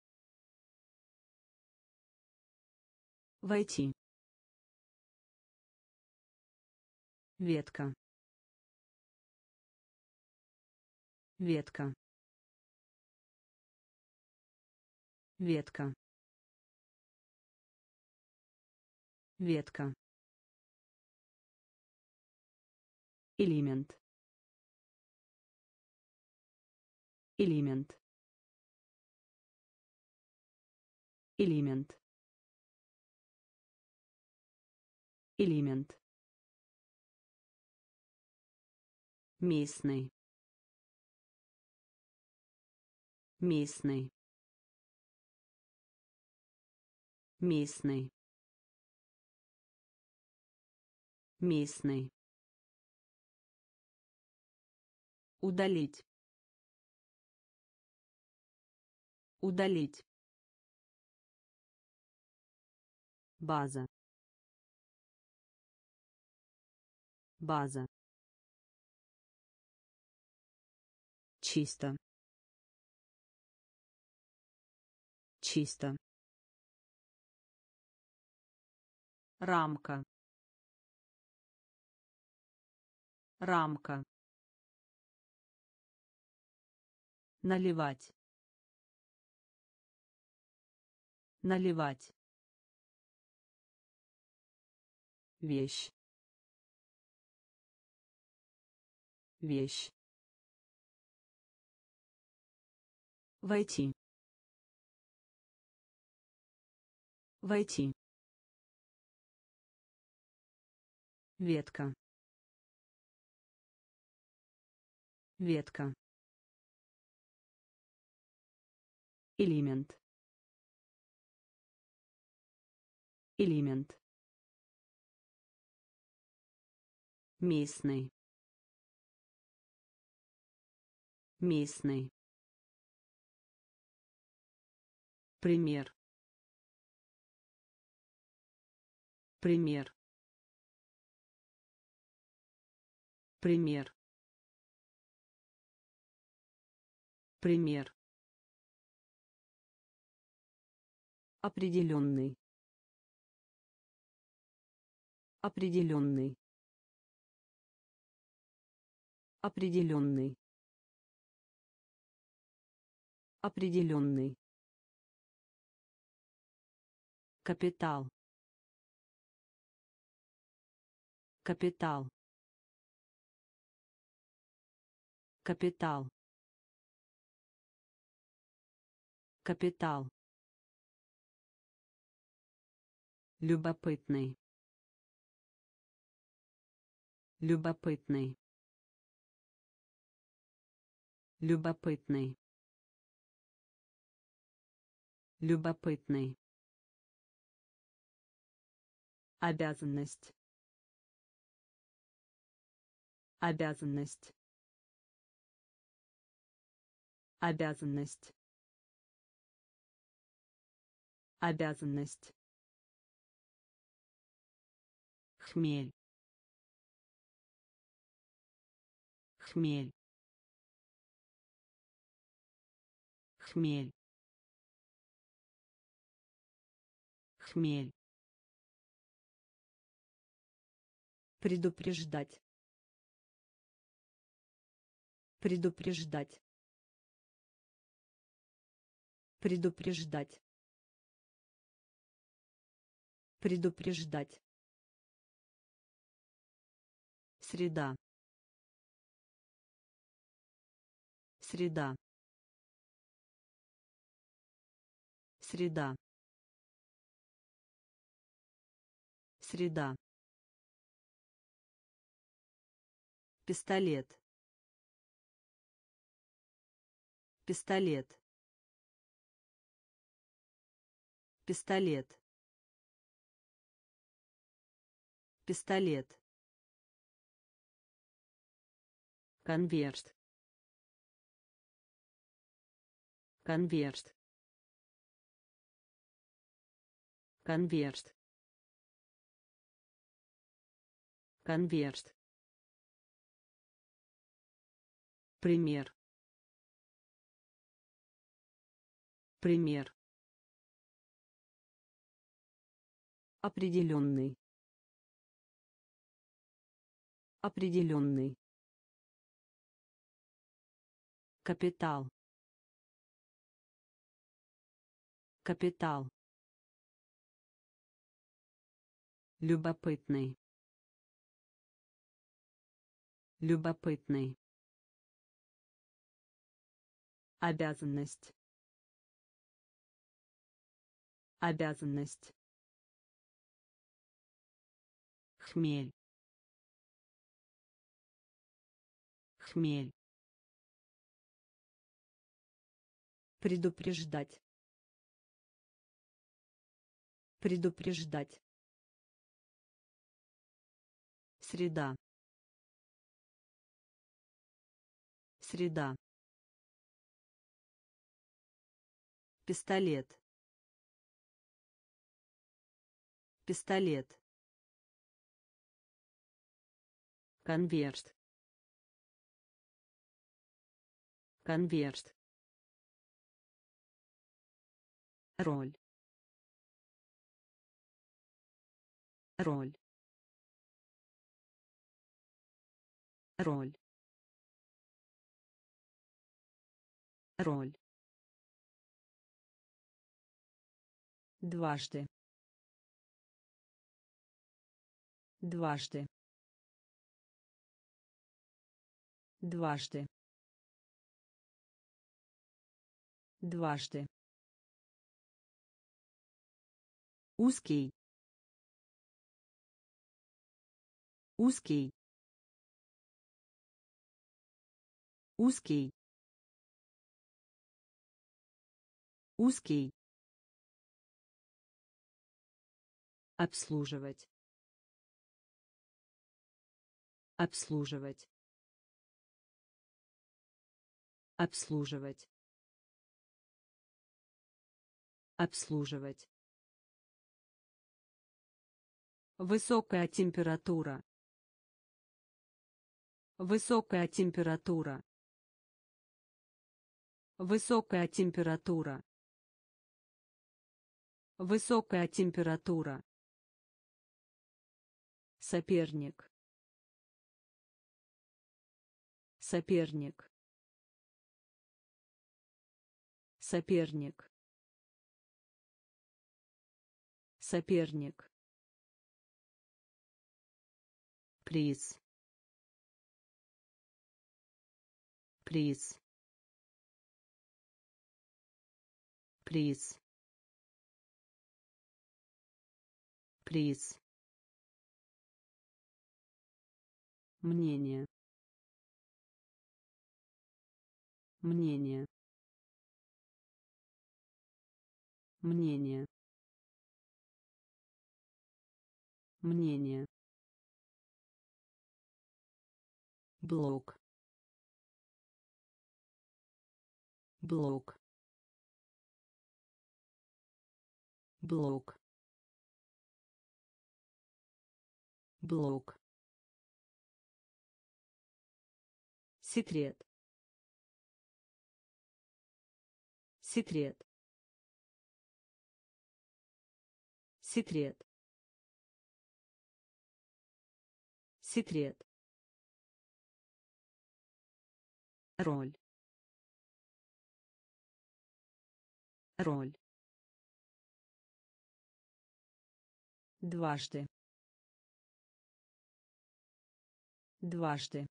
Войти ветка. Ветка. Ветка. Ветка. Элемент. Элемент. Элемент. Элемент местный. Местный. Местный. Местный. Удалить. Удалить. База. База чисто. Чисто. Рамка. Рамка. Наливать. Наливать. Вещь. Вещь войти. Войти. Ветка. Ветка. Элемент. Элемент. Местный. Местный пример. Пример. Пример. Пример. Определенный. Определенный. Определенный. Определенный капитал. Капитал. Капитал. Капитал. Любопытный. Любопытный. Любопытный. Любопытный. Обязанность. Обязанность. Обязанность. Обязанность. Хмель. Хмель. Хмель. Хмель. Предупреждать. Предупреждать. Предупреждать. Предупреждать. Среда. Среда. Среда. Среда. Пистолет. Пистолет. Пистолет. Пистолет. Конверт. Конверт. Конверт. Конверт. Пример. Пример. Определенный. Определенный. Капитал. Капитал. Любопытный. Любопытный. Обязанность. Обязанность. Хмель. Хмель. Предупреждать. Предупреждать. Среда. Среда. Пистолет. Пистолет. Конверт. Конверт. Роль. Роль. Роль. Роль. Дважды. Дважды. Дважды. Дважды. Узкий. Узкий. Узкий. Узкий. Обслуживать. Обслуживать. Обслуживать. Обслуживать. Высокая температура. Высокая температура. Высокая температура. Высокая температура. Соперник. Соперник. Соперник. Соперник. Приз. Приз. Приз. Приз. Мнение. Мнение. мнение. Мнение. Блок. Блок. Блок. Блок секрет. Секрет. Секрет. Секрет. Роль. Роль. Дважды. Дважды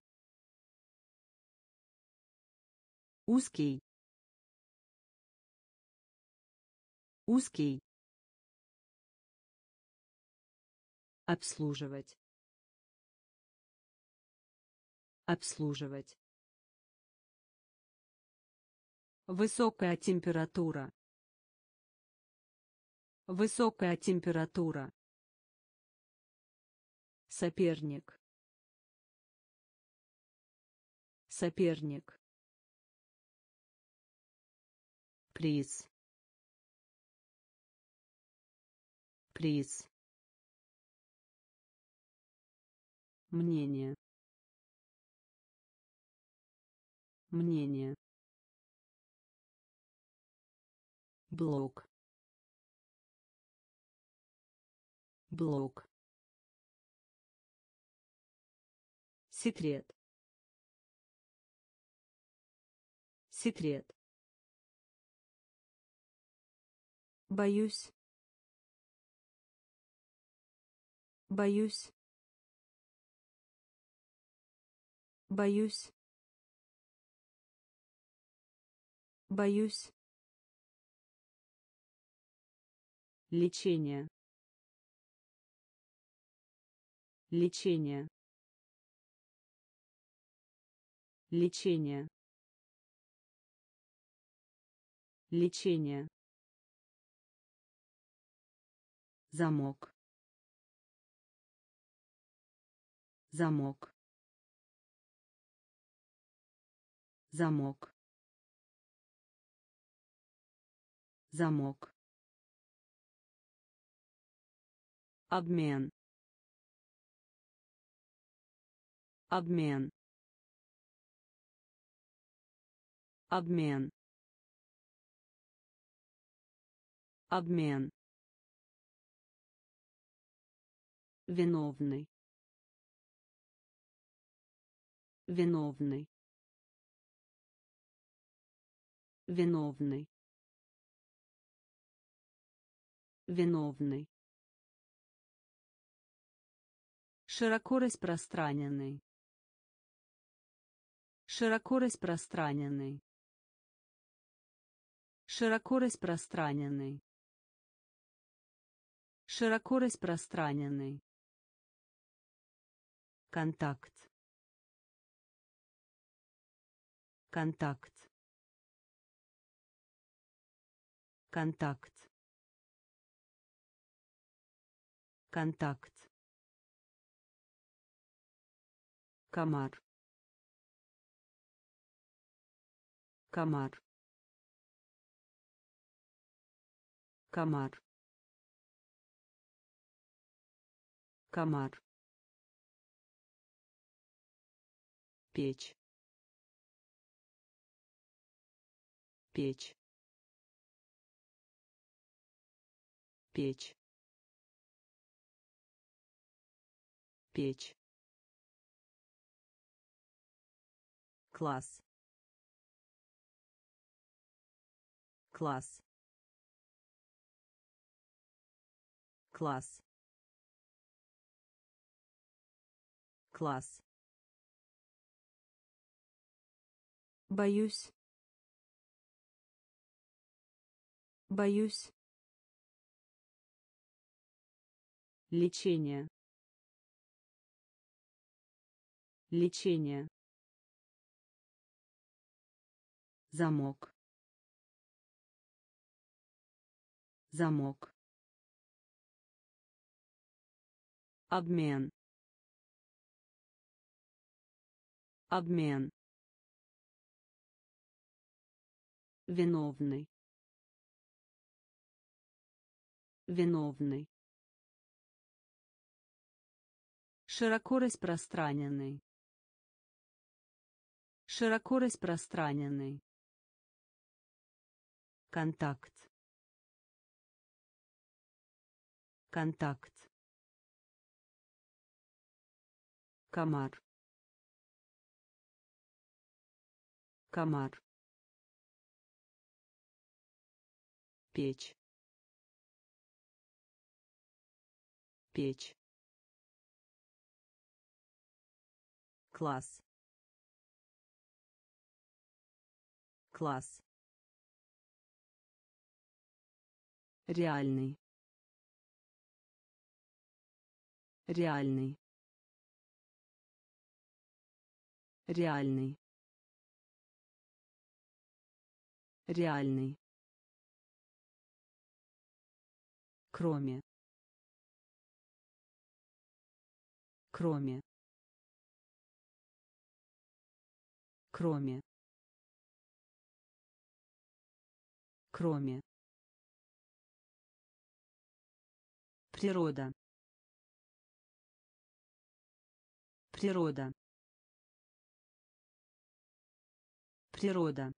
узкий узкий обслуживать обслуживать Высокая температура. Высокая температура. Соперник. Соперник. Приз. Приз. Мнение. Мнение. блок блок секрет секрет боюсь боюсь боюсь боюсь Лечение. Лечение. Лечение. Лечение. Замок. Замок. Замок. Замок. обмен обмен обмен обмен виновный виновный виновный виновный Широко распространенный. Широко распространенный. Широко распространенный. Широко распространенный. Контакт. Контакт. Контакт. Контакт. комар комар комар комар печь. Печь. Печь. Печь. Класс. Класс. Класс. Класс боюсь. Боюсь. Лечение. Лечение. Замок. Замок. Обмен. Обмен виновный. Виновный. Широко распространенный. Широко распространенный. Контакт. Контакт. Комар. Комар печь. Печь. Класс. Класс. Реальный. Реальный. Реальный. Реальный кроме кроме кроме кроме. Природа. Природа. Природа.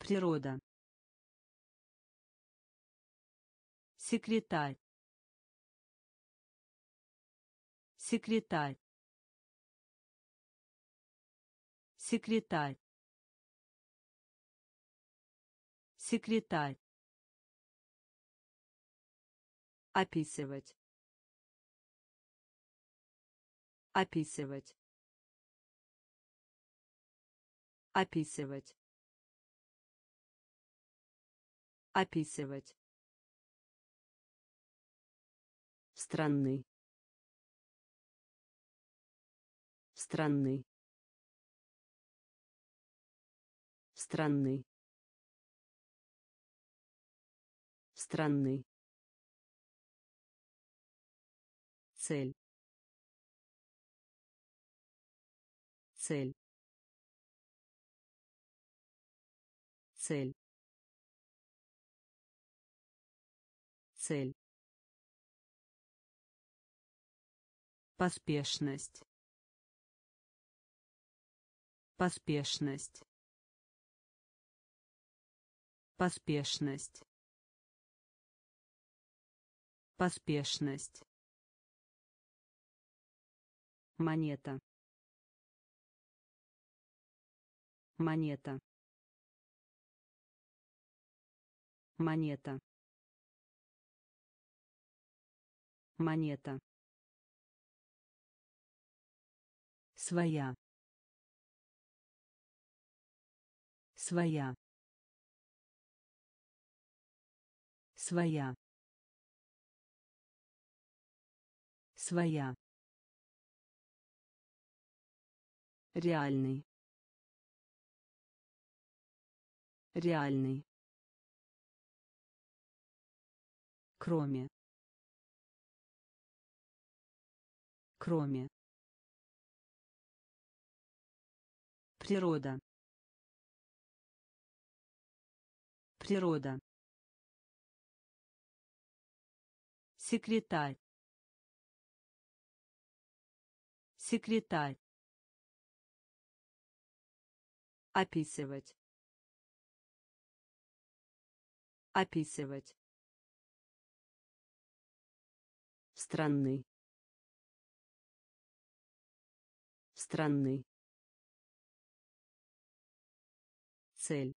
Природа секретарь. Секретарь. Секретарь. Секретарь. Описывать. Описывать. Описывать. Описывать странный. Странный. Странный. Странный. Цель. Цель. Цель. Цель поспешность. Поспешность. Поспешность. Поспешность. Монета. Монета. Монета. Монета своя. Своя. Своя. Своя. Реальный. Реальный. Кроме. Кроме природа. Природа. Секретарь. Секретарь. Описывать. Описывать. Странный странный цель.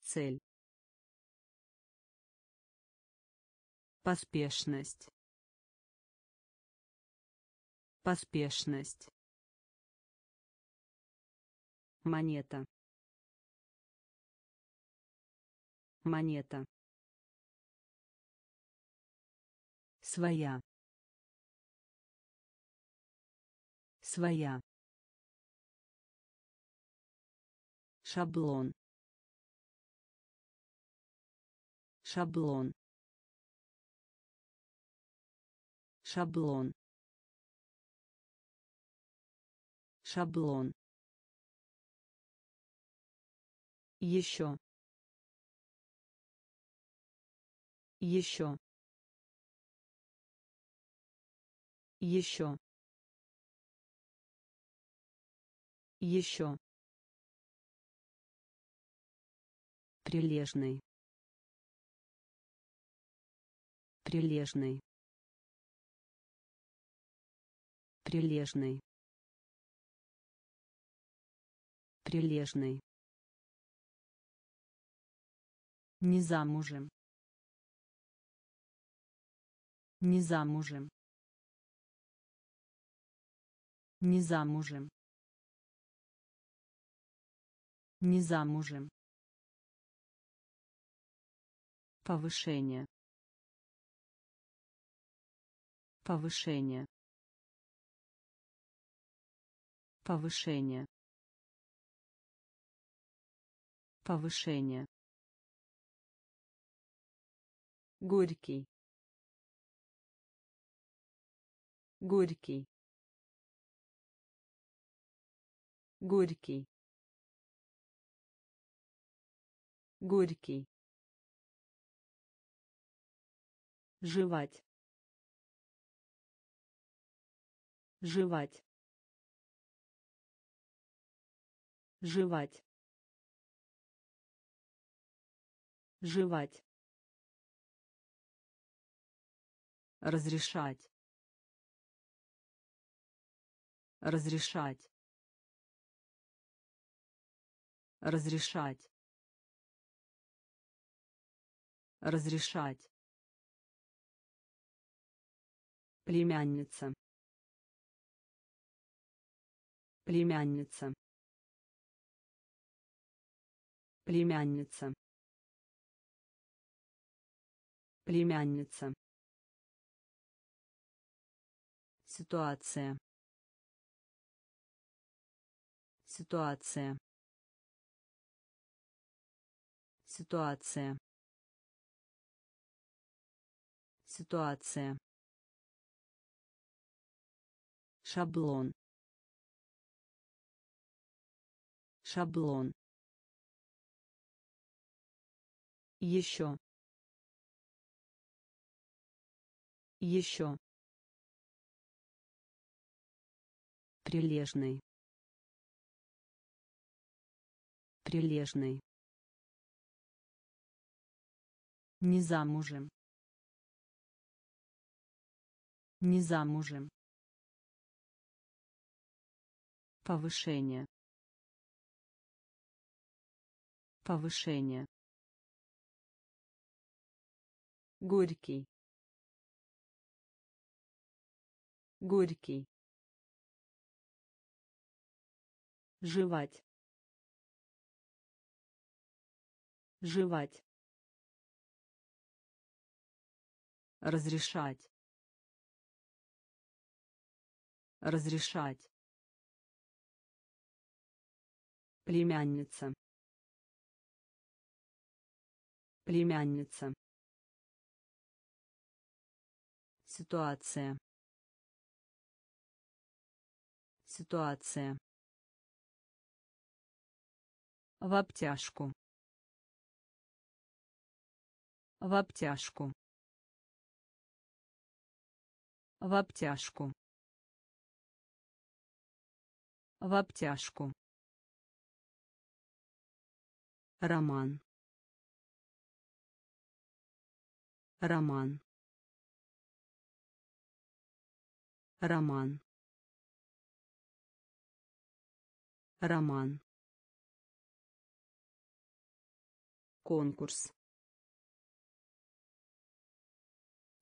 Цель. Поспешность. Поспешность. Монета. Монета. Своя. Своя шаблон. Шаблон. Шаблон. Шаблон. Еще. Еще. Еще. Еще прилежный. Прилежный. Прилежный. Прилежный. Не замужем. Не замужем. Не замужем. Не замужем повышение. Повышение. Повышение. Повышение. Горький. Горький. Горький. Горький жевать. Жевать. Жевать. Жевать. Разрешать. Разрешать. Разрешать. Разрешать племянница. Племянница. Племянница. Племянница. Ситуация. Ситуация. Ситуация. Ситуация шаблон. Шаблон. Еще. Еще. Прилежный. Прилежный. Не замужем не замужем повышение. Повышение. Горький. Горький. Жевать. Жевать. Разрешать. Разрешать племянница. Племянница. Ситуация. Ситуация. В обтяжку. В обтяжку. В обтяжку. В обтяжку роман. Роман. Роман. Роман. Конкурс.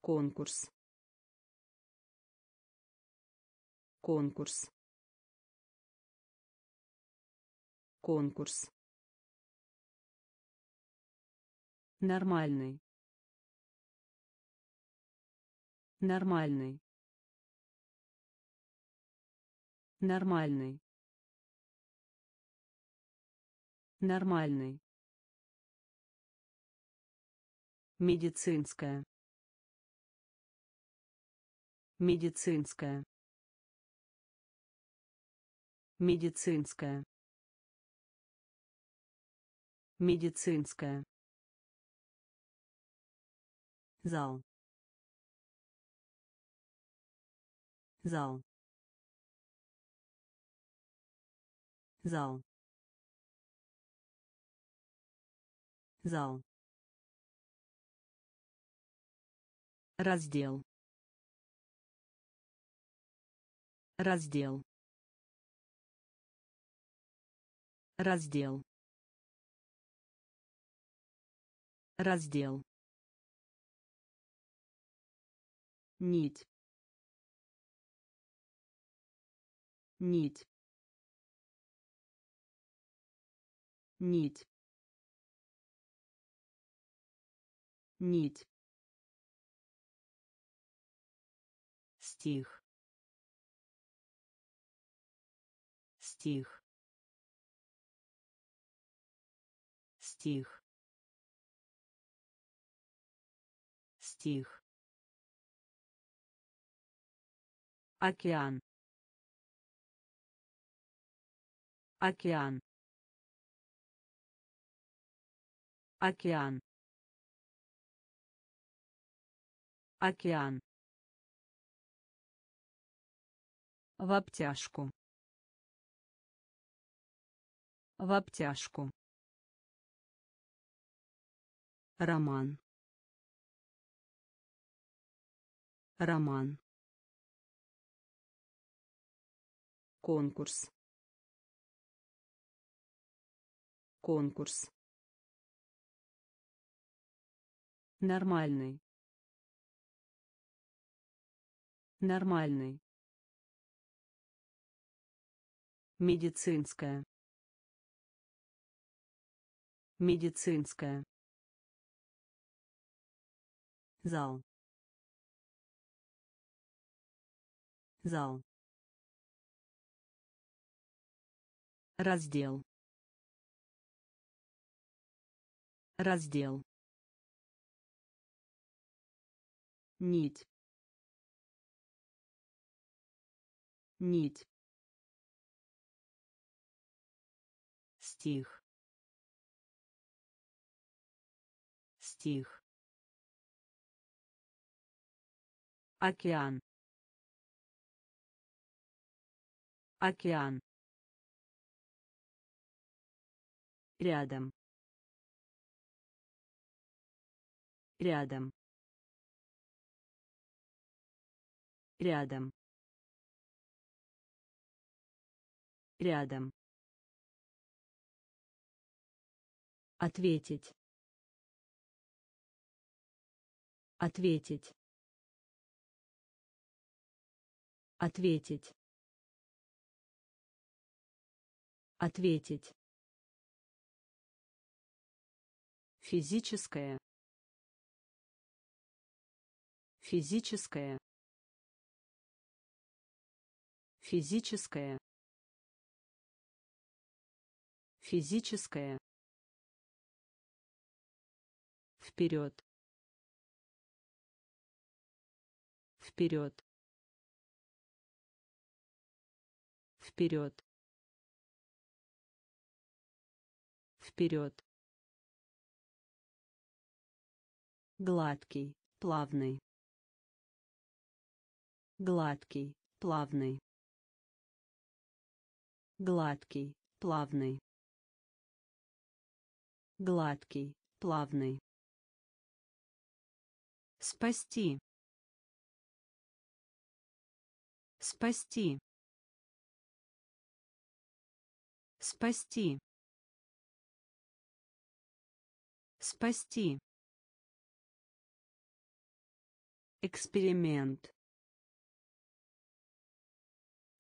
Конкурс. Конкурс. Конкурс нормальный нормальный нормальный Нормальный. Медицинская. Медицинская. Медицинская. Медицинская. Зал. Зал. Зал. Зал. Раздел. Раздел. Раздел. Раздел. Нить. Нить. Нить. Нить. стих стих стих стих океан океан океан океан В обтяжку. В обтяжку. Роман. Роман. Конкурс. Конкурс. Нормальный. Нормальный. Медицинская. Медицинская. Зал. Зал. Раздел. Раздел. Нить. Нить. стих стих океан океан рядом рядом рядом рядом Ответить. Ответить. Ответить. Ответить. Физическое. Физическое. Физическое. Физическое. вперед вперед вперед вперед гладкий плавный гладкий плавный гладкий плавный гладкий плавный Спасти. Спасти. Спасти. Спасти. Эксперимент.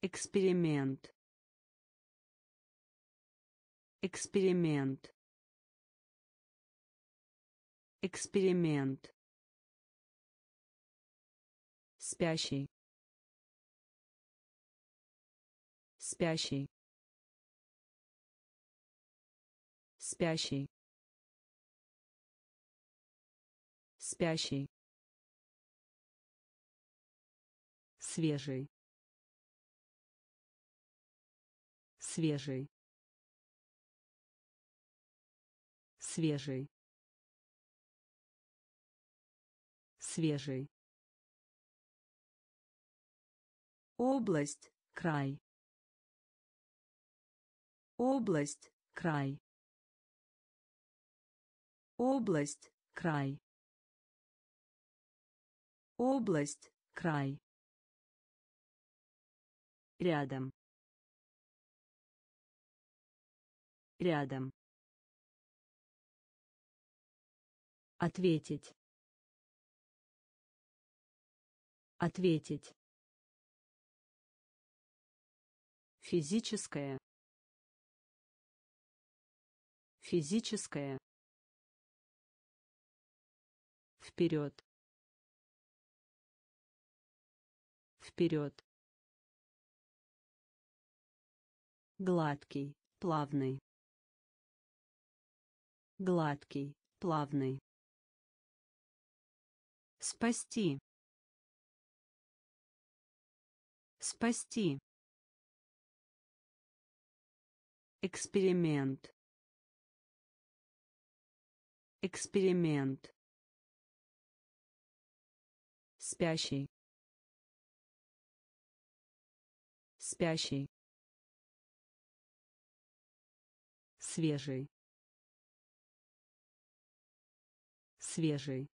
Эксперимент. Эксперимент. Эксперимент спящий спящий спящий спящий свежий. Свежий. Свежий. Свежий. Область край. Область край. Область край. Область край рядом. Рядом. Ответить. Ответить. Физическое. Физическое. Вперед. Вперед гладкий плавный. Гладкий плавный. Спасти. Спасти. Эксперимент. Эксперимент. Спящий. Спящий свежий. Свежий.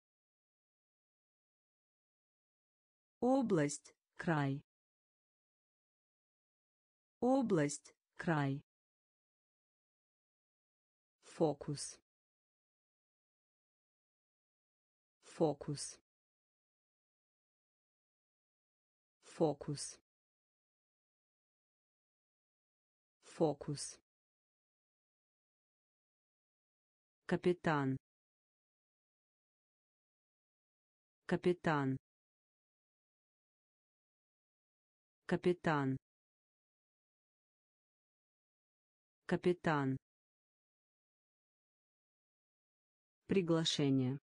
Область край. Область край. Фокус. Фокус. Фокус. Фокус капитан. Капитан. Капитан. Капитан. Приглашение.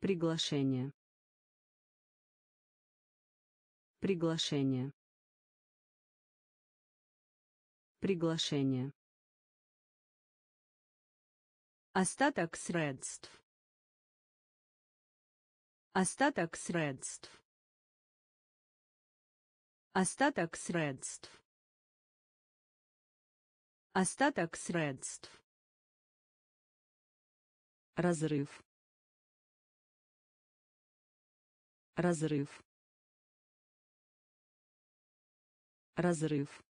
Приглашение. Приглашение. Приглашение Остаток средств. Остаток средств. Остаток средств. Остаток средств. Разрыв. Разрыв. Разрыв.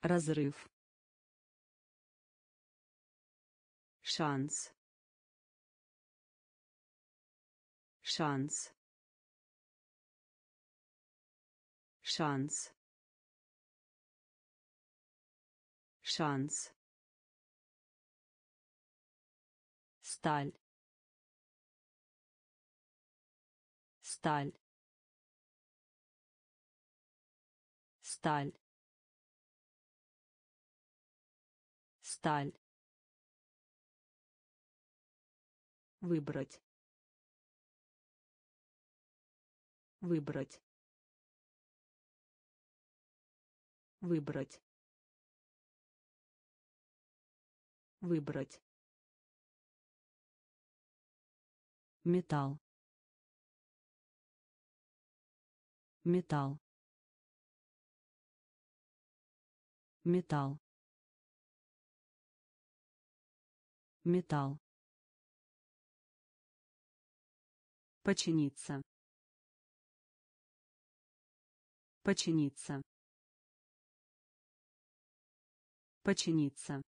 Разрыв. Шанс шанс шанс шанс сталь сталь сталь сталь выбрать. Выбрать. Выбрать. Выбрать. Металл. Металл. Металл. Металл Починиться. Починиться. Починиться.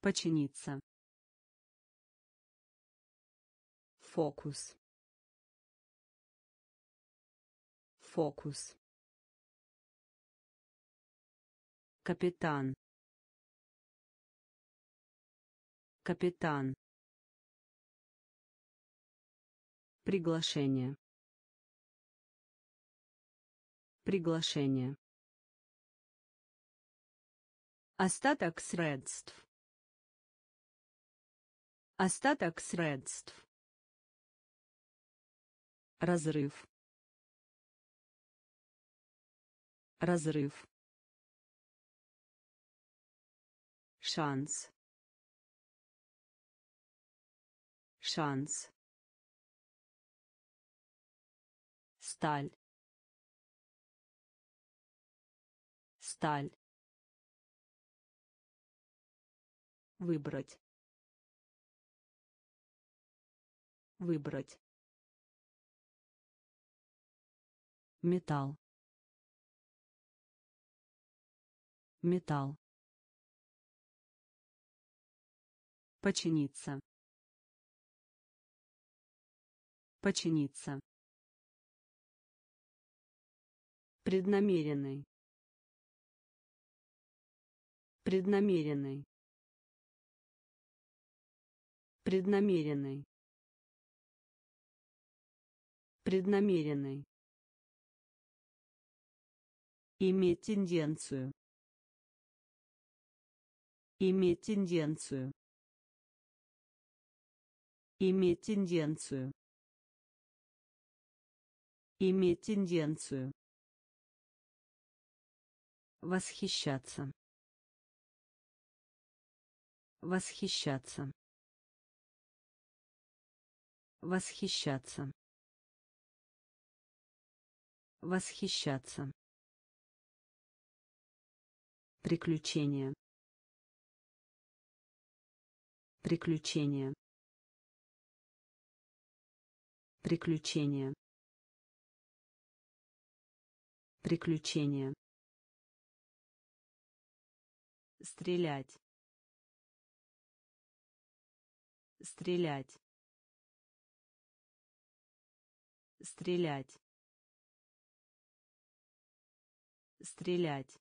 Починиться. Фокус. Фокус. Капитан. Капитан. Приглашение. Приглашение. Остаток средств. Остаток средств. Разрыв. Разрыв. Шанс. Шанс. Сталь. Сталь. Выбрать. Выбрать. Металл. Металл. Починиться. Починиться. Преднамеренный. Преднамеренный. Преднамеренный. Преднамеренный. Иметь тенденцию. Иметь тенденцию. Иметь тенденцию. Иметь тенденцию. Восхищаться. Восхищаться. Восхищаться. Восхищаться. Приключения. Приключения. Приключения. Приключения. Стрелять. Стрелять. Стрелять. Стрелять.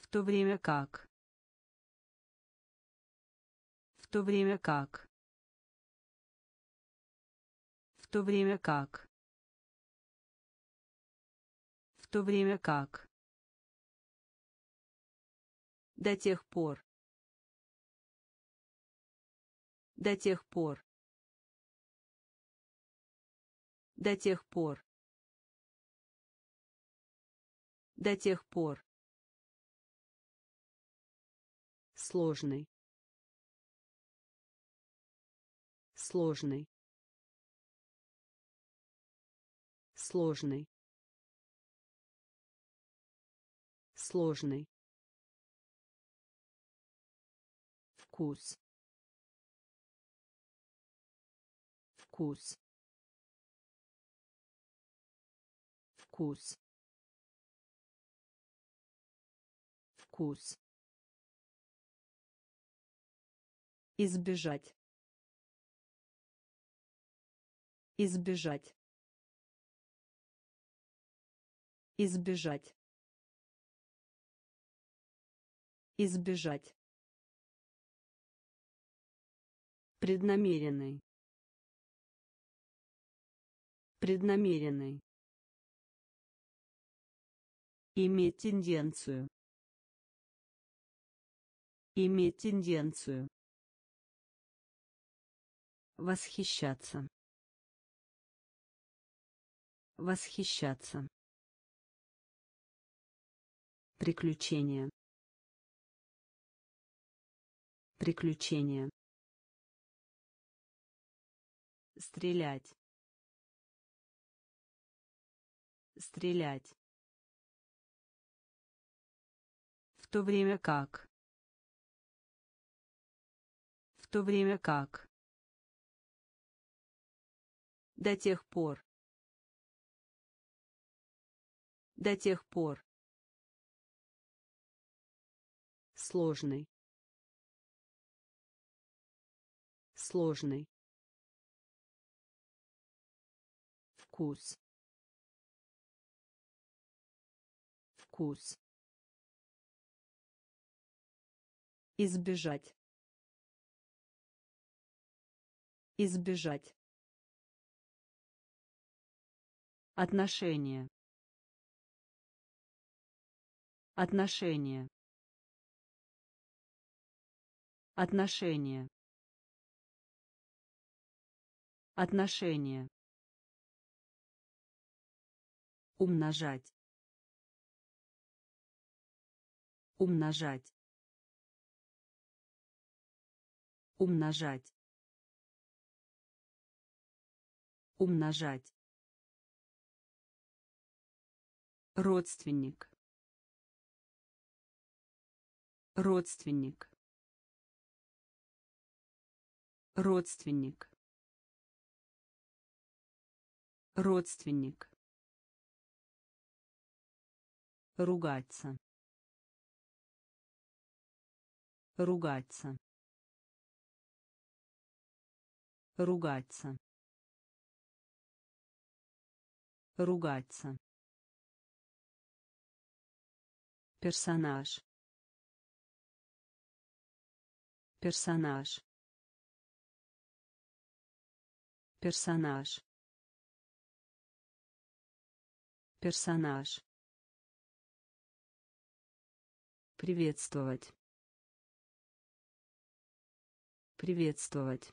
В то время как. В то время как. В то время как. В то время как. До тех пор. До тех пор. До тех пор. До тех пор. Сложный. Сложный. Сложный. Сложный. Вкус. Вкус. Вкус. Вкус. Избежать. Избежать. Избежать. Избежать. Преднамеренный. Преднамеренный. Иметь тенденцию. Иметь тенденцию. Восхищаться. Восхищаться. Приключения. Приключения. Стрелять. Стрелять. В то время как. В то время как. До тех пор. До тех пор. Сложный. Сложный. Вкус. Вкус. Избежать. Избежать. Отношение. Отношение. Отношение. Отношение. Умножать. Умножать. Умножать. Умножать. Родственник. Родственник. Родственник. Родственник. Ругаться. Ругаться. Ругаться. Ругаться. Персонаж. Персонаж. Персонаж. Персонаж. Приветствовать. Приветствовать.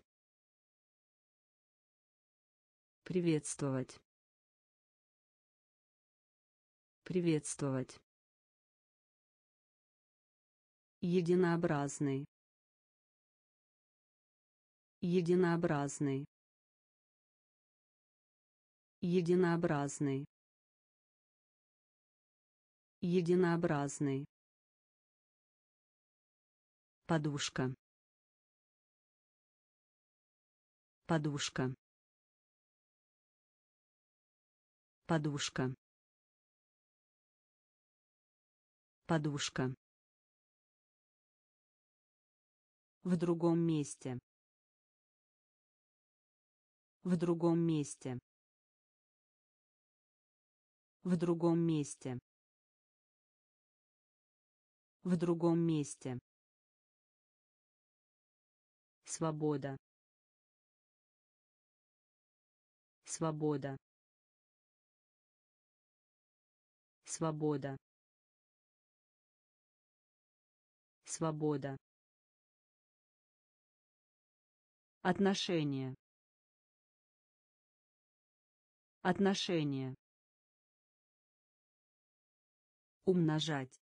Приветствовать. Приветствовать. Единообразный. Единообразный. Единообразный. Единообразный. Подушка. Подушка. Подушка. Подушка. В другом месте. В другом месте. В другом месте. В другом месте. Свобода. Свобода. Свобода. Свобода. Отношение. Отношение. Умножать.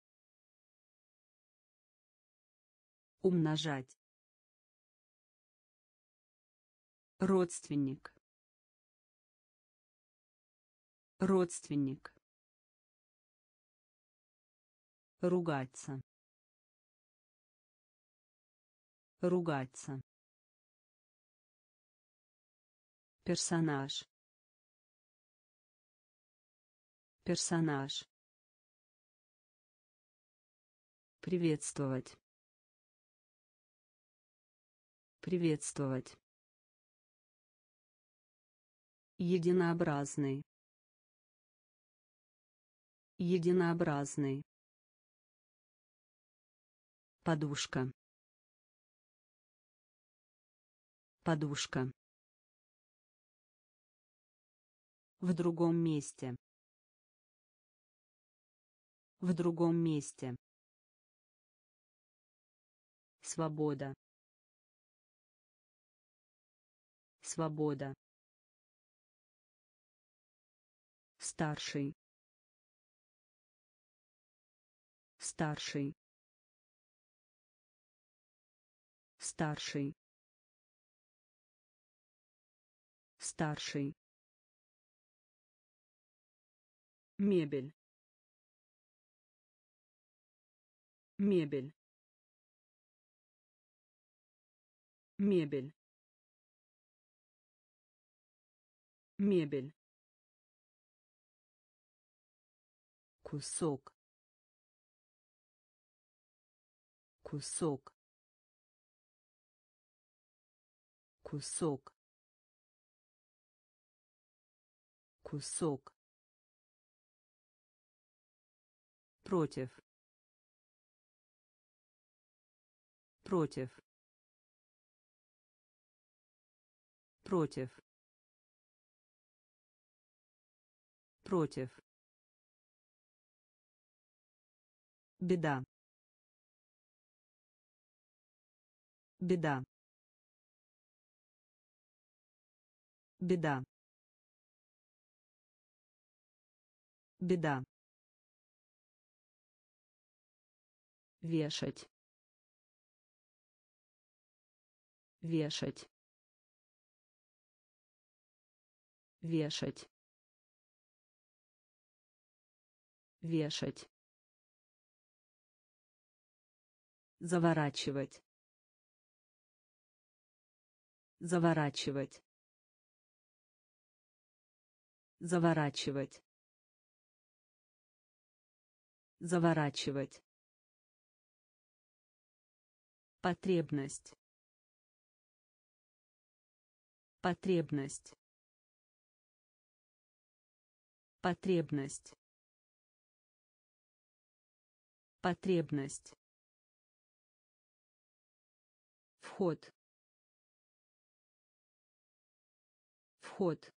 Умножать. Родственник. Родственник. Ругаться. Ругаться. Персонаж. Персонаж. Приветствовать. Приветствовать. Единообразный. Единообразный. Подушка. Подушка. В другом месте. В другом месте. Свобода. Свобода. Старший. Старший. Старший. Старший. Мебель. Мебель. Мебель. Мебель. Кусок. Кусок. Кусок. Кусок. Против. Против. Против. Против беда. Беда. Беда. Беда. Вешать. Вешать. Вешать. Вешать заворачивать. Заворачивать. Заворачивать. Заворачивать. Потребность. Потребность. Потребность. Потребность вход. Вход.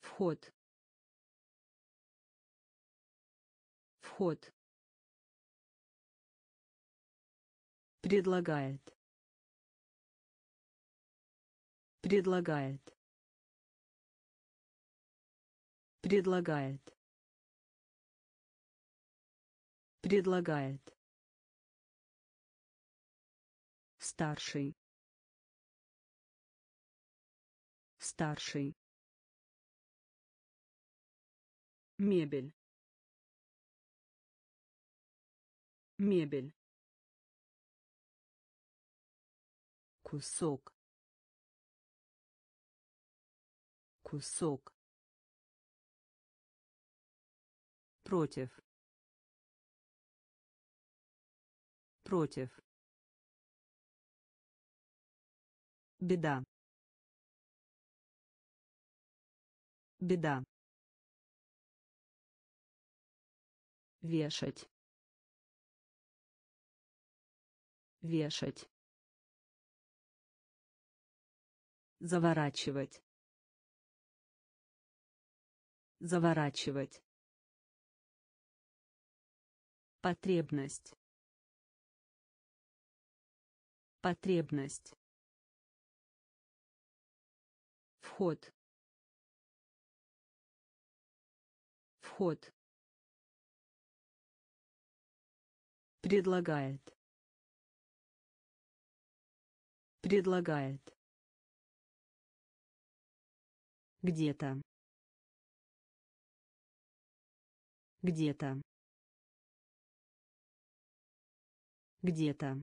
Вход. Вход. Предлагает. Предлагает. Предлагает. Предлагает старший. Старший. Мебель. Мебель. Кусок. Кусок. Против. Против беда. Беда. Вешать. Вешать. Заворачивать. Заворачивать. Потребность. Потребность вход. Вход. Предлагает. Предлагает. Где-то. Где-то. Где-то.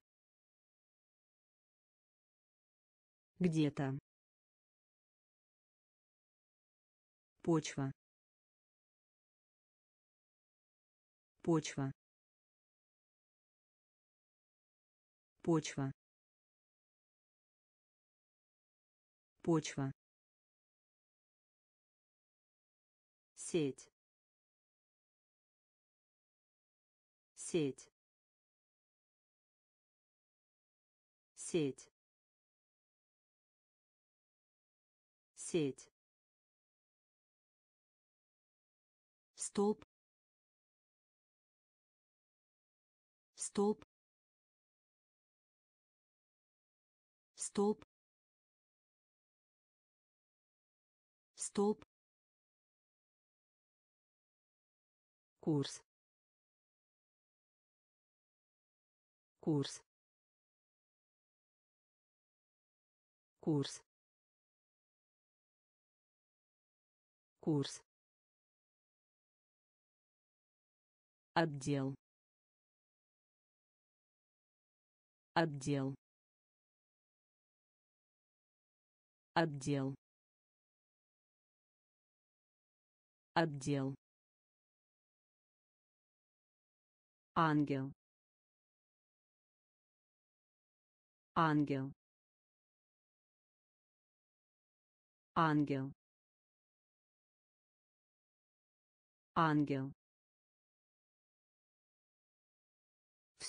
Где-то почва. Почва. Почва. Почва. Сеть. Сеть. Сеть. Сеть столб. Столб. Столб. Столб. Курс. Курс. Курс. Курс отдел. Отдел. Отдел. Отдел. Ангел. Ангел. Ангел. Ангел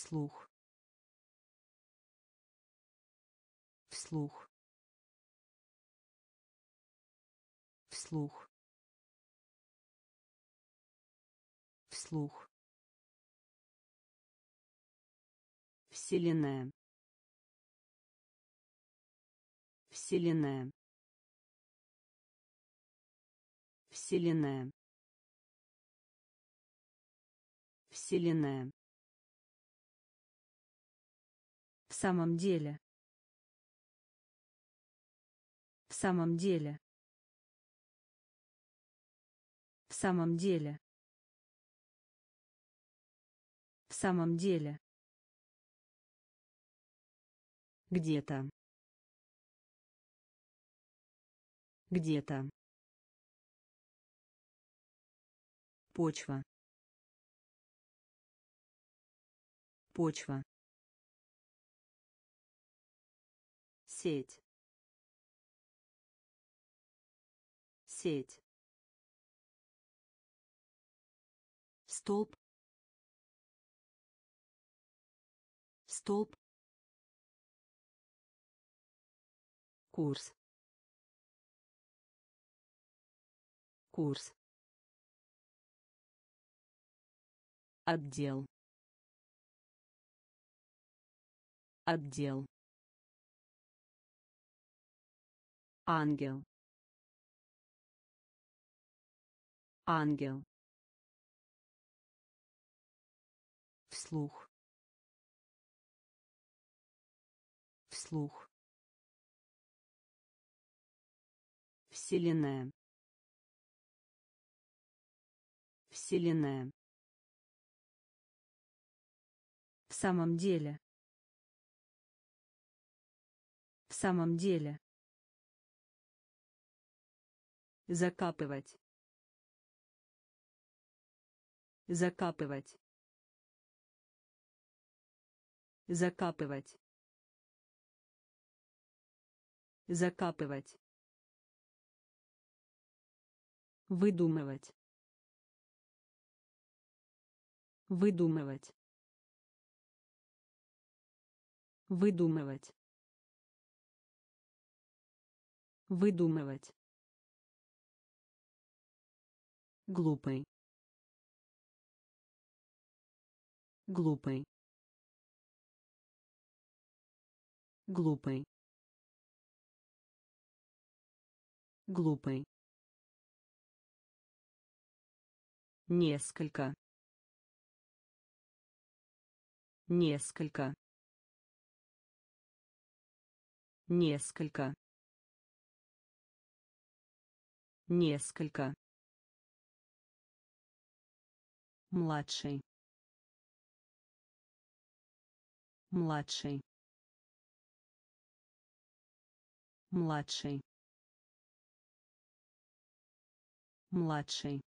вслух. Вслух. Вслух. Вслух. Вселенная. Вселенная. Вселенная. Вселенная в самом деле. В самом деле. В самом деле. В самом деле. Где-то. Где-то. Почва. Почва сеть. Сеть. Столб столб курс. Курс. Отдел. Отдел ангел. Ангел. Вслух. Вслух. Вселенная. Вселенная. В самом деле. В самом деле закапывать. Закапывать. Закапывать. Закапывать. Выдумывать. Выдумывать. Выдумывать. Выдумывать глупый. Глупый. Глупый. Глупый. Несколько. Несколько. Несколько. Несколько младший. Младший. Младший. Младший.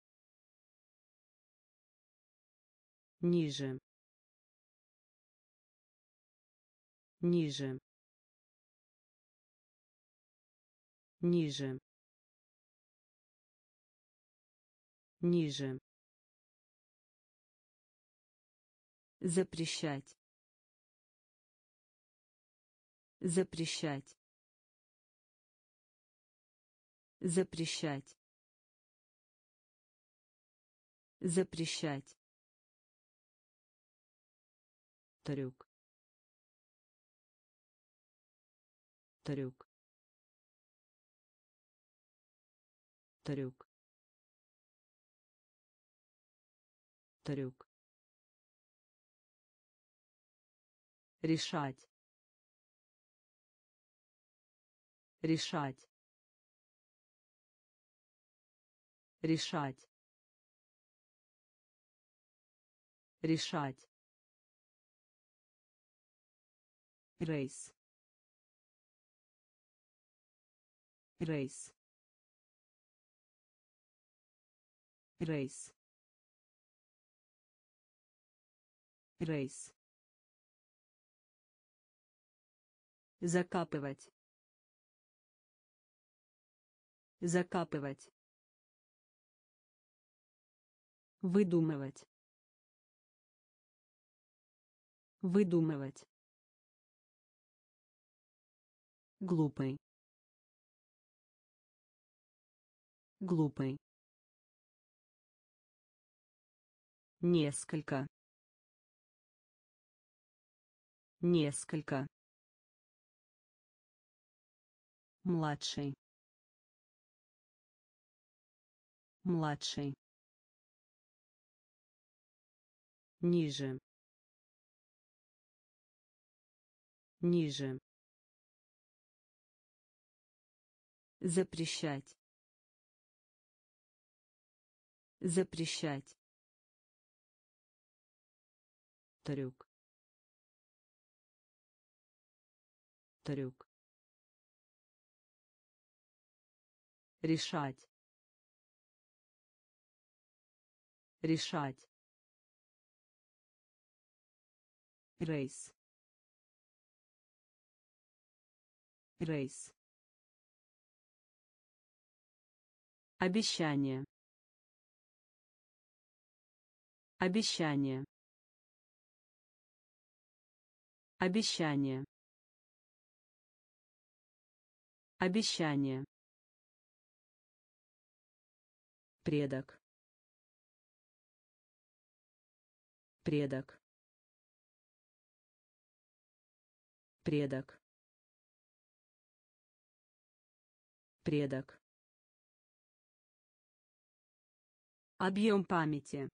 Ниже. Ниже. Ниже. Ниже запрещать. Запрещать. Запрещать. Запрещать. Трюк. Трюк. Трюк. Трюк решать. Решать. Решать. Решать. Рейс рейс рейс рейс закапывать. Закапывать. Выдумывать. Выдумывать. Глупый. Глупый. Несколько. Несколько младший. Младший. Ниже. Ниже. Запрещать. Запрещать. Трюк. Трюк решать. Решать. Рейс рейс обещание. Обещание. Обещание. Обещание предок. Предок. Предок. Предок. Объем памяти.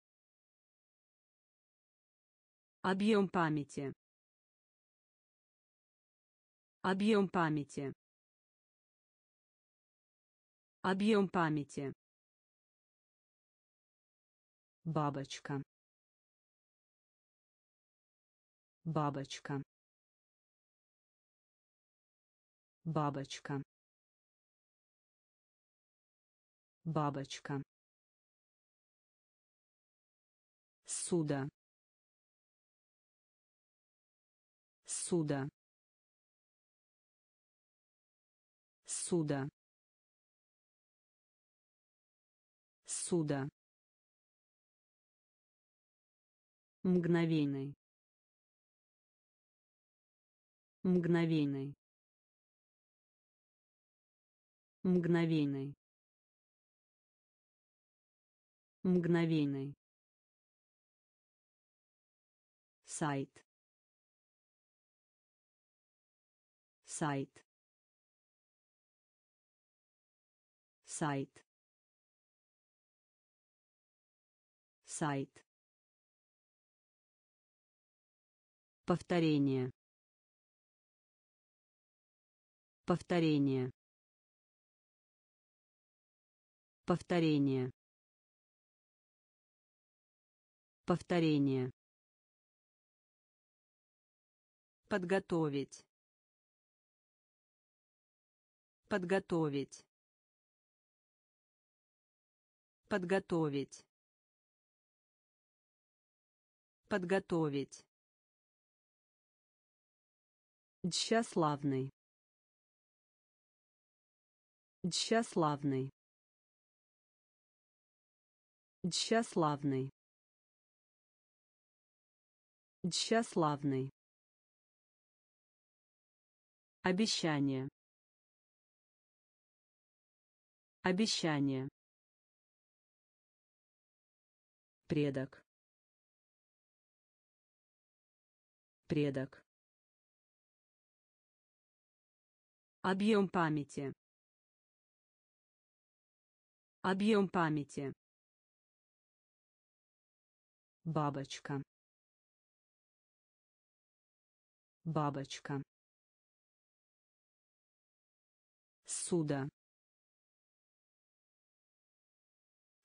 Объем памяти. Объем памяти. Объем памяти бабочка. Бабочка. Бабочка. Бабочка. Суда. Суда. Суда. Суда мгновенный. Мгновенный. Мгновенный. Мгновенный. Сайт. Сайт. Сайт. Сайт повторение повторение повторение повторение Подготовить. Подготовить. Подготовить. Подготовить. Тщеславный. Тщеславный. Тщеславный. Тщеславный. Обещание. Обещание. Предок. Предок. Объем памяти. Объем памяти. Бабочка. Бабочка. суда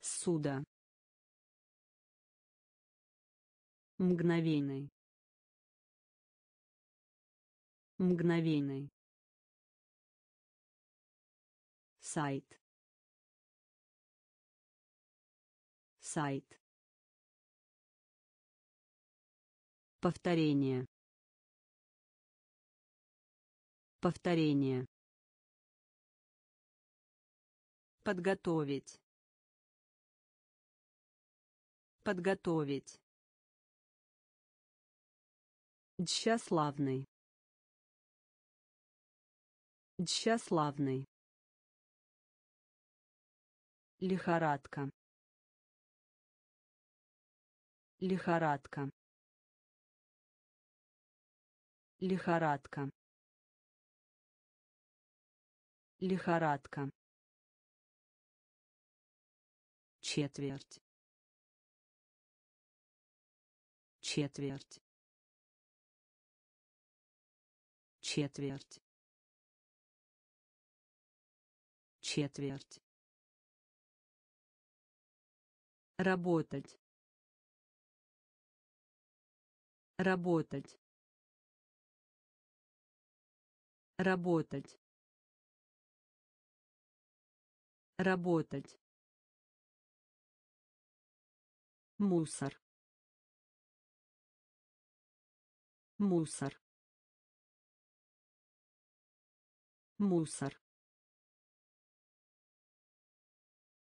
суда мгновенный мгновенный сайт сайт повторение повторение Подготовить. Подготовить. Тщеславный. Тщеславный. Лихорадка. Лихорадка. Лихорадка. Лихорадка. Четверть. Четверть. Четверть. Четверть. Работать. Работать. Работать. Работать. Мусор. Мусор. Мусор.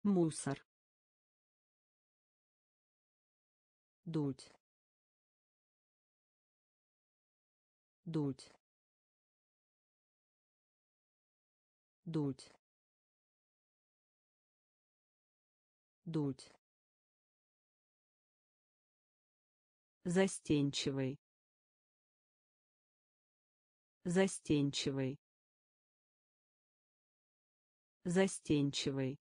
Мусор. Дуть дуть дуть дуть застенчивый. Застенчивый. Застенчивый.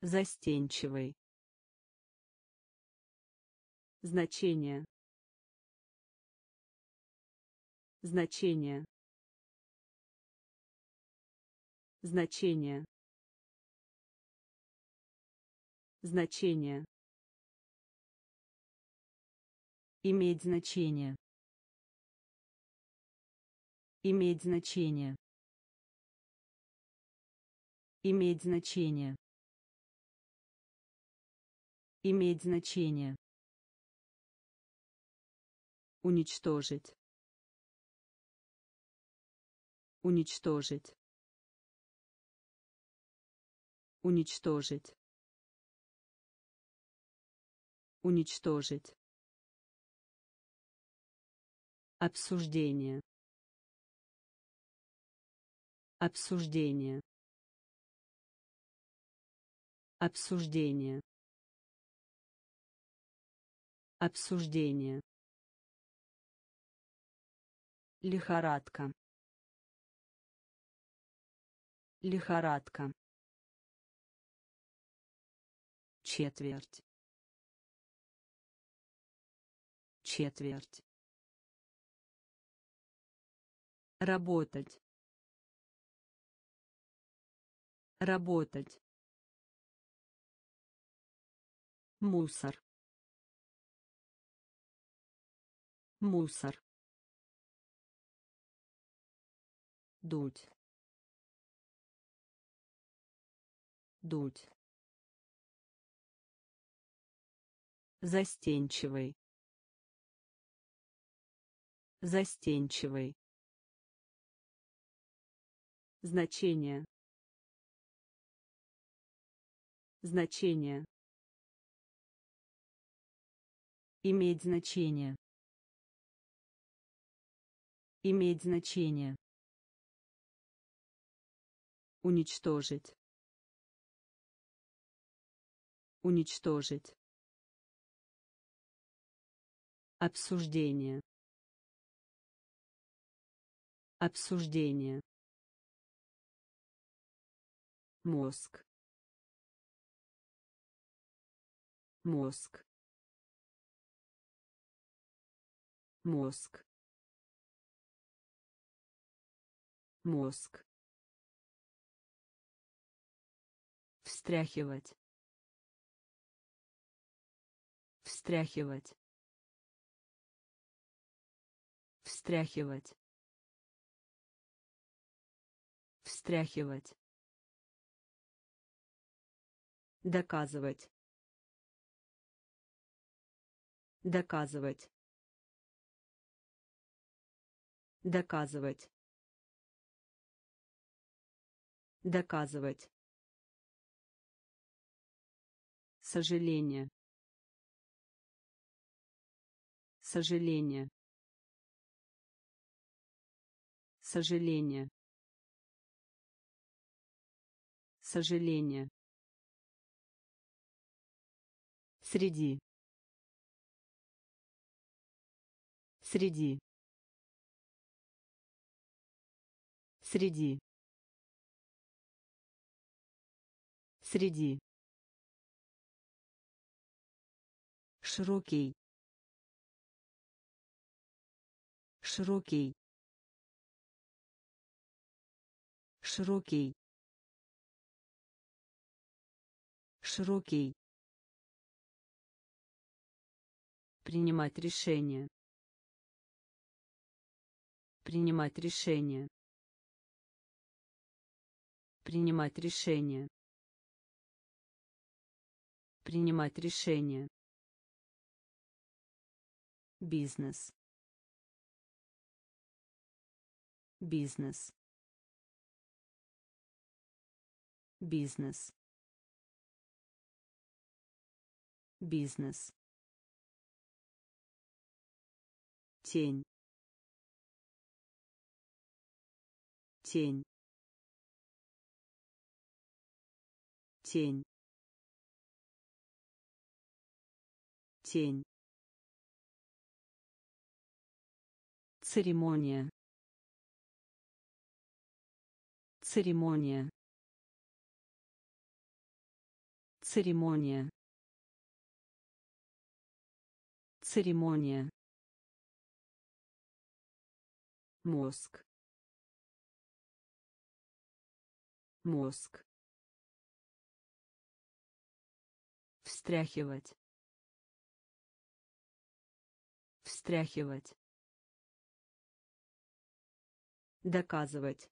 Застенчивый Значение. Значение. Значение. Значение. Иметь значение. Иметь значение. Иметь значение. Иметь значение. Уничтожить. Уничтожить. Уничтожить. Уничтожить. Обсуждение. Обсуждение. Обсуждение. Обсуждение. Лихорадка. Лихорадка. Четверть. Четверть. Работать. Работать. Мусор. Мусор. Дуть дуть застенчивый. Застенчивый. Значение. Значение. Иметь значение. Иметь значение Уничтожить. Уничтожить. Обсуждение. Обсуждение. Мозг. Мозг. Мозг. Мозг. Встряхивать. Встряхивать. Встряхивать. Встряхивать. Доказывать. Доказывать. Доказывать. Доказывать Сожаление. Сожаление. Сожаление. Сожаление. Среди. Среди. Среди. Среди. Широкий. Широкий. Широкий. Широкий. Принимать решение. Принимать решение. Принимать решение. Принимать решение. Бизнес. Бизнес. Бизнес. Бизнес. Тень. Тень. Тень. Тень. Церемония. Церемония. Церемония. Церемония. мозг мозг встряхивать встряхивать доказывать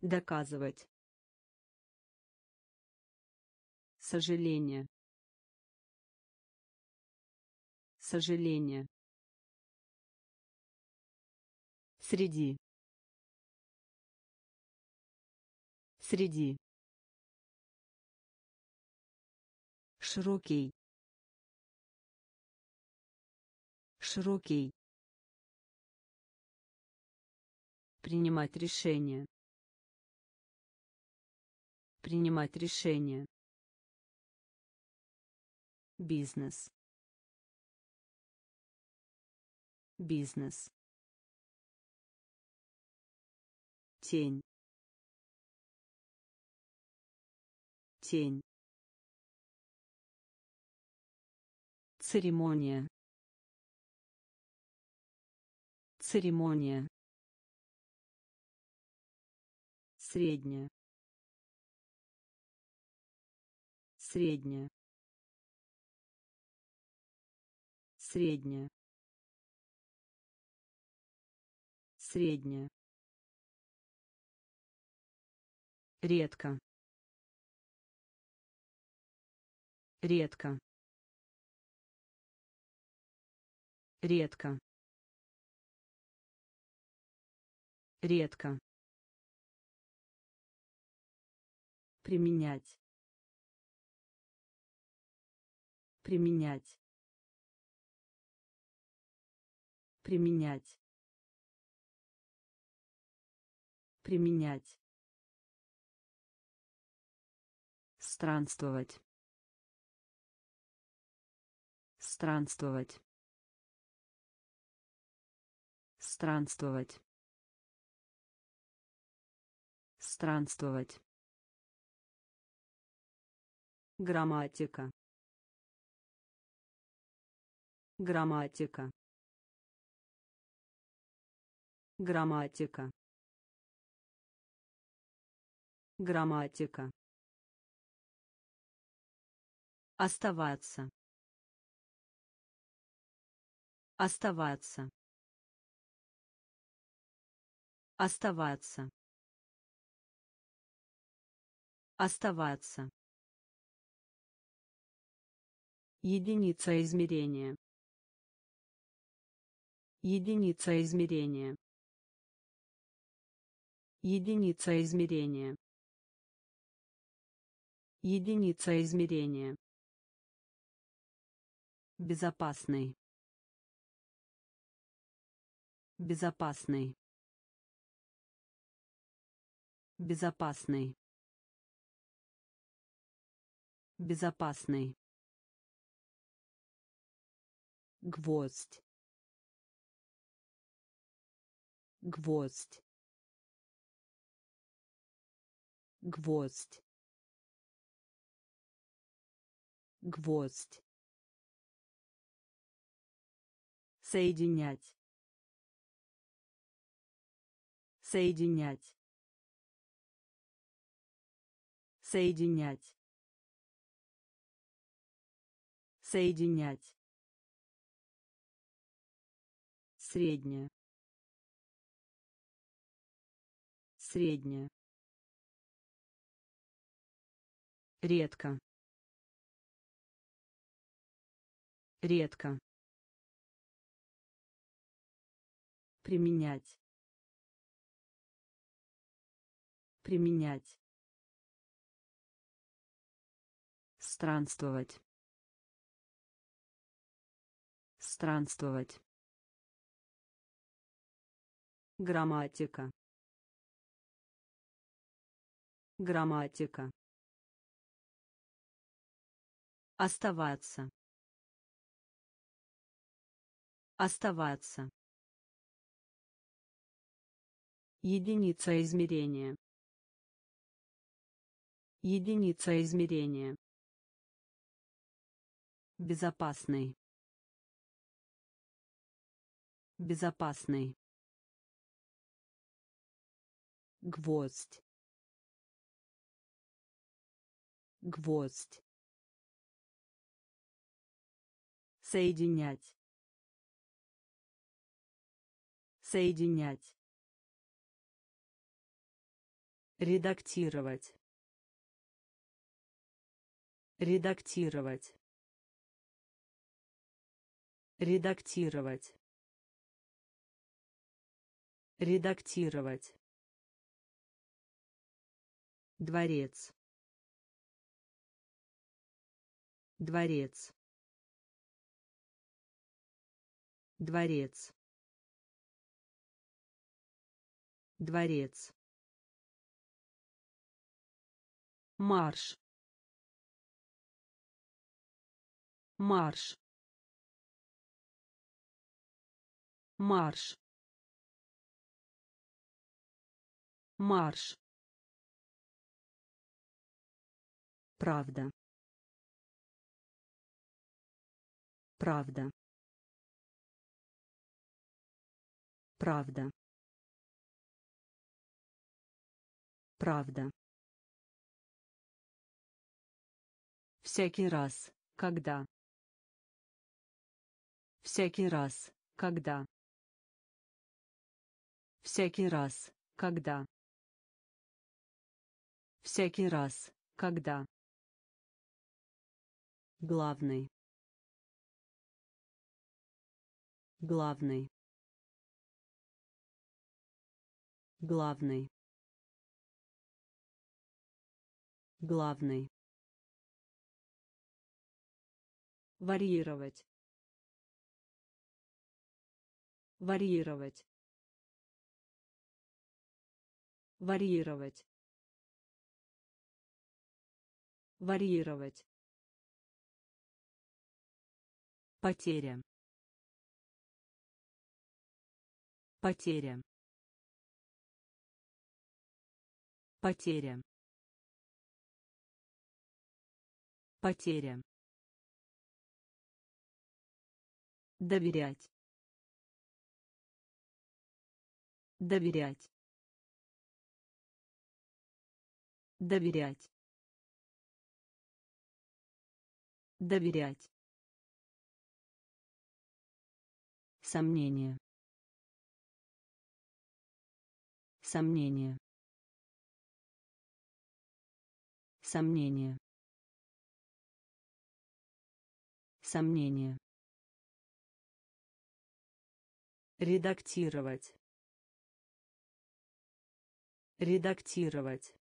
доказывать сожаление сожаление Среди. Среди. Широкий. Широкий. Принимать решение. Принимать решение. Бизнес. Бизнес. тень тень церемония церемония средняя. Средняя. Средняя. Средняя. Редко. Редко. Редко. Редко применять. Применять. Применять. Применять. Странствовать. Странствовать. Странствовать. Странствовать грамматика грамматика грамматика грамматика Оставаться. Оставаться. Оставаться. Оставаться. Единица измерения. Единица измерения. Единица измерения. Единица измерения. Безопасный. Безопасный. Безопасный. Безопасный. Гвоздь. Гвоздь. Гвоздь. Гвоздь. Соединять. Соединять. Соединять. Соединять. Средняя. Средняя. Редко. Редко. Применять. Применять. Странствовать. Странствовать. Грамматика. Грамматика. Оставаться. Оставаться. Единица измерения. Единица измерения. Безопасный. Безопасный. Гвоздь. Гвоздь. Соединять. Соединять. Редактировать. Редактировать. Редактировать. Редактировать. Дворец. Дворец. Дворец. Дворец. Марш. Марш. Марш. Марш. Правда. Правда. Правда. Правда. Всякий раз, когда. Всякий раз, когда. Всякий раз, когда. Всякий раз, когда. Главный. Главный. Главный. Главный. Варьировать. Варьировать. Варьировать. Варьировать. Потеря. Потеря. Потеря. Потеря. Доверять. Доверять. Доверять. Доверять. Сомнение. Сомнение. Сомнение. Сомнение. Редактировать. Редактировать.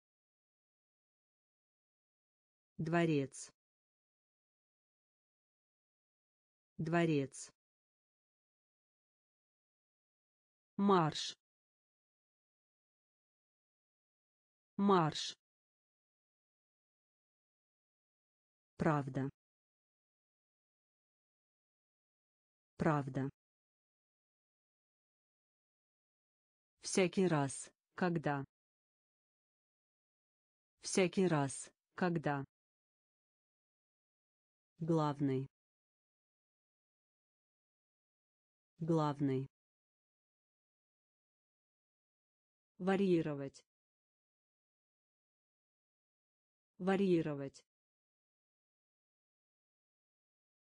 Дворец. Дворец. Марш. марш. Правда. Правда. Всякий раз когда. Всякий раз когда. Главный. Главный варьировать. Варьировать.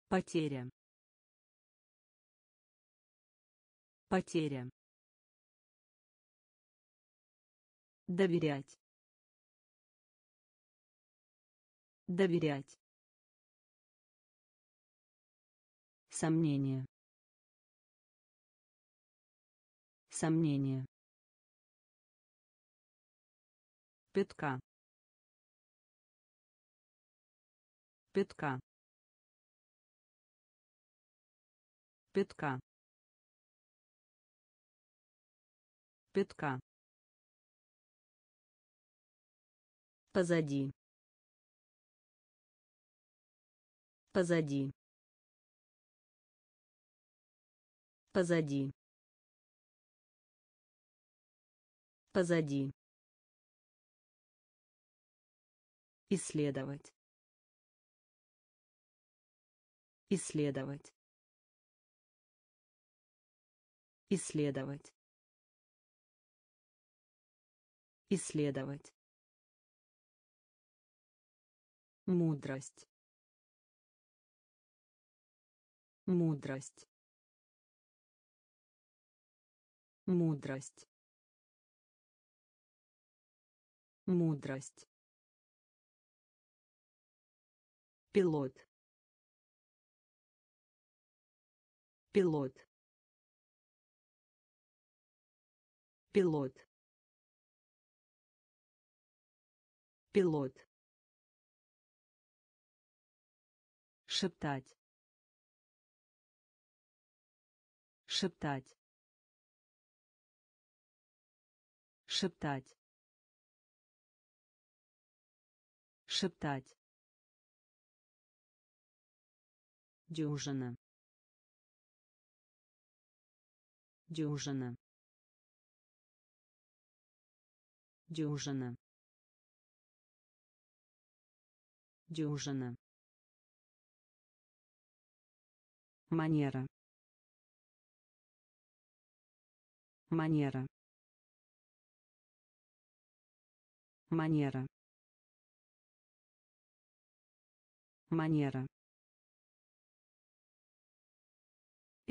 Потеря. Потеря. Доверять. Доверять. Сомнение. Сомнение пятка пятка пятка пятка позади. Позади. Позади. Позади исследовать. Исследовать. Исследовать. Исследовать. Мудрость. Мудрость. Мудрость. Мудрость пилот. Пилот. Пилот. Пилот. Шептать. Шептать. Шептать. Шептать дюжина. Дюжина. Дюжина. Дюжина. Манера. Манера. Манера. Манера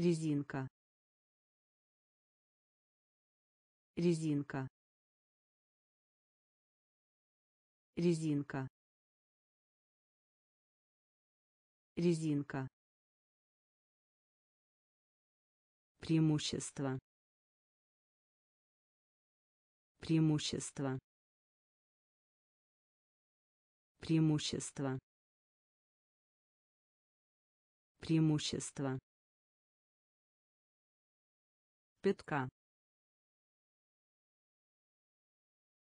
резинка. Резинка. Резинка. Резинка. Преимущество. Преимущество. Преимущество. Преимущество пятка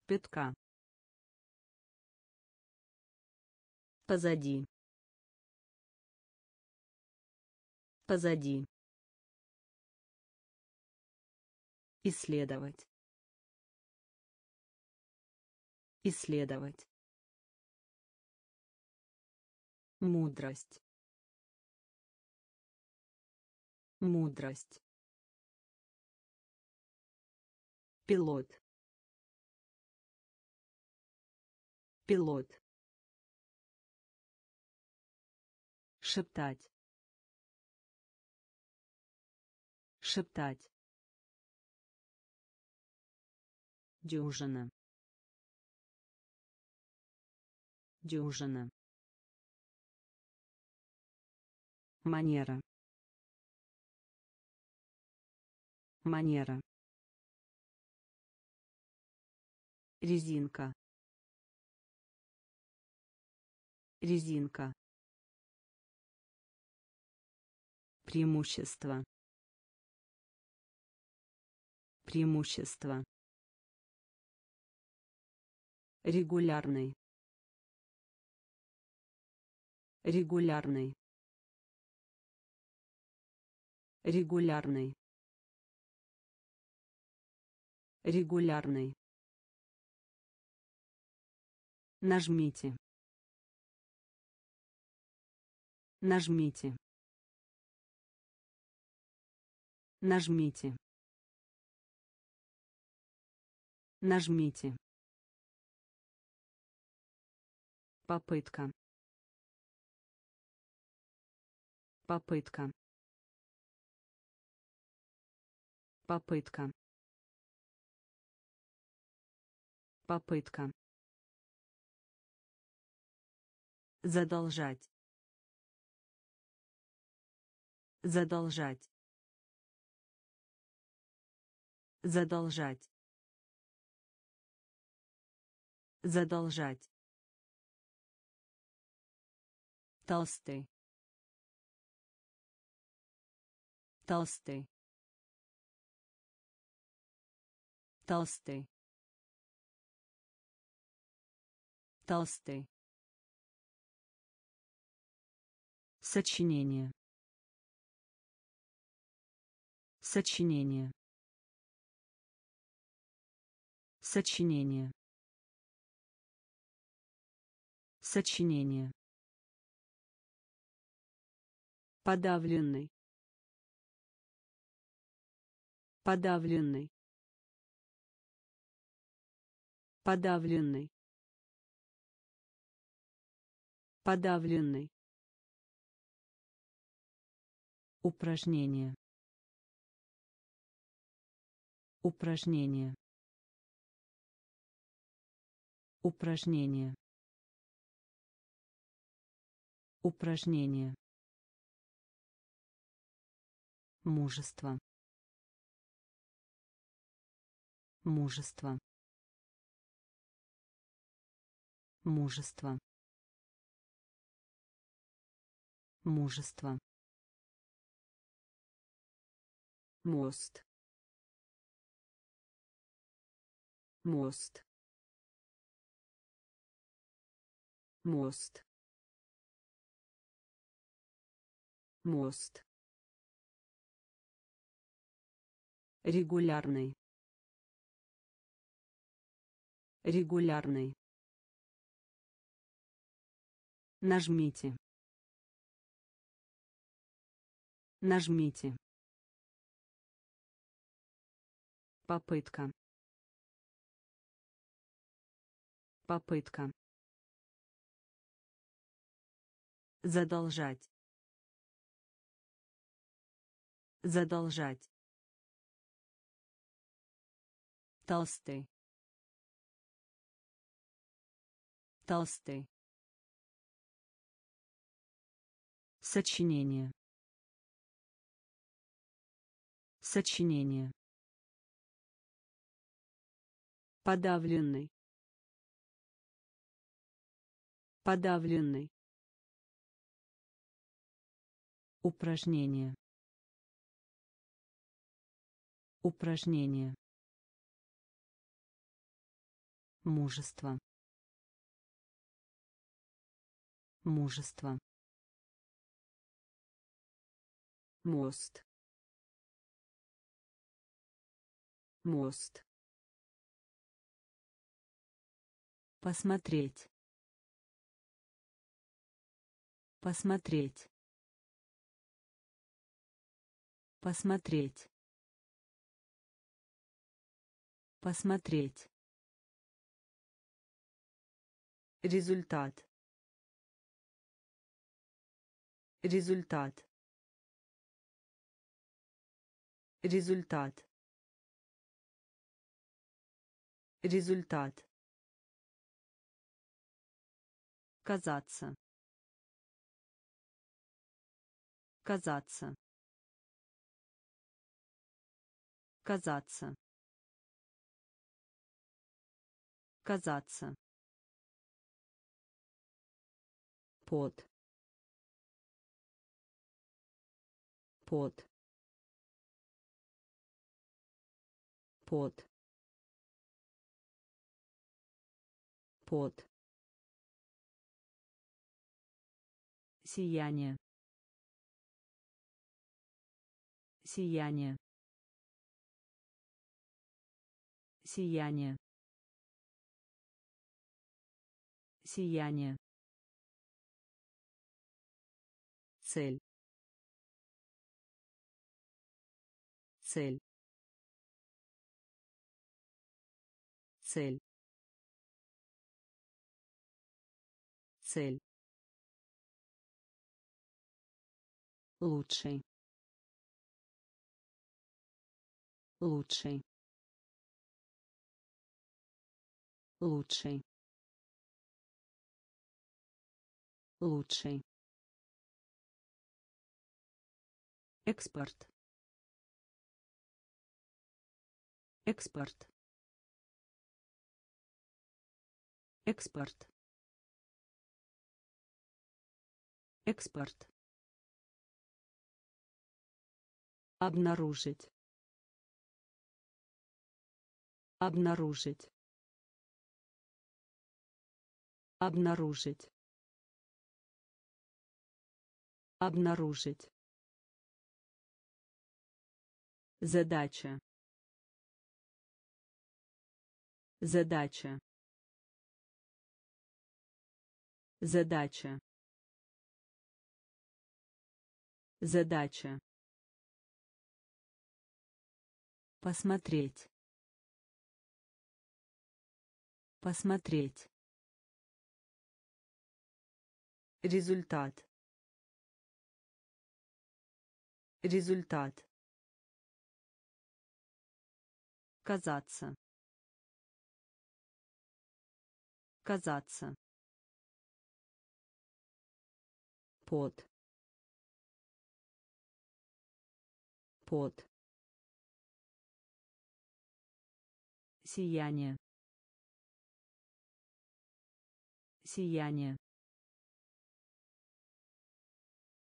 пятка позади. Позади. Исследовать. Исследовать. Мудрость. Мудрость пилот. Пилот. Шептать. Шептать. Дюжина. Дюжина. Манера. Манера резинка. Резинка. Преимущество. Преимущество. Регулярный. Регулярный. Регулярный. Регулярный нажмите. Нажмите. Нажмите. Нажмите. Попытка. Попытка. Попытка. Попытка задолжать. Задолжать. Задолжать. Задолжать. Толстый. Толстый. Толстый. Толстый Сочинение. Сочинение. Сочинение. Сочинение. Подавленный. Подавленный. Подавленный. Подавленный. Упражнение. Упражнение. Упражнение. Упражнение. Мужество. Мужество. Мужество. Мужество. Мост. Мост. Мост. Мост. Регулярный. Регулярный. Нажмите. Нажмите Попытка. Попытка. Задолжать. Задолжать. Толстый. Толстый. Сочинение. Сочинение. Подавленный. Подавленный. Упражнение. Упражнение. Мужество. Мужество. Мост. Мост. Посмотреть. Посмотреть. Посмотреть. Посмотреть. Результат. Результат. Результат. Результат. Казаться. Казаться. Казаться. Казаться. Под под под пот сияние. Сияние. Сияние. Сияние. Цель. Цель. Цель. Цель лучший. Лучший. Лучший. Лучший. Экспорт. Экспорт. Экспорт. Экспорт обнаружить обнаружить обнаружить обнаружить Задача. Задача. Задача. Задача. Посмотреть. Посмотреть. Результат. Результат. казаться казаться пот пот сияние. Сияние.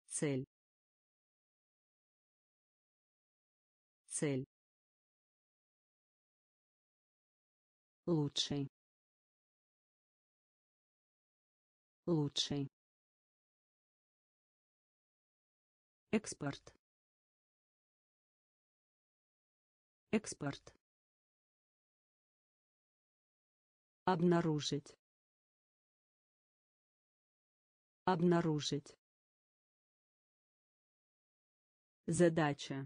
Цель. Цель. Лучший. Лучший. Экспорт. Экспорт обнаружить. Обнаружить. Задача.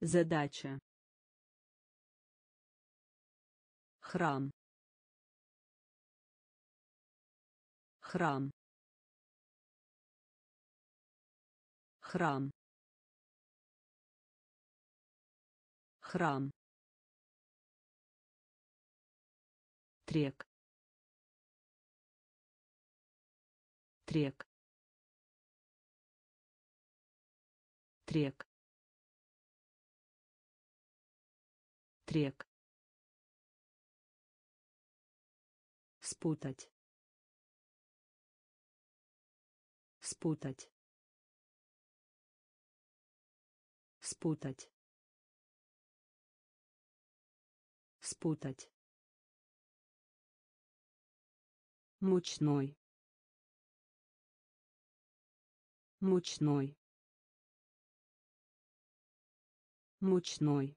Задача. Храм. Храм. Храм. Храм трек. Трек. Трек. Трек. Спутать. Спутать. Спутать. Спутать мучной. Мучной. Мучной.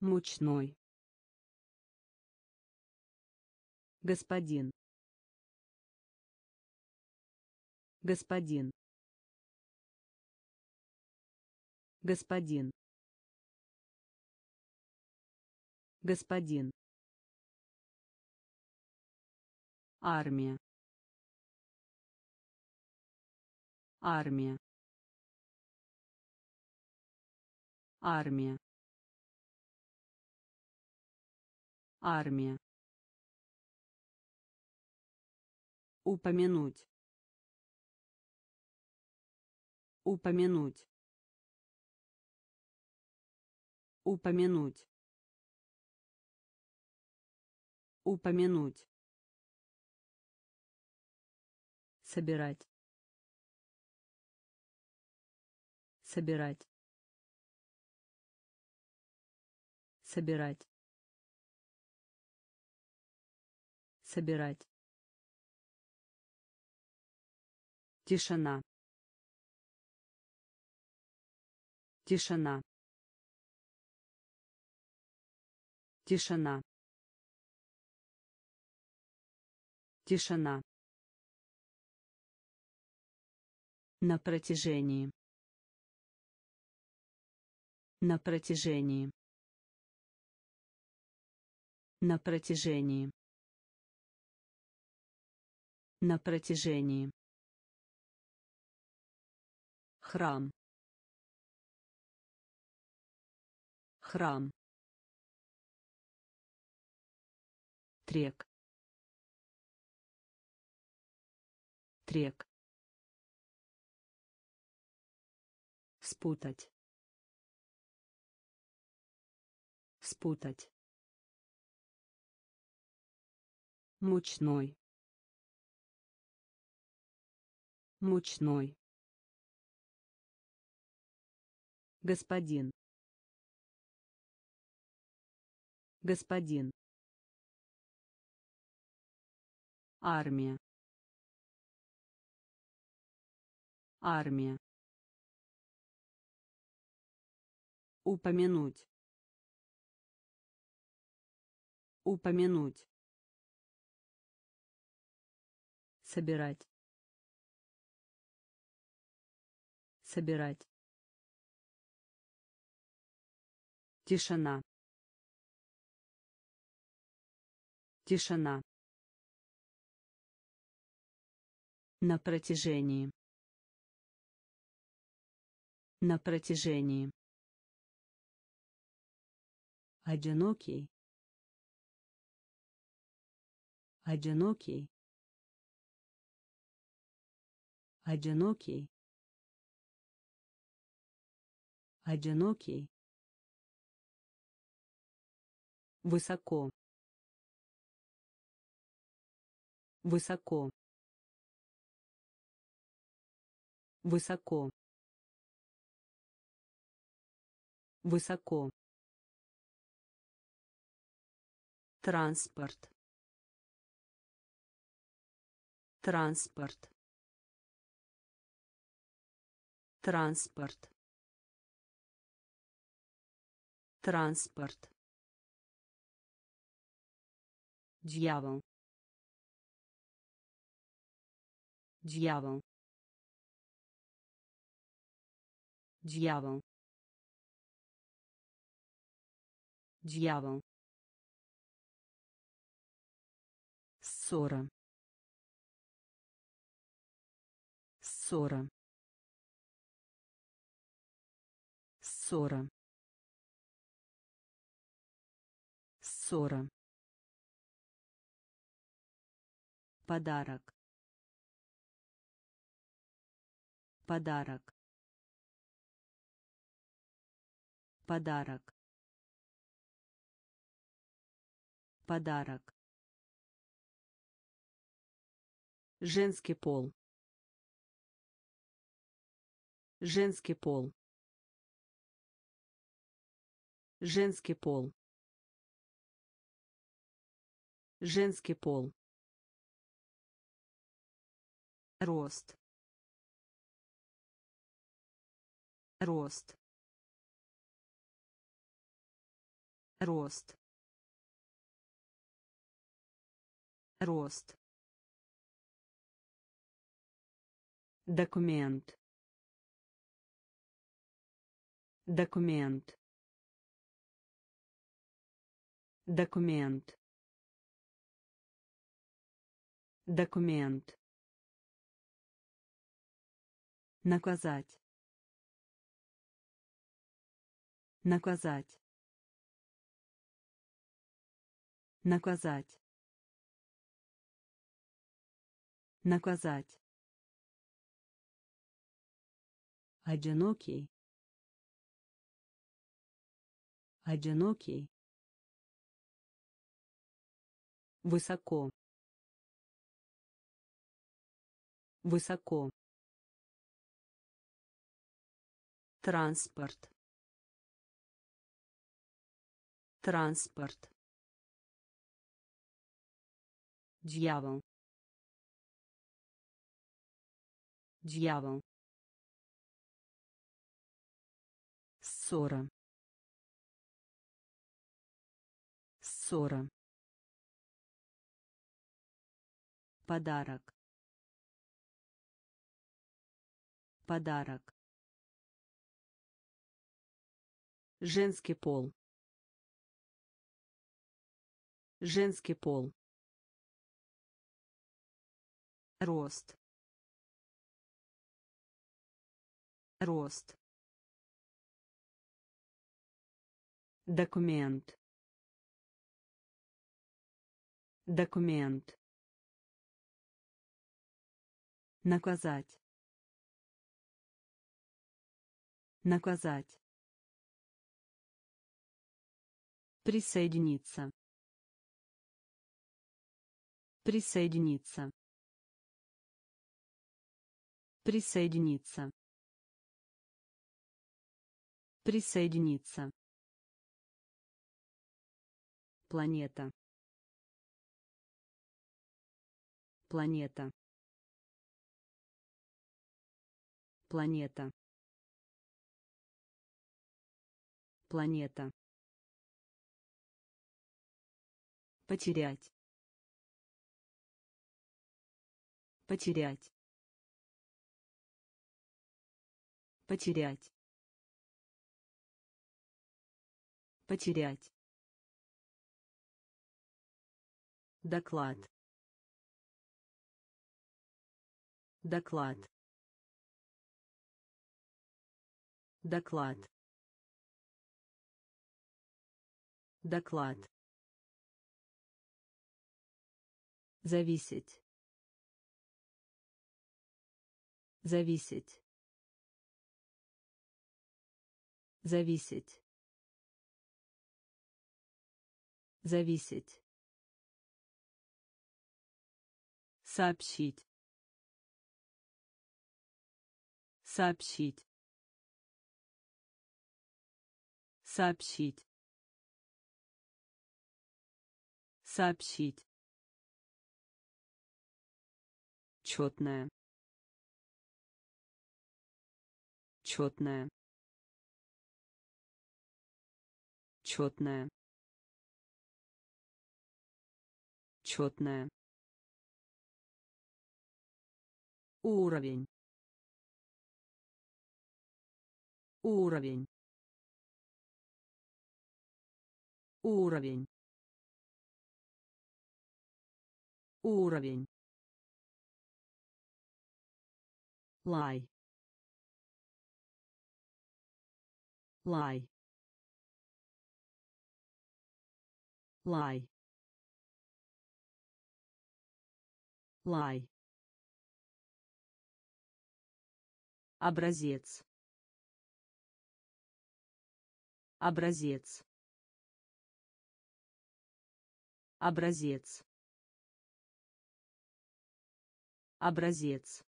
Мучной. Господин. Господин. Господин. Господин армия армия армия армия Упомянуть. Упомянуть. Упомянуть. Упомянуть. Собирать. Собирать. собирать. Собирать. Тишина. Тишина. Тишина. Тишина на протяжении. На протяжении. На протяжении. На протяжении. Храм. Храм. Трек. Трек спутать. Спутать. Мучной. Мучной. Господин. Господин. Армия. Армия упомянуть. Упомянуть. Собирать. Собирать. Тишина. Тишина. На протяжении. На протяжении одинокий. Одинокий. Одинокий. Одинокий. Высоко. Высоко. Высоко. Высоко транспорт. Транспорт. Транспорт. Транспорт. Дьявол. Дьявол. Дьявол. Дьявол ссора. Ссора. Ссора. Ссора. Подарок. Подарок. Подарок. Подарок женский пол. Женский пол. Женский пол. Женский пол. Рост. Рост. Рост. Рост документ. Документ. Документ. Документ. Наказать. Наказать. Наказать. Наказать одинокий одинокий высоко высоко транспорт Транспорт. Дьявол. Дьявол. Ссора. Ссора. Подарок. Подарок. Женский пол. Женский пол. Рост. Рост. Документ. Документ. Наказать. Наказать. Присоединиться. Присоединиться. Присоединиться. Присоединиться. Планета. Планета. Планета. Планета. Потерять. Потерять. Потерять. Потерять. Доклад. Доклад. Доклад. Доклад. Зависеть. Зависеть. Зависеть. Зависеть. Сообщить. Сообщить. Сообщить. Сообщить. Четная. Четная. Четная. Четная. Уровень. Уровень. Уровень. Уровень. Лай. Лай. Лай. Лай. Образец. Образец. Образец. Образец.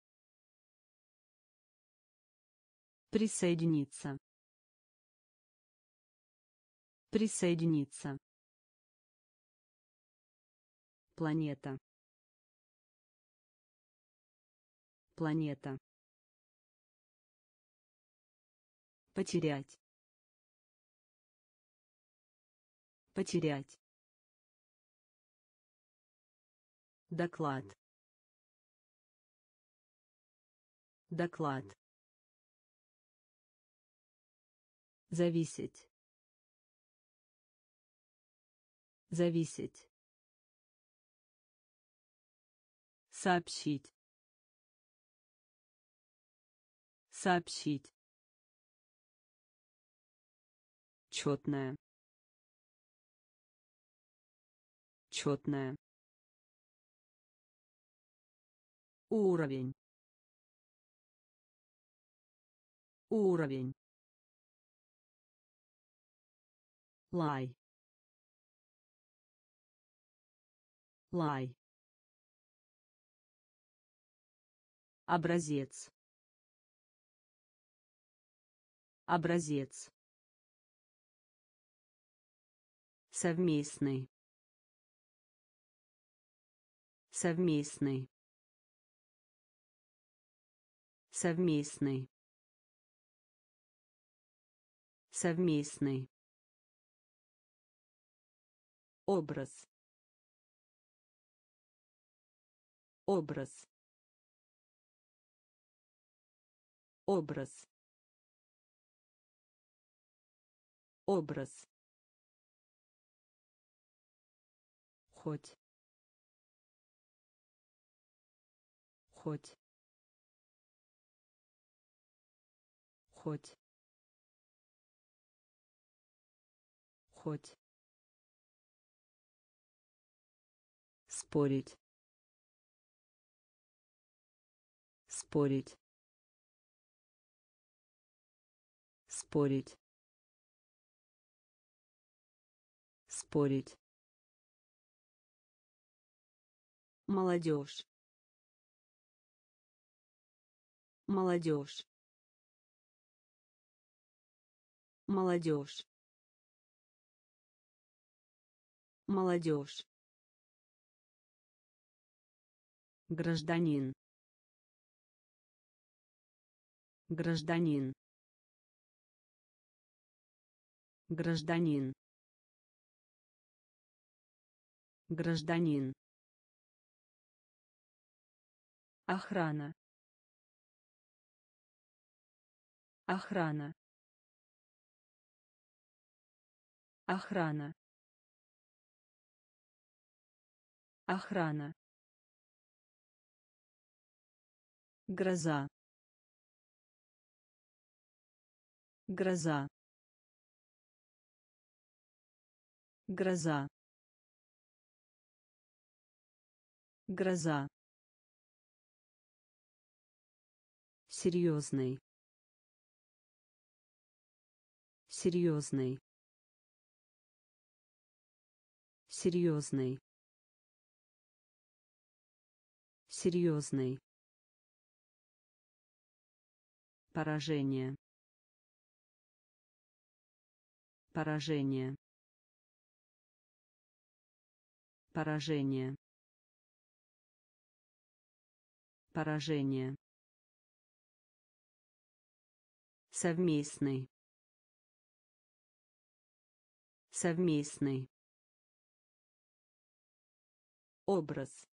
Присоединиться. Присоединиться. Планета. Планета. Потерять. Потерять. Доклад. Доклад. Зависеть. Зависеть. Сообщить. Сообщить. Четная. Четная. Уровень. Уровень. Лай. Лай. Образец. Образец. Совместный. Совместный. Совместный. Совместный. Образ. Образ. Образ. Образ хоть. Хоть. Хоть. Хоть. Спорить. Спорить. Спорить. Спорить молодежь. Молодежь. Молодежь. Молодежь. Гражданин. Гражданин. Гражданин. Гражданин охрана. Охрана. Охрана. Охрана. Гроза. Гроза. Гроза. Гроза серьезный. Серьезный. Серьезный. Серьезный. Поражение. Поражение. Поражение. Поражение совместный. Совместный. Образ.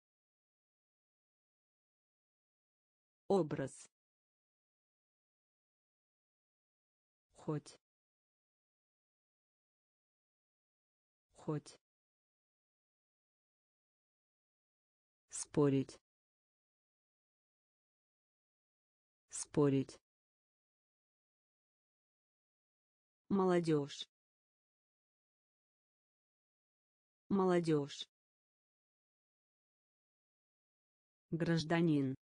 Образ. Хоть. Хоть. Спорить. Спорить молодежь. Молодежь. Гражданин.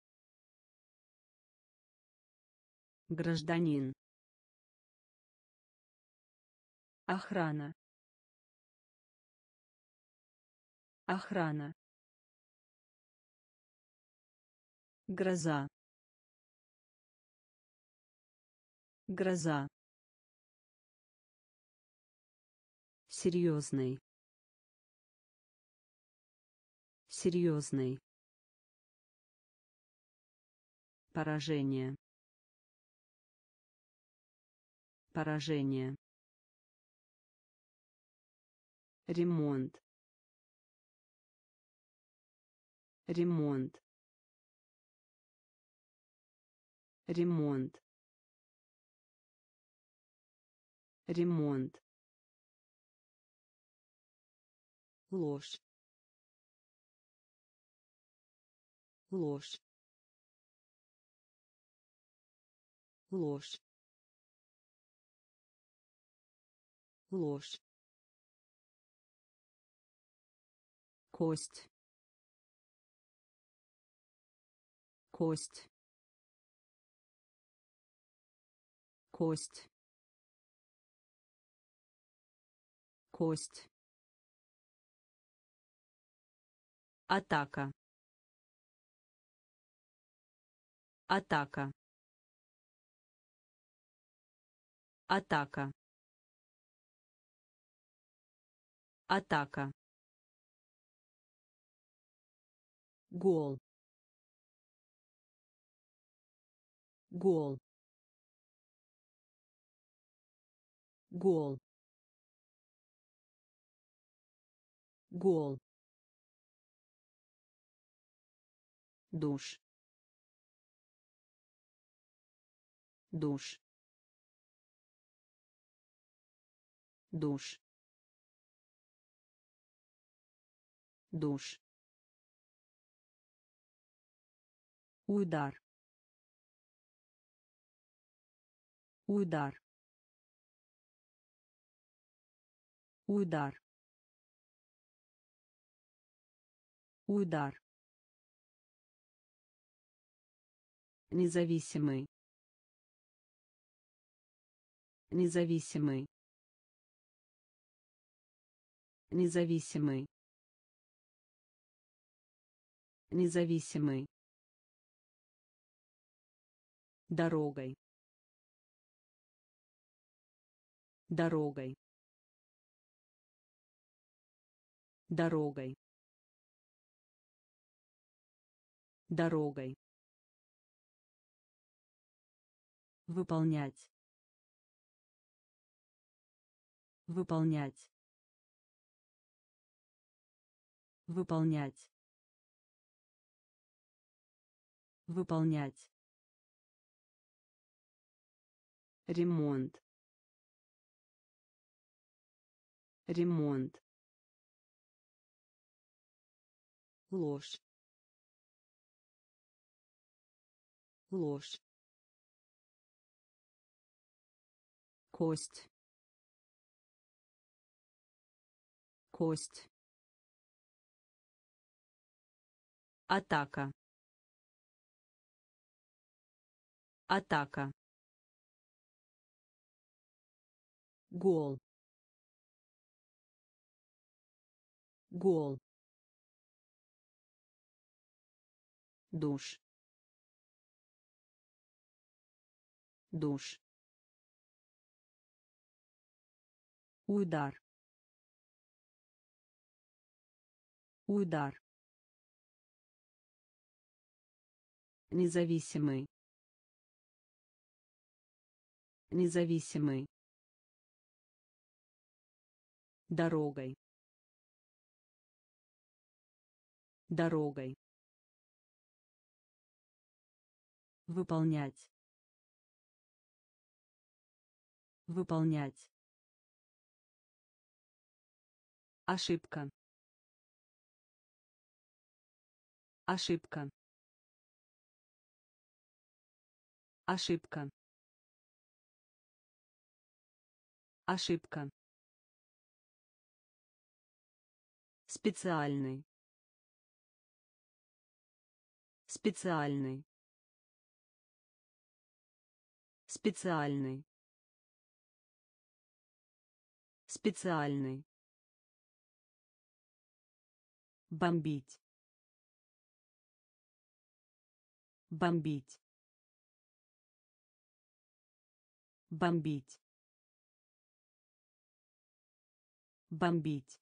Гражданин. Охрана. Охрана. Гроза. Гроза серьезный. Серьезный. Поражение. Поражение. Ремонт. Ремонт. Ремонт. Ремонт ложь. Ложь. Ложь. Ложь. Кость. Кость. Кость. Кость атака атака атака Атака. Гол. Гол. Гол. Гол. Душ. Душ. Душ. Душ. Удар удар удар удар Независимый. Независимый. Независимый. Независимый. Дорогой. Дорогой. Дорогой. Дорогой. Выполнять. Выполнять. Выполнять. Выполнять. Ремонт. Ремонт. Ложь. Ложь. Кость. Кость. Атака. Атака. Гол. Гол. Душ. Душ удар. Удар. Независимый. Независимый. Дорогой. Дорогой. Выполнять. Выполнять Ошибка. Ошибка. Ошибка. Ошибка. Специальный. Специальный. Специальный. Специальный. Бомбить. Бомбить. Бомбить. Бомбить.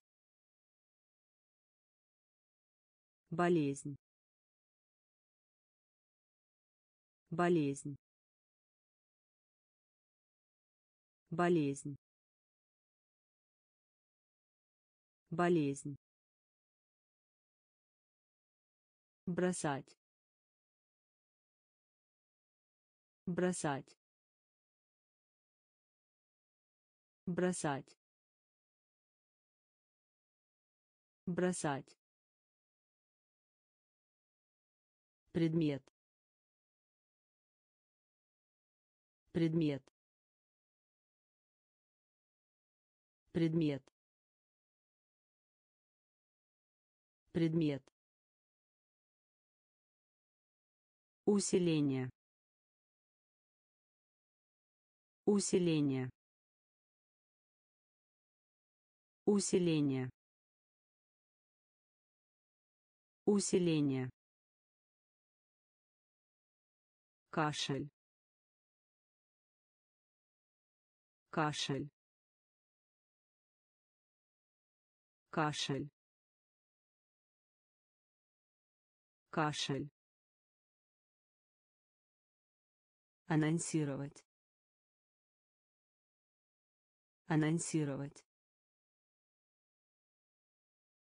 Болезнь. Болезнь. Болезнь. Болезнь бросать бросать бросать бросать. Предмет предмет предмет предмет Усиление. Усиление. Усиление. Усиление. Кашель. Кашель. кашель кашель анонсировать. Анонсировать.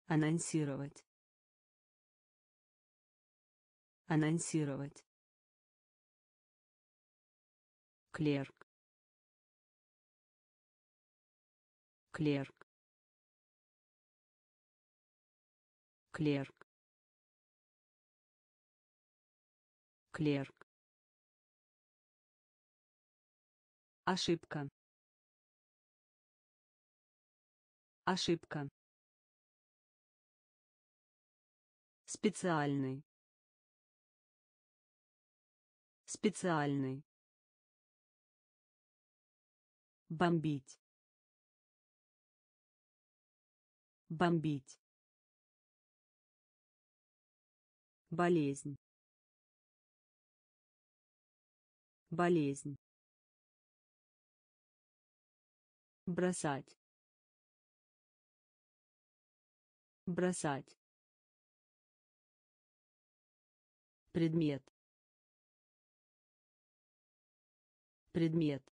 Анонсировать. Анонсировать. Клерк. Клерк. Клерк. Клерк ошибка. Ошибка. Специальный. Специальный. Бомбить. Бомбить. Болезнь. Болезнь бросать бросать предмет предмет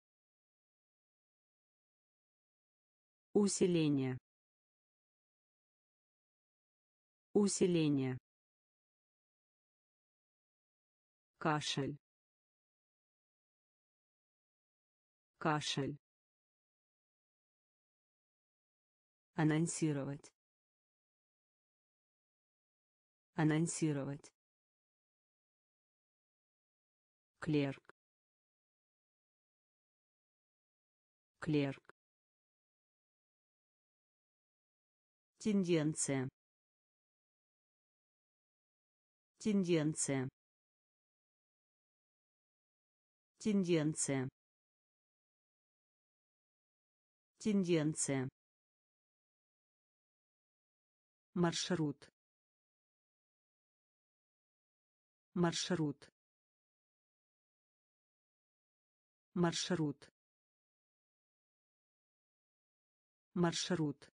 усиление усиление кашель кашель анонсировать. Анонсировать. Клерк. Клерк. Тенденция. Тенденция. Тенденция. Тенденция маршрут маршрут маршрут маршрут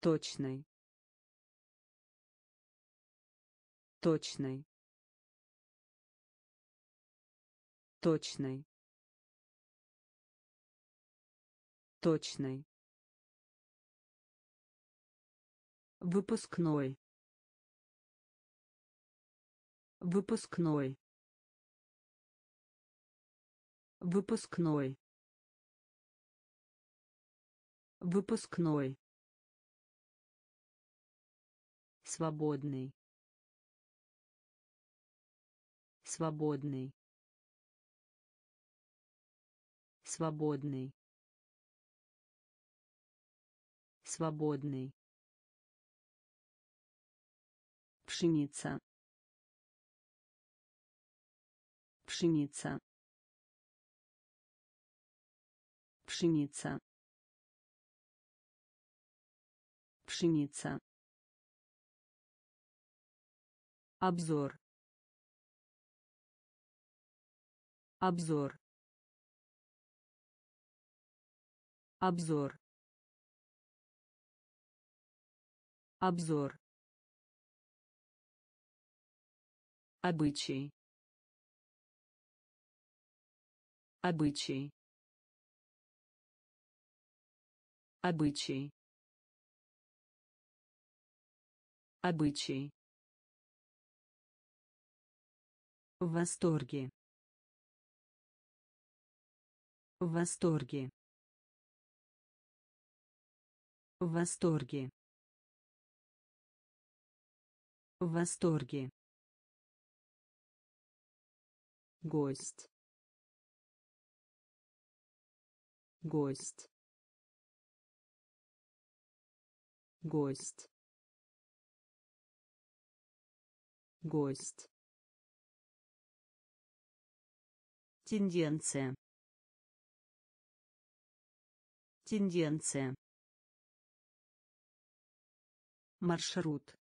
точный точный точный точный выпускной. Выпускной. Выпускной. Выпускной. Свободный. Свободный. Свободный. Свободный пшеница. Пшеница. Пшеница. Пшеница. Обзор. Обзор. Обзор. Обзор обычай. Обычай. Обычай. Обычай. В восторге. В восторге. В восторге. В восторге гость. Гость. Гость. Гость. Тенденция. Тенденция. Маршрут.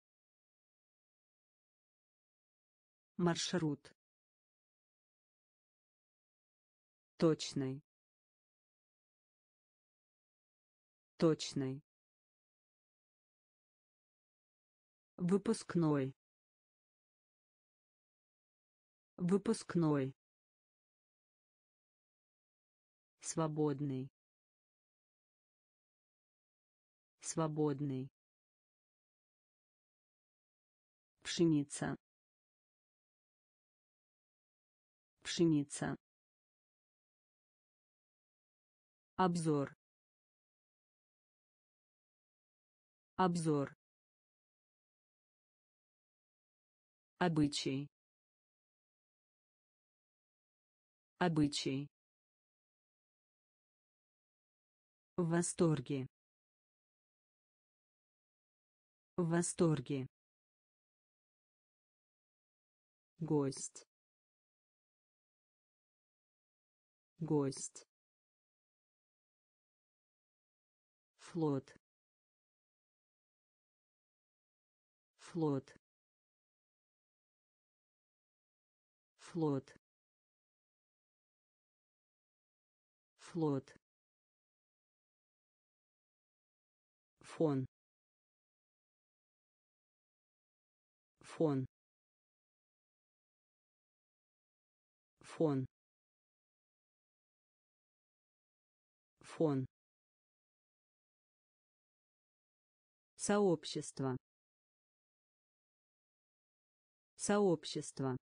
Маршрут точный точный выпускной. Выпускной. Свободный. Свободный. Пшеница. Пшеница обзор. Обзор. Обычай. Обычай. В восторге. В восторге. Гость. Гость флот. Флот. Флот. Флот. Фон. Фон. Фон. Фон сообщество. Сообщество.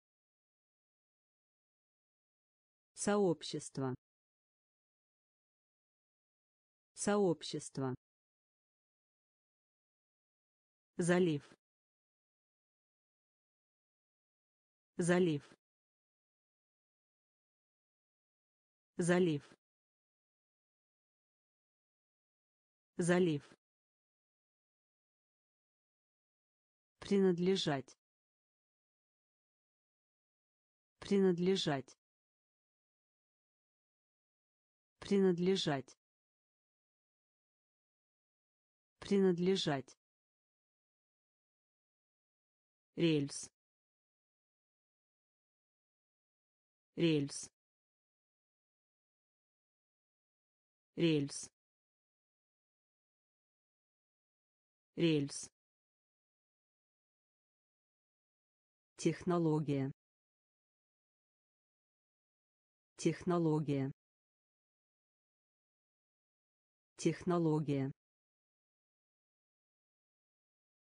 Сообщество. Сообщество. Залив. Залив. Залив. Залив принадлежать. Принадлежать. Принадлежать. Принадлежать. Рельс. Рельс. Рельс. Рельс технология. Технология. Технология.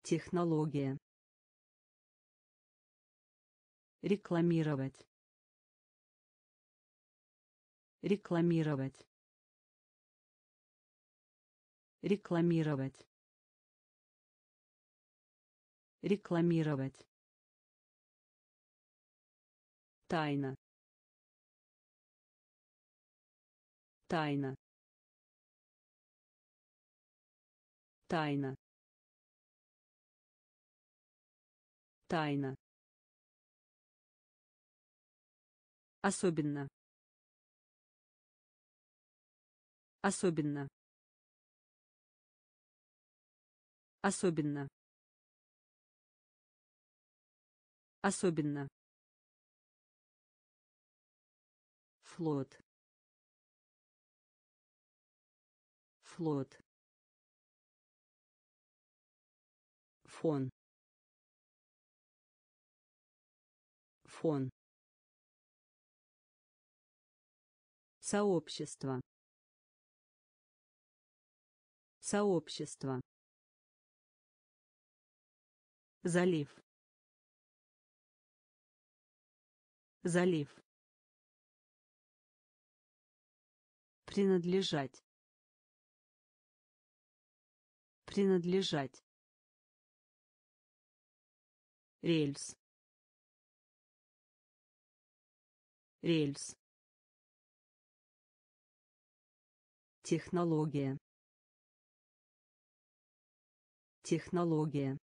Технология. Рекламировать. Рекламировать. Рекламировать. Рекламировать тайна тайна тайна тайна Особенно. Особенно. Особенно. Особенно. Флот. Флот. Фон. Фон. Сообщество. Сообщество. Залив. Залив. Принадлежать. Принадлежать. Рельс. Рельс. Технология. Технология.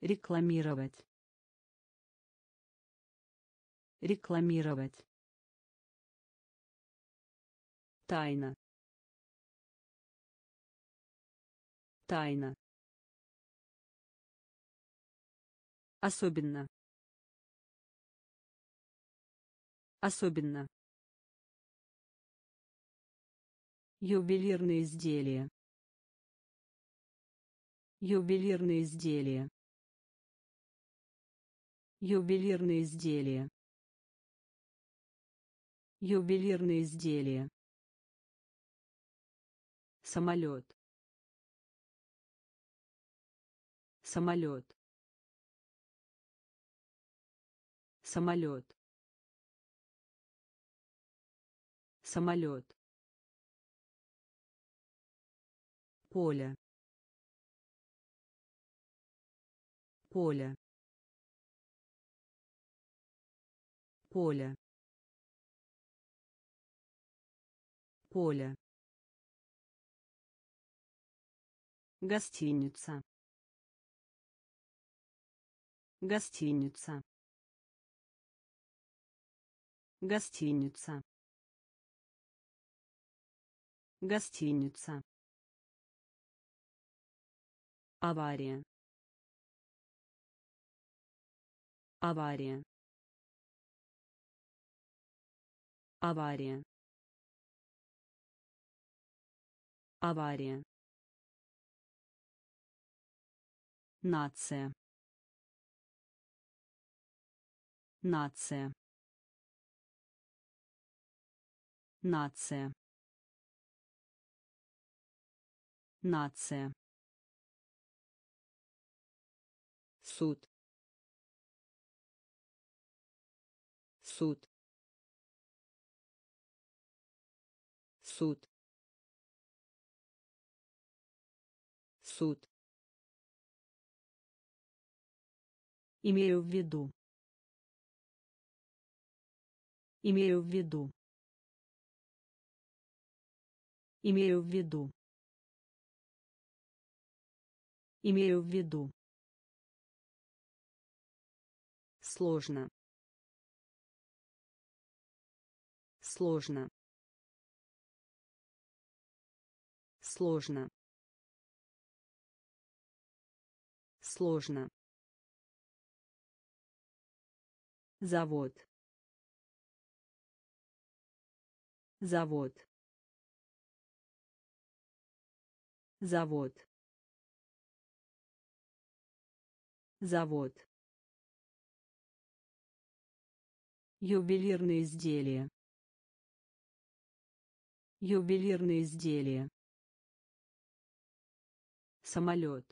Рекламировать. Рекламировать. Тайна. Тайна. Особенно. Особенно. Ювелирные изделия. Ювелирные изделия. Ювелирные изделия. Ювелирные изделия. Самолет. Самолет. Самолет. Самолет. Поле. Поле. Поле. Поле. Гостиница. Гостиница. Гостиница. Гостиница. Авария. Авария. Авария. Авария. Нация. Нация. Нация. Нация. суд суд суд суд Имею в виду. Имею в виду. Имею в виду. Имею в виду. Сложно. Сложно. Сложно. Сложно. Завод. Завод. Завод. Завод. Ювелирные изделия. Ювелирные изделия. Самолет.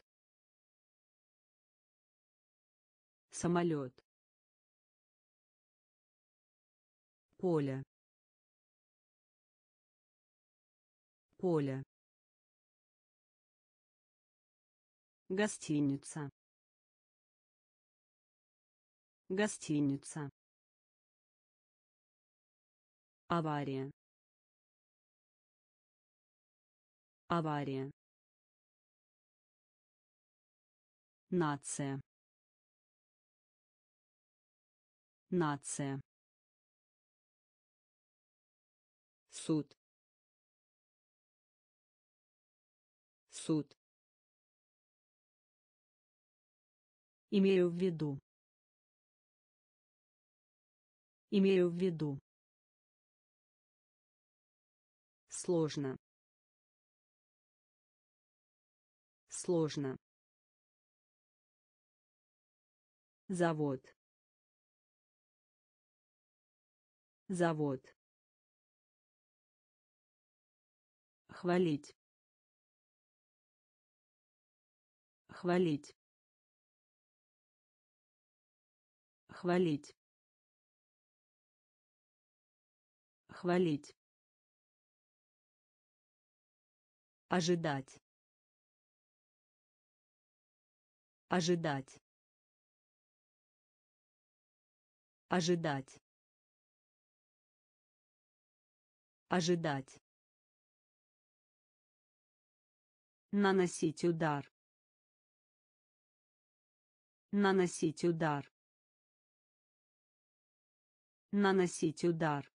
Самолет. Поле поле гостиница гостиница авария авария нация нация суд. Суд. Имею в виду. Имею в виду. Сложно. Сложно. Завод. Завод хвалить. Хвалить. Хвалить. Хвалить. Ожидать. Ожидать. Ожидать. Ожидать Наносить удар. Наносить удар. Наносить удар.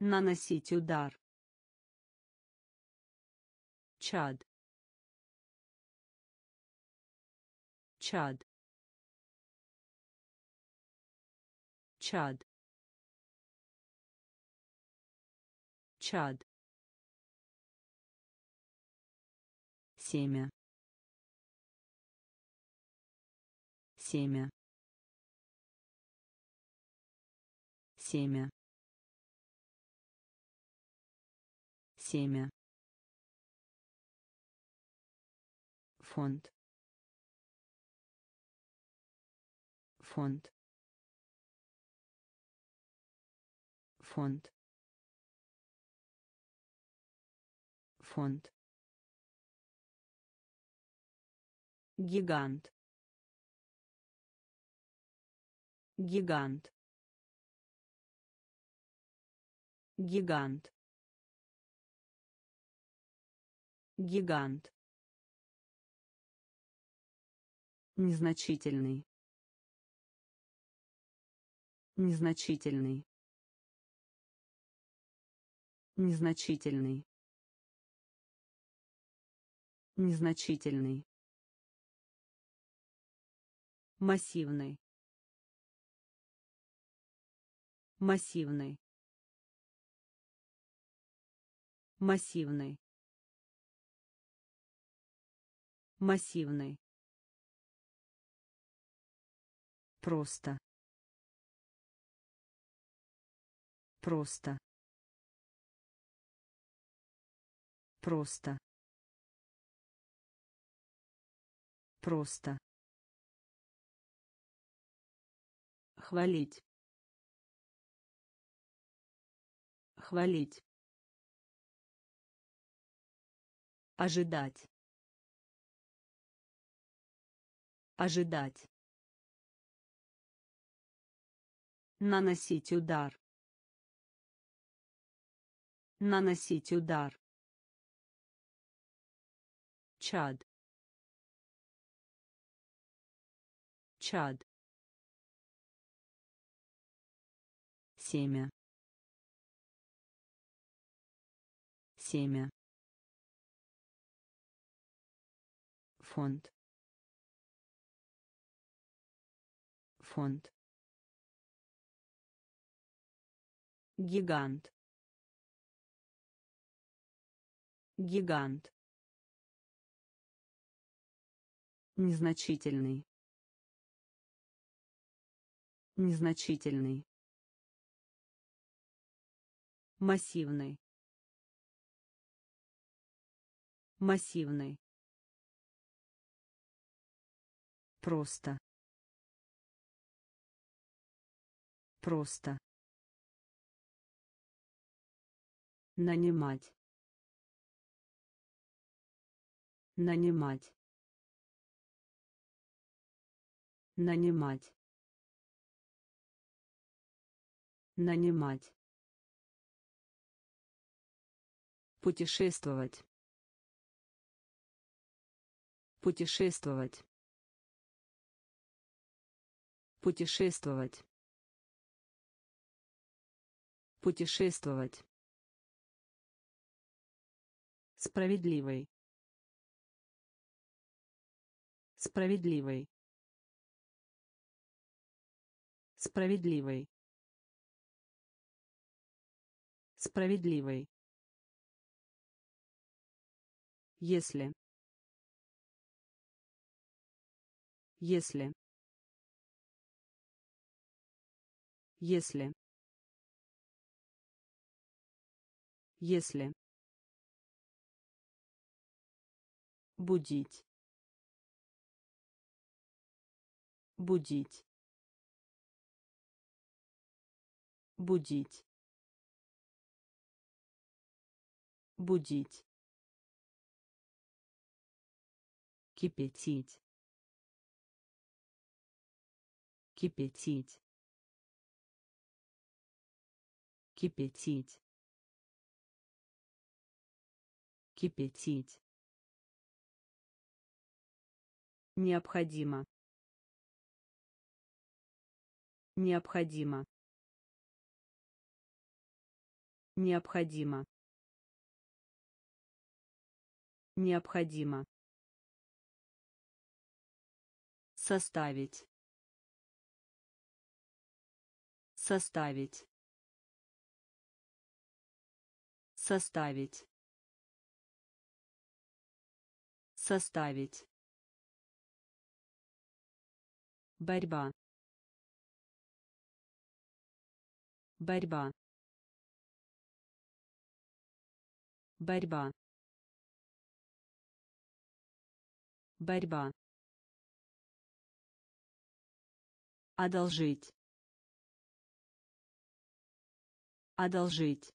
Наносить удар. Чад. Чад. Чад. чад семя. Семя. Семя. Семя. Фонд. Фонд. Фонд. Фонд гигант. Гигант. Гигант. Гигант. Незначительный. Незначительный. Незначительный. Незначительный массивный. Массивный. Массивный. Массивный. Просто. Просто. Просто. Просто хвалить. Хвалить. Ожидать. Ожидать. Наносить удар. Наносить удар. Чад. Чад семя. Семя. Фонд. Фонд. Гигант. Гигант. Незначительный. Незначительный массивный. Массивный. Просто. Просто. Нанимать. Нанимать. Нанимать. Нанимать путешествовать. Путешествовать. Путешествовать. Путешествовать. Справедливый. Справедливый. Справедливый. Справедливый если если если если. Будить. Будить. Будить. Будить кипятить. Кипятить. Кипятить. Кипятить. Необходимо. Необходимо. Необходимо. Необходимо составить. Составить. Составить. Составить. Борьба. Борьба. Борьба. Борьба одолжить. Одолжить.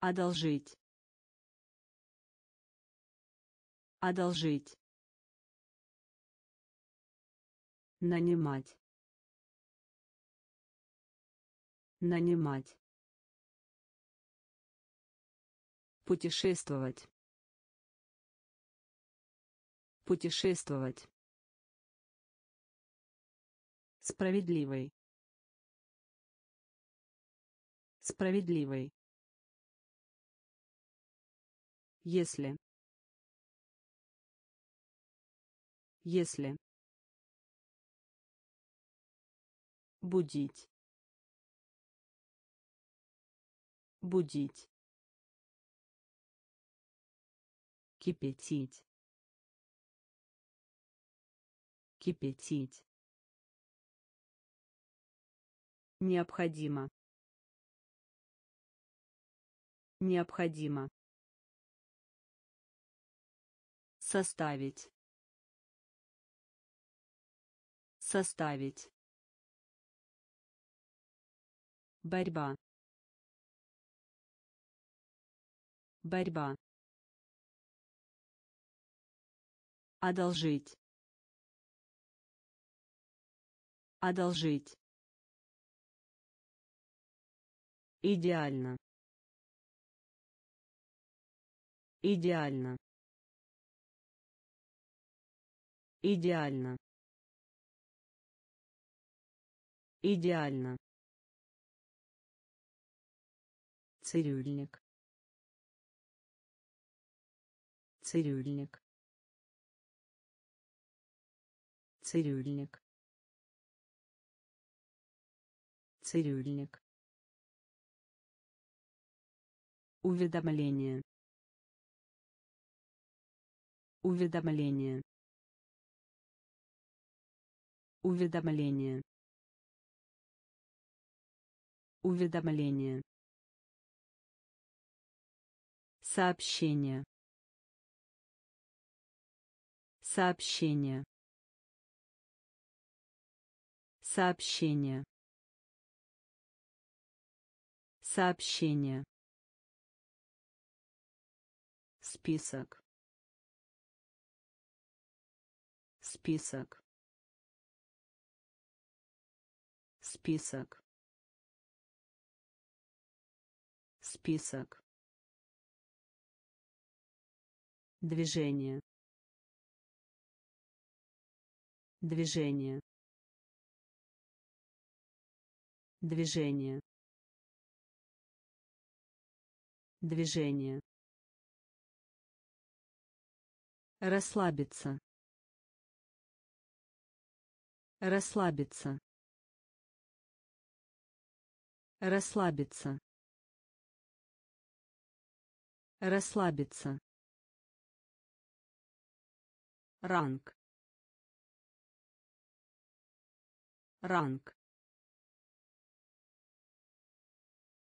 Одолжить. Одолжить. Нанимать. Нанимать. Путешествовать. Путешествовать справедливый справедливый если. Если. Будить. Будить. Кипятить. Кипятить необходимо. Необходимо. Составить. Составить. Борьба. Борьба. Одолжить. Одолжить идеально. Идеально. Идеально. Идеально. Цирюльник. Цирюльник. Цирюльник. Цирюльник уведомление. Уведомление. Уведомление. Уведомление. Сообщение. Сообщение. Сообщение. Сообщение список. Список. Список. Список. Движение. Движение. Движение. Движение расслабиться. Расслабиться. Расслабиться. Расслабиться. Ранг. Ранг.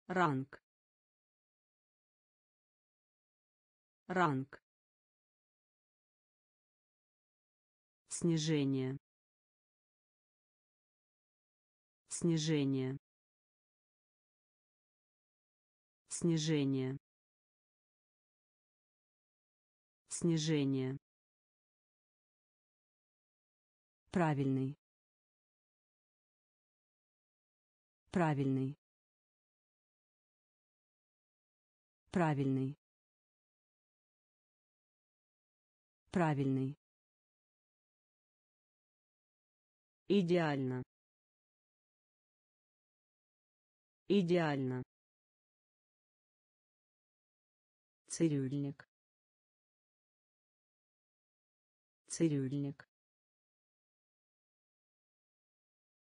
Ранг. Ранг снижение. Снижение. Снижение. Снижение. Правильный. Правильный. Правильный. Правильный идеально идеально цирюльник цирюльник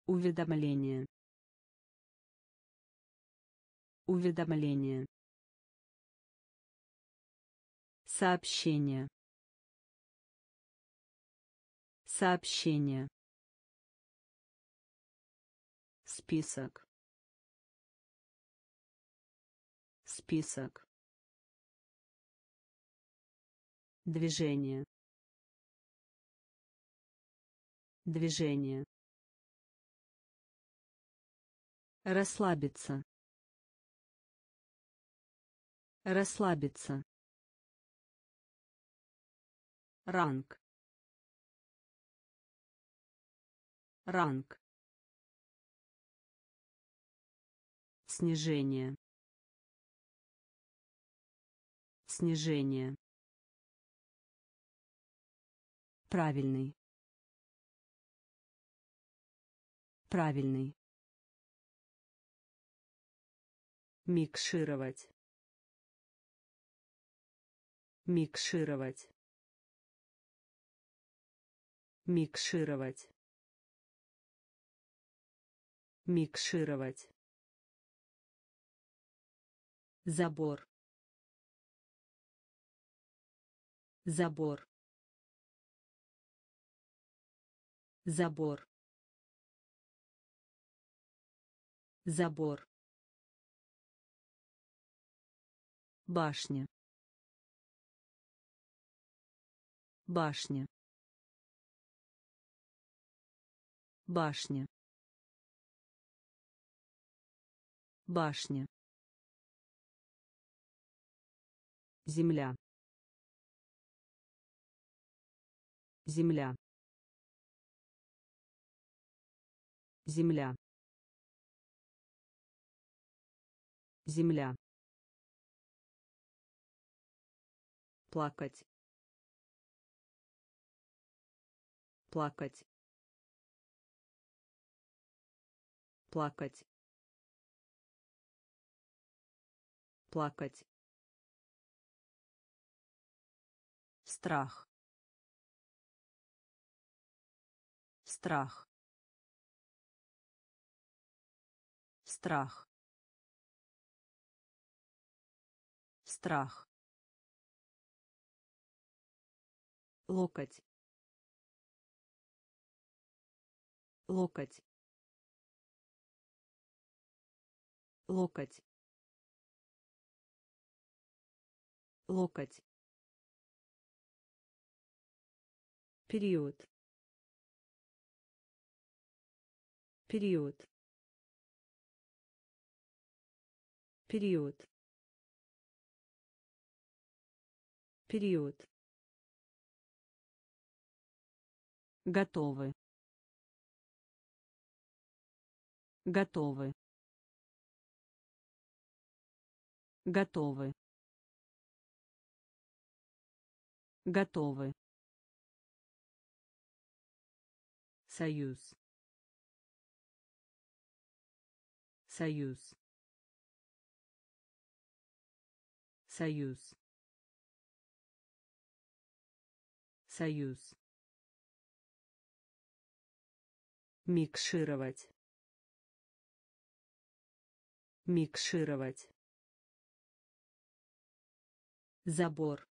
уведомление Уведомление. Сообщение. Сообщение. Список. Список. Движение. Движение. Расслабиться. Расслабиться. Ранг. Ранг. Снижение. Снижение. Правильный. Правильный. Микшировать. Микшировать. Микшировать. Микшировать. Забор. Забор. Забор. Забор. Башня. Башня. Башня. Башня. Земля. Земля. Земля. Земля. плакать плакать плакать плакать страх. Страх. Страх. Страх. Локоть. Локоть. Локоть. Локоть период период период период Готовы. Готовы. Готовы. Готовы. Союз. Союз. Союз. Союз. Микшировать. Микшировать. Забор.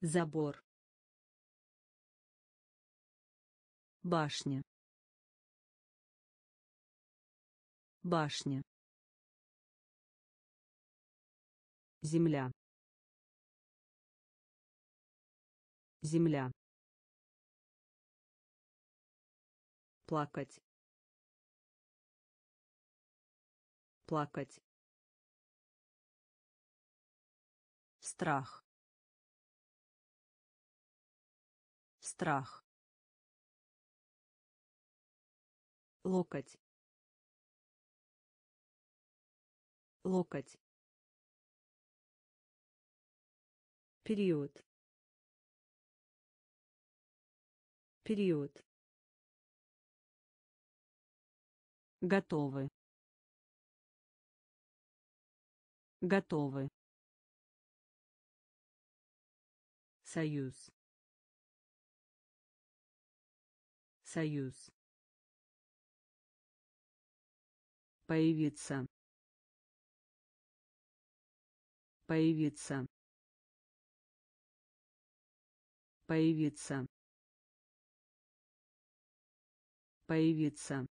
Забор. Башня. Башня. Земля. Земля. плакать плакать страх страх локоть локоть период период Готовы. Готовы. Союз. Союз. Появиться. Появиться. Появиться. Появиться.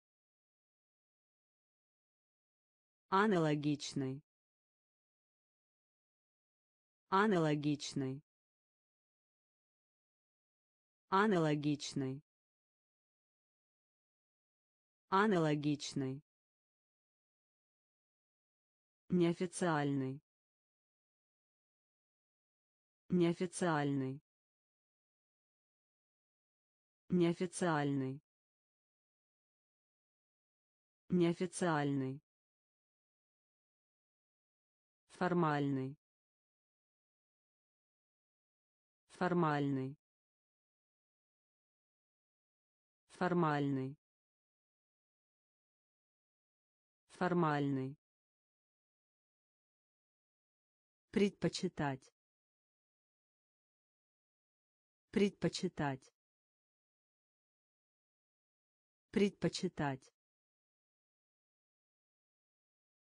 Аналогичный. Аналогичный. Аналогичный. Аналогичный. Неофициальный. Неофициальный. Неофициальный. Неофициальный. Формальный. Формальный. Формальный. Формальный. Предпочитать. Предпочитать. Предпочитать.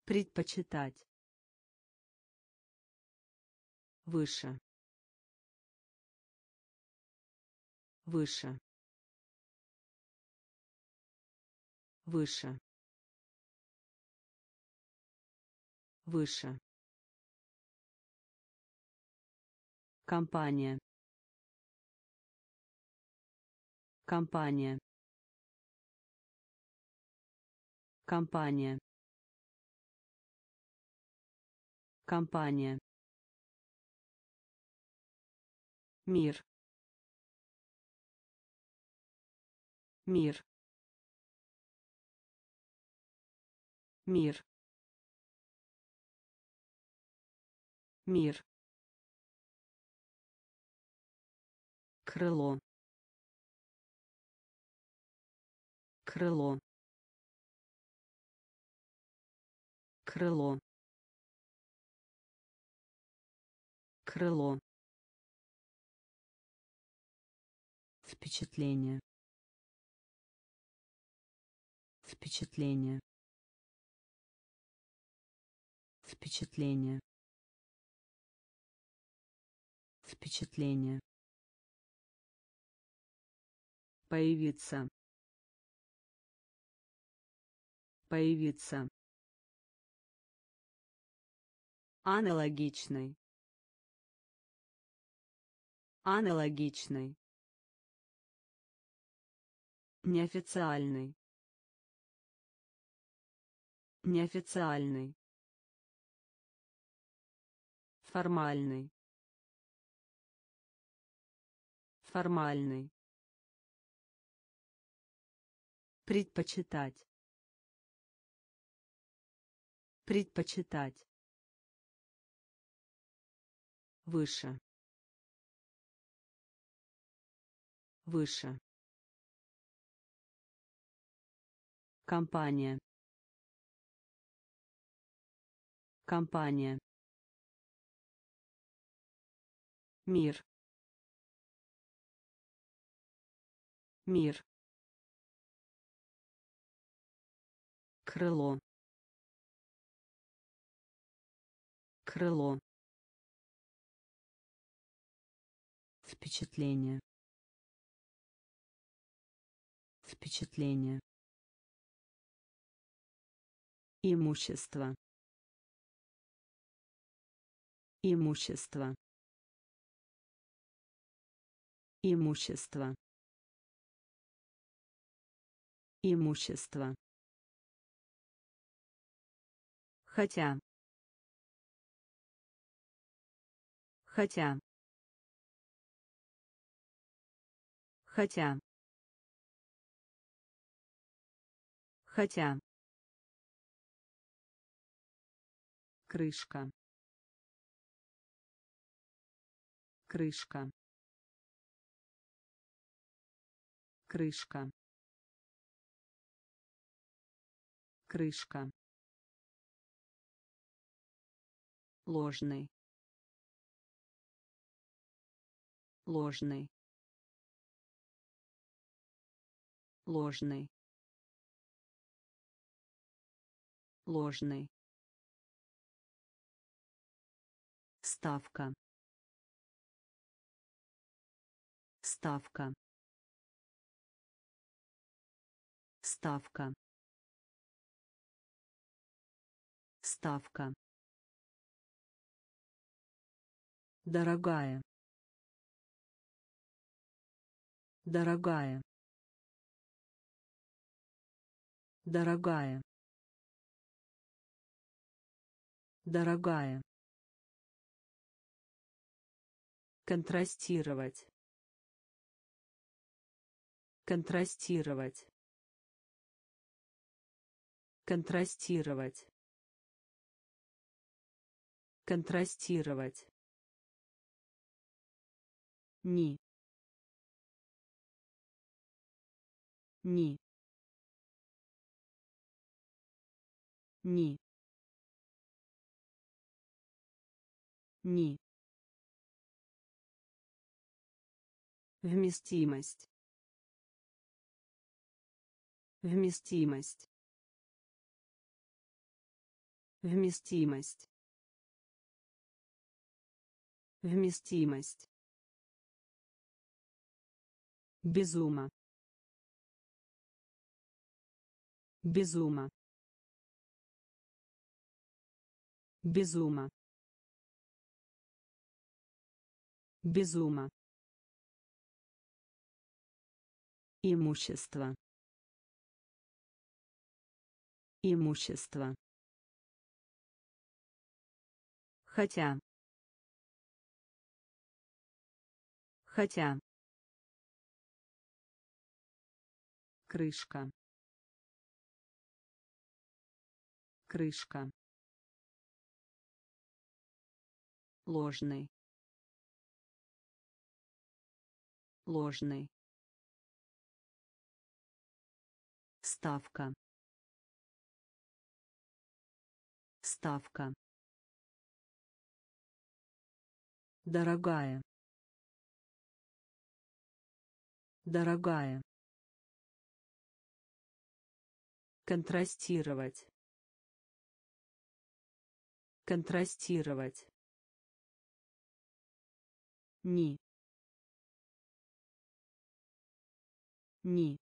Предпочитать. Выше. Выше. Выше. Выше. Компания. Компания. Компания. Компания. Мир. Мир. Мир. Мир. Крыло. Крыло. Крыло. Крыло. Впечатление. Впечатление. Впечатление. Впечатление Появиться. Появиться. Аналогичный. Аналогичный. Неофициальный. Неофициальный. Формальный. Формальный. Предпочитать. Предпочитать. Выше. Выше. Компания. Компания. Мир. Мир. Крыло. Крыло. Впечатление. Впечатление. Имущество. Имущество. Имущество. Имущество Хотя. Хотя. Хотя. Хотя. Крышка. Крышка. Крышка. Крышка. Ложный. Ложный. Ложный. Ложный. Ставка. Ставка. Ставка. Ставка дорогая. Дорогая. Дорогая. Дорогая. Контрастировать. Контрастировать. Контрастировать. Контрастировать ни. Ни. Ни. Ни. Вместимость. Вместимость. Вместимость. Вместимость безума безума безума безума имущество. Имущество. Хотя. Хотя крышка. Крышка. Ложный. Ложный. Ставка. Ставка. Дорогая. Дорогая контрастировать. Контрастировать. Ни. Ни.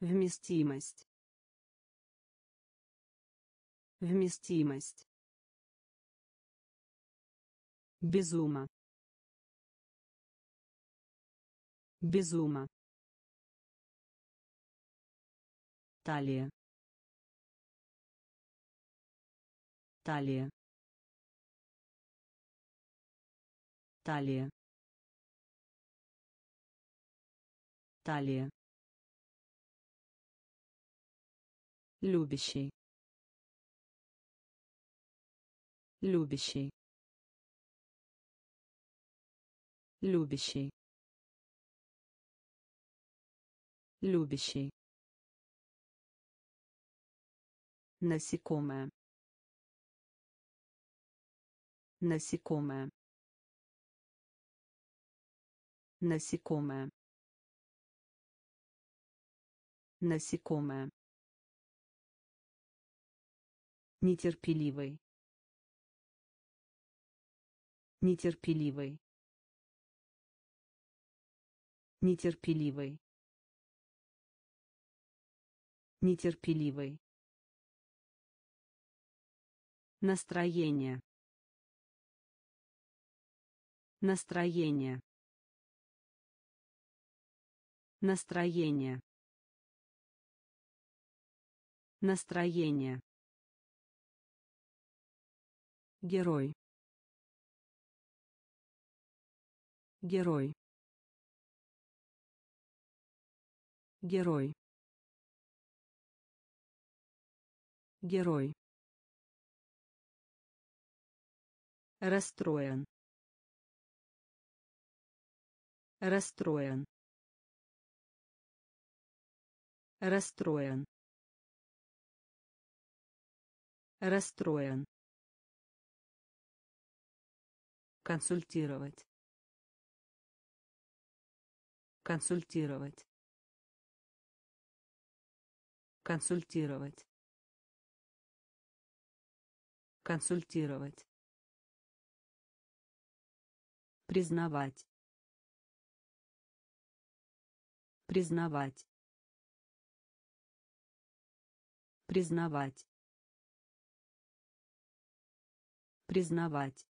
Вместимость. Вместимость. Безума безума талия. Талия. Талия. Талия. Любящий. Любящий. Любящий. Любящий насекомое. Насекомое. Насекомое. Насекомое. Нетерпеливый. Нетерпеливый. Нетерпеливый. Нетерпеливый настроение. Настроение. Настроение. Настроение. Герой. Герой. Герой. Герой расстроен. Расстроен. Расстроен. Расстроен. Консультировать. Консультировать. Консультировать. Консультировать признавать. Признавать. Признавать. Признавать.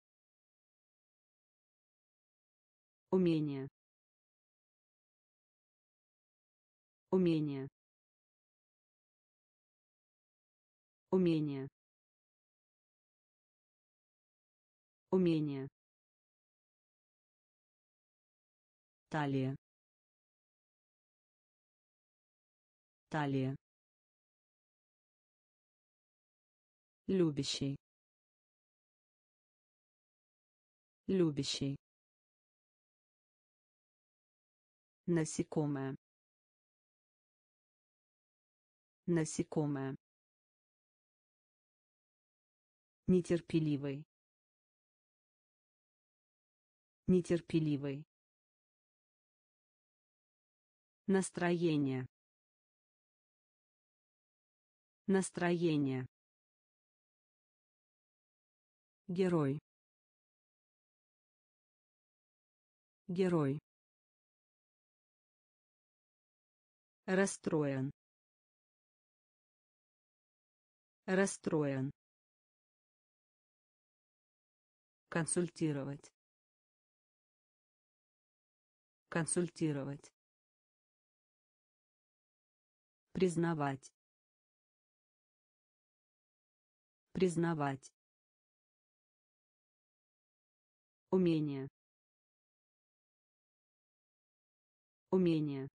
Умение. Умение. Умение. Умение талия. Талия. Любящий. Любящий. Насекомое. Насекомое. Нетерпеливый. Нетерпеливый настроение. Настроение. Герой. Герой. Расстроен. Расстроен. Консультировать. Консультировать признавать. Признавать. Умение. Умение